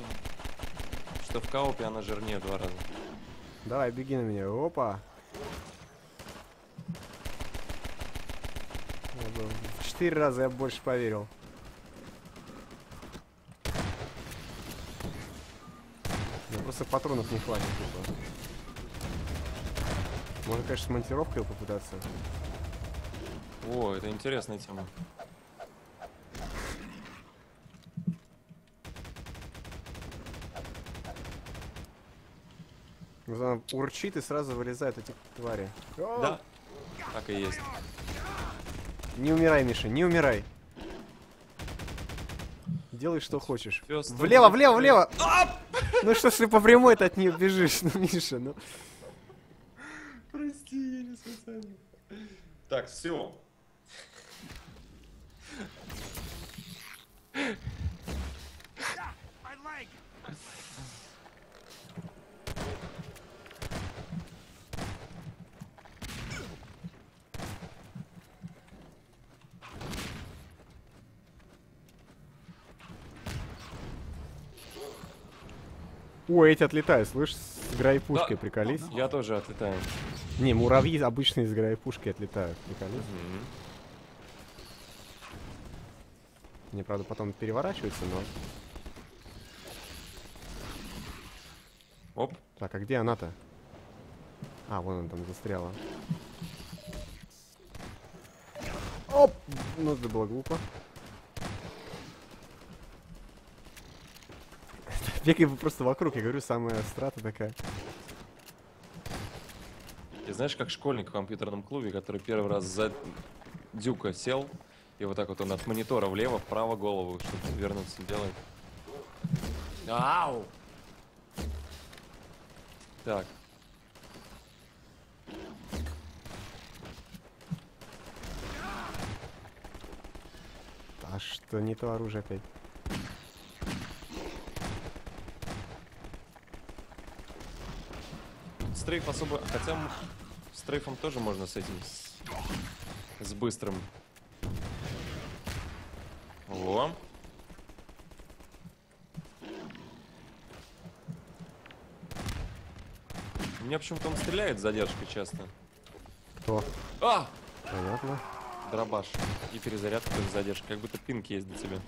[SPEAKER 2] что в коопе она жирнее в два раза.
[SPEAKER 1] Давай, беги на меня. Опа! В четыре раза я больше поверил. Мне просто патронов не хватит. тупо. Можно, конечно, с монтировкой попытаться.
[SPEAKER 2] О, это интересная тема.
[SPEAKER 1] Она урчит и сразу вылезают эти твари.
[SPEAKER 2] Да, так и есть.
[SPEAKER 1] Не умирай, Миша, не умирай. Делай, что хочешь.
[SPEAKER 2] Пёс,
[SPEAKER 1] Влево, влево, влево! Ну что ж ты по прямой-то от нее бежишь, ну, Миша, ну.
[SPEAKER 2] Прости, я не специально. Так, все.
[SPEAKER 1] Ой, эти отлетают, слышь, с грай-пушкой,
[SPEAKER 2] Да.
[SPEAKER 1] приколись.
[SPEAKER 2] Я тоже отлетаю.
[SPEAKER 1] Не, муравьи обычные с грай-пушкой отлетают, приколись.
[SPEAKER 2] Мгм.
[SPEAKER 1] Мне, правда, потом переворачивается, но...
[SPEAKER 2] Оп.
[SPEAKER 1] Так, а где она-то? А, вон она там застряла. Оп! Ну, это было глупо. Бегай просто вокруг, я говорю, самая страта такая.
[SPEAKER 2] Ты знаешь, как школьник в компьютерном клубе, который первый раз за дюка сел, и вот так вот он от монитора влево, вправо голову, чтобы вернуться, делает. Ау! Так,
[SPEAKER 1] А что, не то оружие опять?
[SPEAKER 2] Стрейф особо... Хотя м- стрейфом тоже можно с этим... С, с быстрым. Во. У меня почему-то он стреляет с задержкой часто.
[SPEAKER 1] То.
[SPEAKER 2] А!
[SPEAKER 1] Понятно.
[SPEAKER 2] Дробаш. И перезарядка тоже с задержкой. Как будто пинг есть до тебя.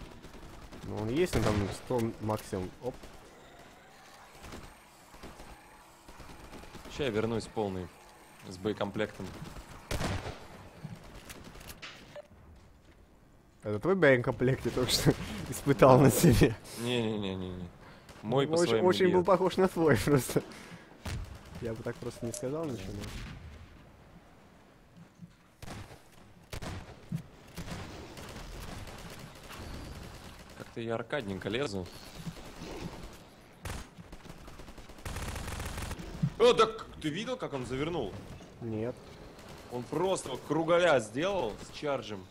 [SPEAKER 1] Ну, он есть, он там 100 максимум. Оп.
[SPEAKER 2] Сейчас я вернусь полный. С боекомплектом.
[SPEAKER 1] Это твой боекомплект я только что испытал на себе.
[SPEAKER 2] Не-не-не-не-не. Мой по
[SPEAKER 1] очень, очень был похож на твой просто. Я бы так просто не сказал ничего.
[SPEAKER 2] Как-то я аркадненько лезу. О, так ты видел, как он завернул?
[SPEAKER 1] Нет.
[SPEAKER 2] Он просто вот круголя сделал с чарджем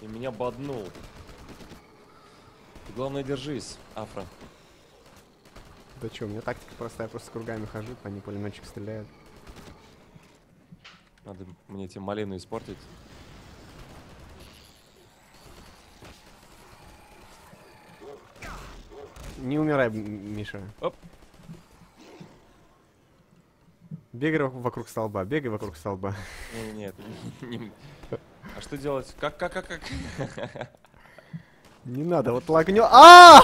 [SPEAKER 2] и меня боднул. Ты, главное, держись, Афра.
[SPEAKER 1] Да чё, у меня тактика простая, просто с кругами хожу, по ним пулеметчик стреляет.
[SPEAKER 2] Надо мне тебе малину испортить.
[SPEAKER 1] Не умирай, Миша.
[SPEAKER 2] Оп.
[SPEAKER 1] Бегай вок- вокруг столба, бегай вокруг столба.
[SPEAKER 2] Не, нет. не- А что делать? Как, как, как, как?
[SPEAKER 1] Не надо, вот лагнё... а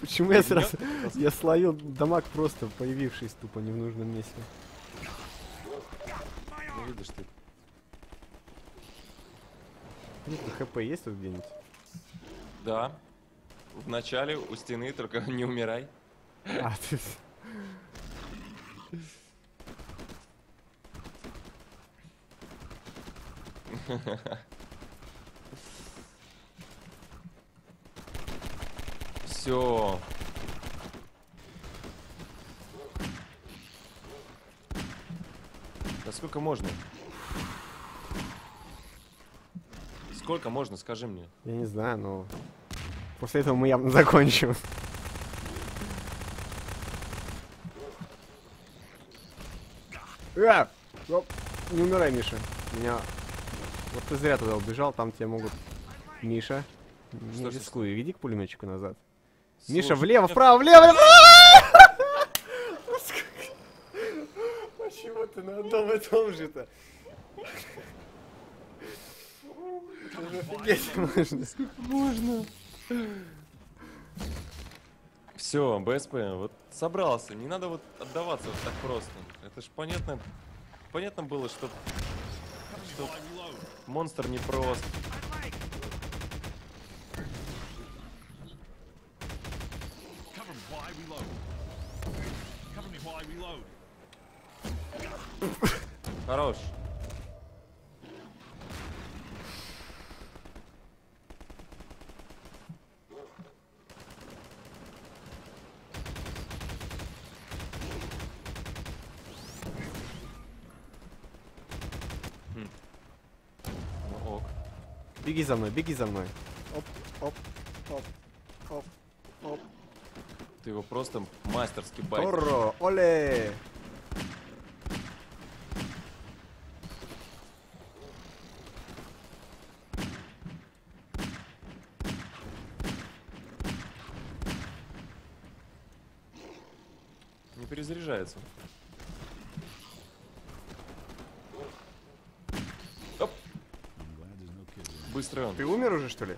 [SPEAKER 1] Почему я сразу... Я словил дамаг просто появившись тупо не в нужном месте.
[SPEAKER 2] Ну, видишь ты.
[SPEAKER 1] Ну, ХП есть тут где-нибудь?
[SPEAKER 2] Да. В начале у стены, только не умирай.
[SPEAKER 1] А, ты...
[SPEAKER 2] Все. Да сколько можно? Сколько можно, скажи мне.
[SPEAKER 1] Я не знаю, но... После этого мы явно закончим. А! Оп, Не умирай, Миша. Меня... Вот ты зря туда убежал, там тебя могут... Миша, не
[SPEAKER 2] Что
[SPEAKER 1] рискуй, иди к пулеметчику назад. Миша,
[SPEAKER 2] Слушай,
[SPEAKER 1] влево,
[SPEAKER 2] нет,
[SPEAKER 1] вправо, влево, влево! Почему ты на одном и том же-то? Офигеть можно.
[SPEAKER 2] Можно. Все, БСП, вот собрался. Не надо вот отдаваться вот так просто. Это ж понятно. Понятно было, что
[SPEAKER 3] Cover
[SPEAKER 2] монстр не прост.
[SPEAKER 3] Cover me while I reload. Cover me while I reload.
[SPEAKER 2] Хорош.
[SPEAKER 1] Беги за мной, беги за мной. Оп, оп, оп, оп, оп.
[SPEAKER 2] Ты его просто мастерски байтишь.
[SPEAKER 1] Торо, оле!
[SPEAKER 2] Он.
[SPEAKER 1] Ты умер уже, что ли?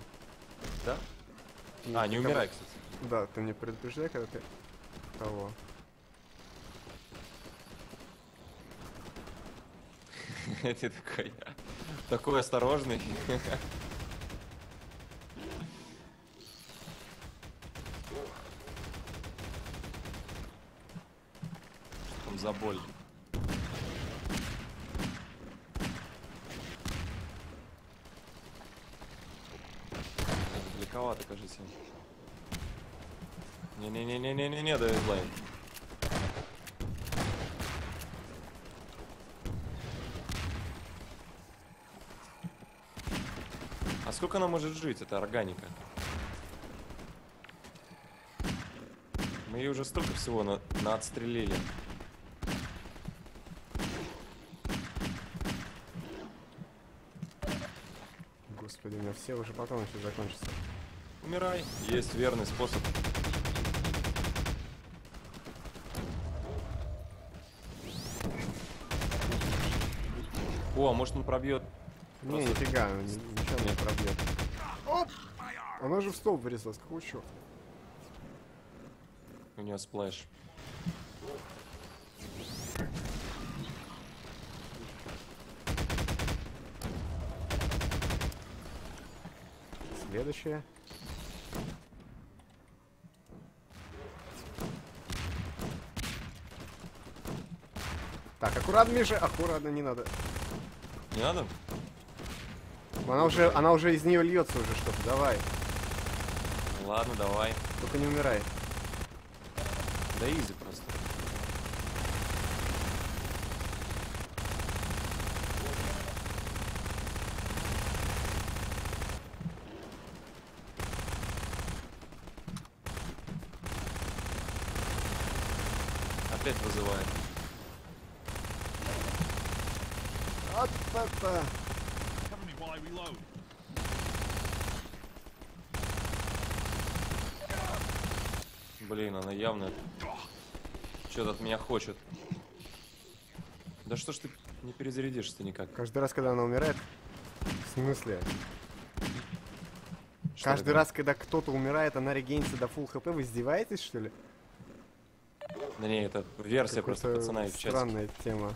[SPEAKER 2] Да? А, не умирай, кстати.
[SPEAKER 1] Да, ты мне предупреждай, когда ты того.
[SPEAKER 2] Ты такой, такой осторожный. Там за боль? Далековато, кажется. Не-не-не-не-не-не, Дэвид Лайн. А сколько она может жить, эта органика? Мы ей уже столько всего на, на отстрелили.
[SPEAKER 1] Господи, у меня все уже потом еще закончится.
[SPEAKER 2] Умирай. Есть верный способ. О, а может он пробьет?
[SPEAKER 1] Не, нифига, ни- ничего не пробьет. Оп! Она же в стол врезалась, какого черта?
[SPEAKER 2] У нее splash.
[SPEAKER 1] Следующее. Так, аккуратно, Миша, аккуратно, не надо.
[SPEAKER 2] Не надо?
[SPEAKER 1] Она уже, она уже из нее льется уже что-то, давай.
[SPEAKER 2] Ладно, давай.
[SPEAKER 1] Только не умирай.
[SPEAKER 2] Да изи просто. Опять вызывает.
[SPEAKER 1] Вот это.
[SPEAKER 3] Cover me while I reload.
[SPEAKER 2] Блин, она явно что-то от меня хочет. Да что ж ты не перезарядишься никак?
[SPEAKER 1] Каждый раз, когда она умирает, в смысле?
[SPEAKER 2] Что
[SPEAKER 1] Каждый раз, когда кто-то умирает, она регенится до full хп, вы издеваетесь, что ли?
[SPEAKER 2] Да не, это версия просто пацана чатика.
[SPEAKER 1] странная тема.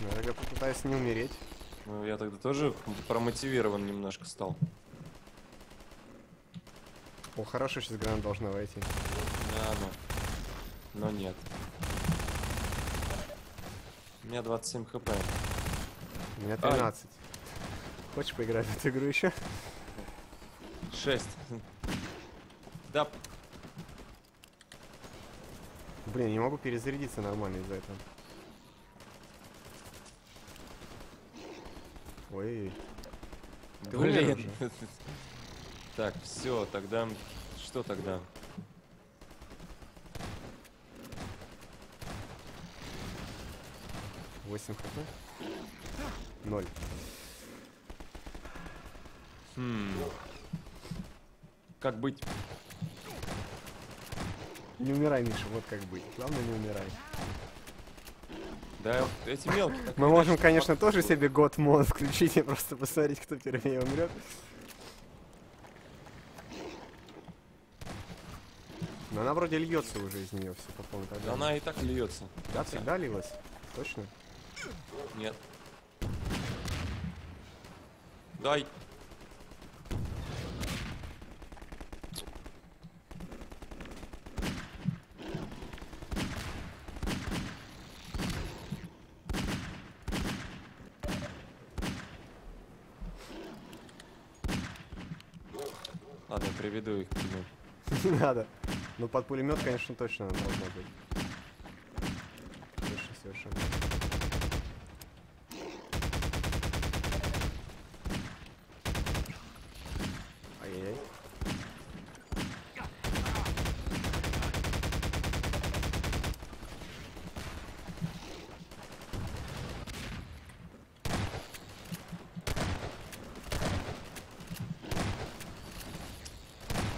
[SPEAKER 1] Ну, Я попытаюсь не умереть.
[SPEAKER 2] Ну, я тогда тоже промотивирован немножко стал.
[SPEAKER 1] О, хорошо, сейчас граната должна войти.
[SPEAKER 2] Да, но... Но нет. У меня 27 хп.
[SPEAKER 1] У меня
[SPEAKER 2] Ай.
[SPEAKER 1] 13. Хочешь поиграть в эту игру еще?
[SPEAKER 2] 6. Да,
[SPEAKER 1] Блин, не могу перезарядиться нормально из-за этого. Ой, Ты умер
[SPEAKER 2] блин.
[SPEAKER 1] уже?
[SPEAKER 2] Так, все, тогда... Что тогда?
[SPEAKER 1] восемь хп? Ноль.
[SPEAKER 2] Хм. Как быть?
[SPEAKER 1] Не умирай, Миша, вот как быть. Главное, не умирай.
[SPEAKER 2] Да, эти мелкие.
[SPEAKER 1] Мы можем, конечно, тоже себе год мод включить и просто посмотреть, кто первее умрет. Но она вроде льется уже из нее все по полной
[SPEAKER 2] Да
[SPEAKER 1] программе.
[SPEAKER 2] Она и так льется.
[SPEAKER 1] Да, всегда лилась. Точно?
[SPEAKER 2] Нет. Дай.
[SPEAKER 1] Ну,
[SPEAKER 2] Ладно, приведу их к нему.
[SPEAKER 1] Не надо. Ну, под пулемет, конечно, точно должно быть. Точно совершенно. Ай-яй-яй.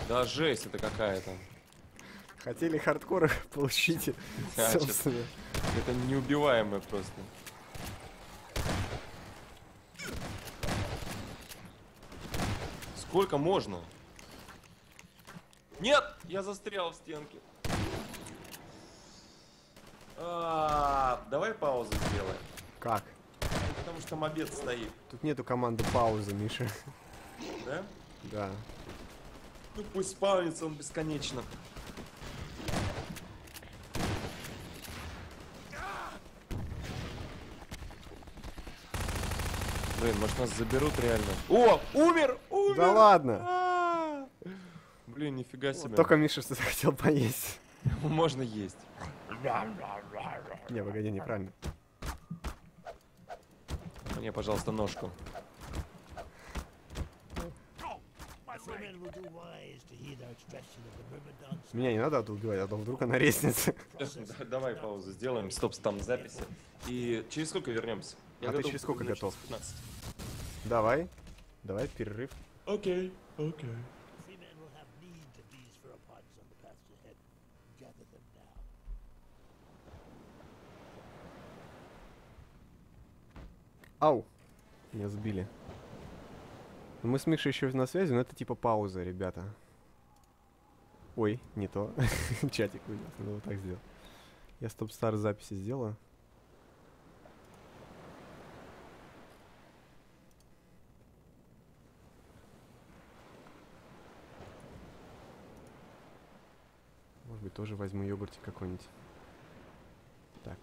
[SPEAKER 2] Да жесть это какая-то.
[SPEAKER 1] Хотели хардкора, получите.
[SPEAKER 2] Да, чё-
[SPEAKER 1] Собственно.
[SPEAKER 2] Это неубиваемое просто. Сколько можно? Нет! Я застрял в стенке. А, давай паузу сделаем.
[SPEAKER 1] Как?
[SPEAKER 2] Потому что там обед стоит,
[SPEAKER 1] Тут нету команды паузы, Миша.
[SPEAKER 2] да?
[SPEAKER 1] Да.
[SPEAKER 2] Ну пусть спавнится он бесконечно. Блин, может нас заберут реально. О, умер! Умер!
[SPEAKER 1] Да ладно!
[SPEAKER 2] А! Блин, нифига себе.
[SPEAKER 1] Только Миша что хотел поесть.
[SPEAKER 2] Можно есть.
[SPEAKER 1] Не, погоди, неправильно.
[SPEAKER 2] Мне, пожалуйста, ножку.
[SPEAKER 1] Меня не надо оттуда убивать, а то вдруг она.
[SPEAKER 2] Да- Давай паузу сделаем, стоп, там записи. И через сколько вернемся?
[SPEAKER 1] А ты через сколько готов?
[SPEAKER 2] через 15.
[SPEAKER 1] Давай. Давай перерыв.
[SPEAKER 2] Окей, окей.
[SPEAKER 1] Ау! Меня сбили. Ну, Мы с Мишей еще на связи, но это типа пауза, ребята. Ой, не то. Чатик выйдет. Надо вот так сделать. Я стоп-старт записи сделаю. тоже возьму йогуртик какой-нибудь. Так,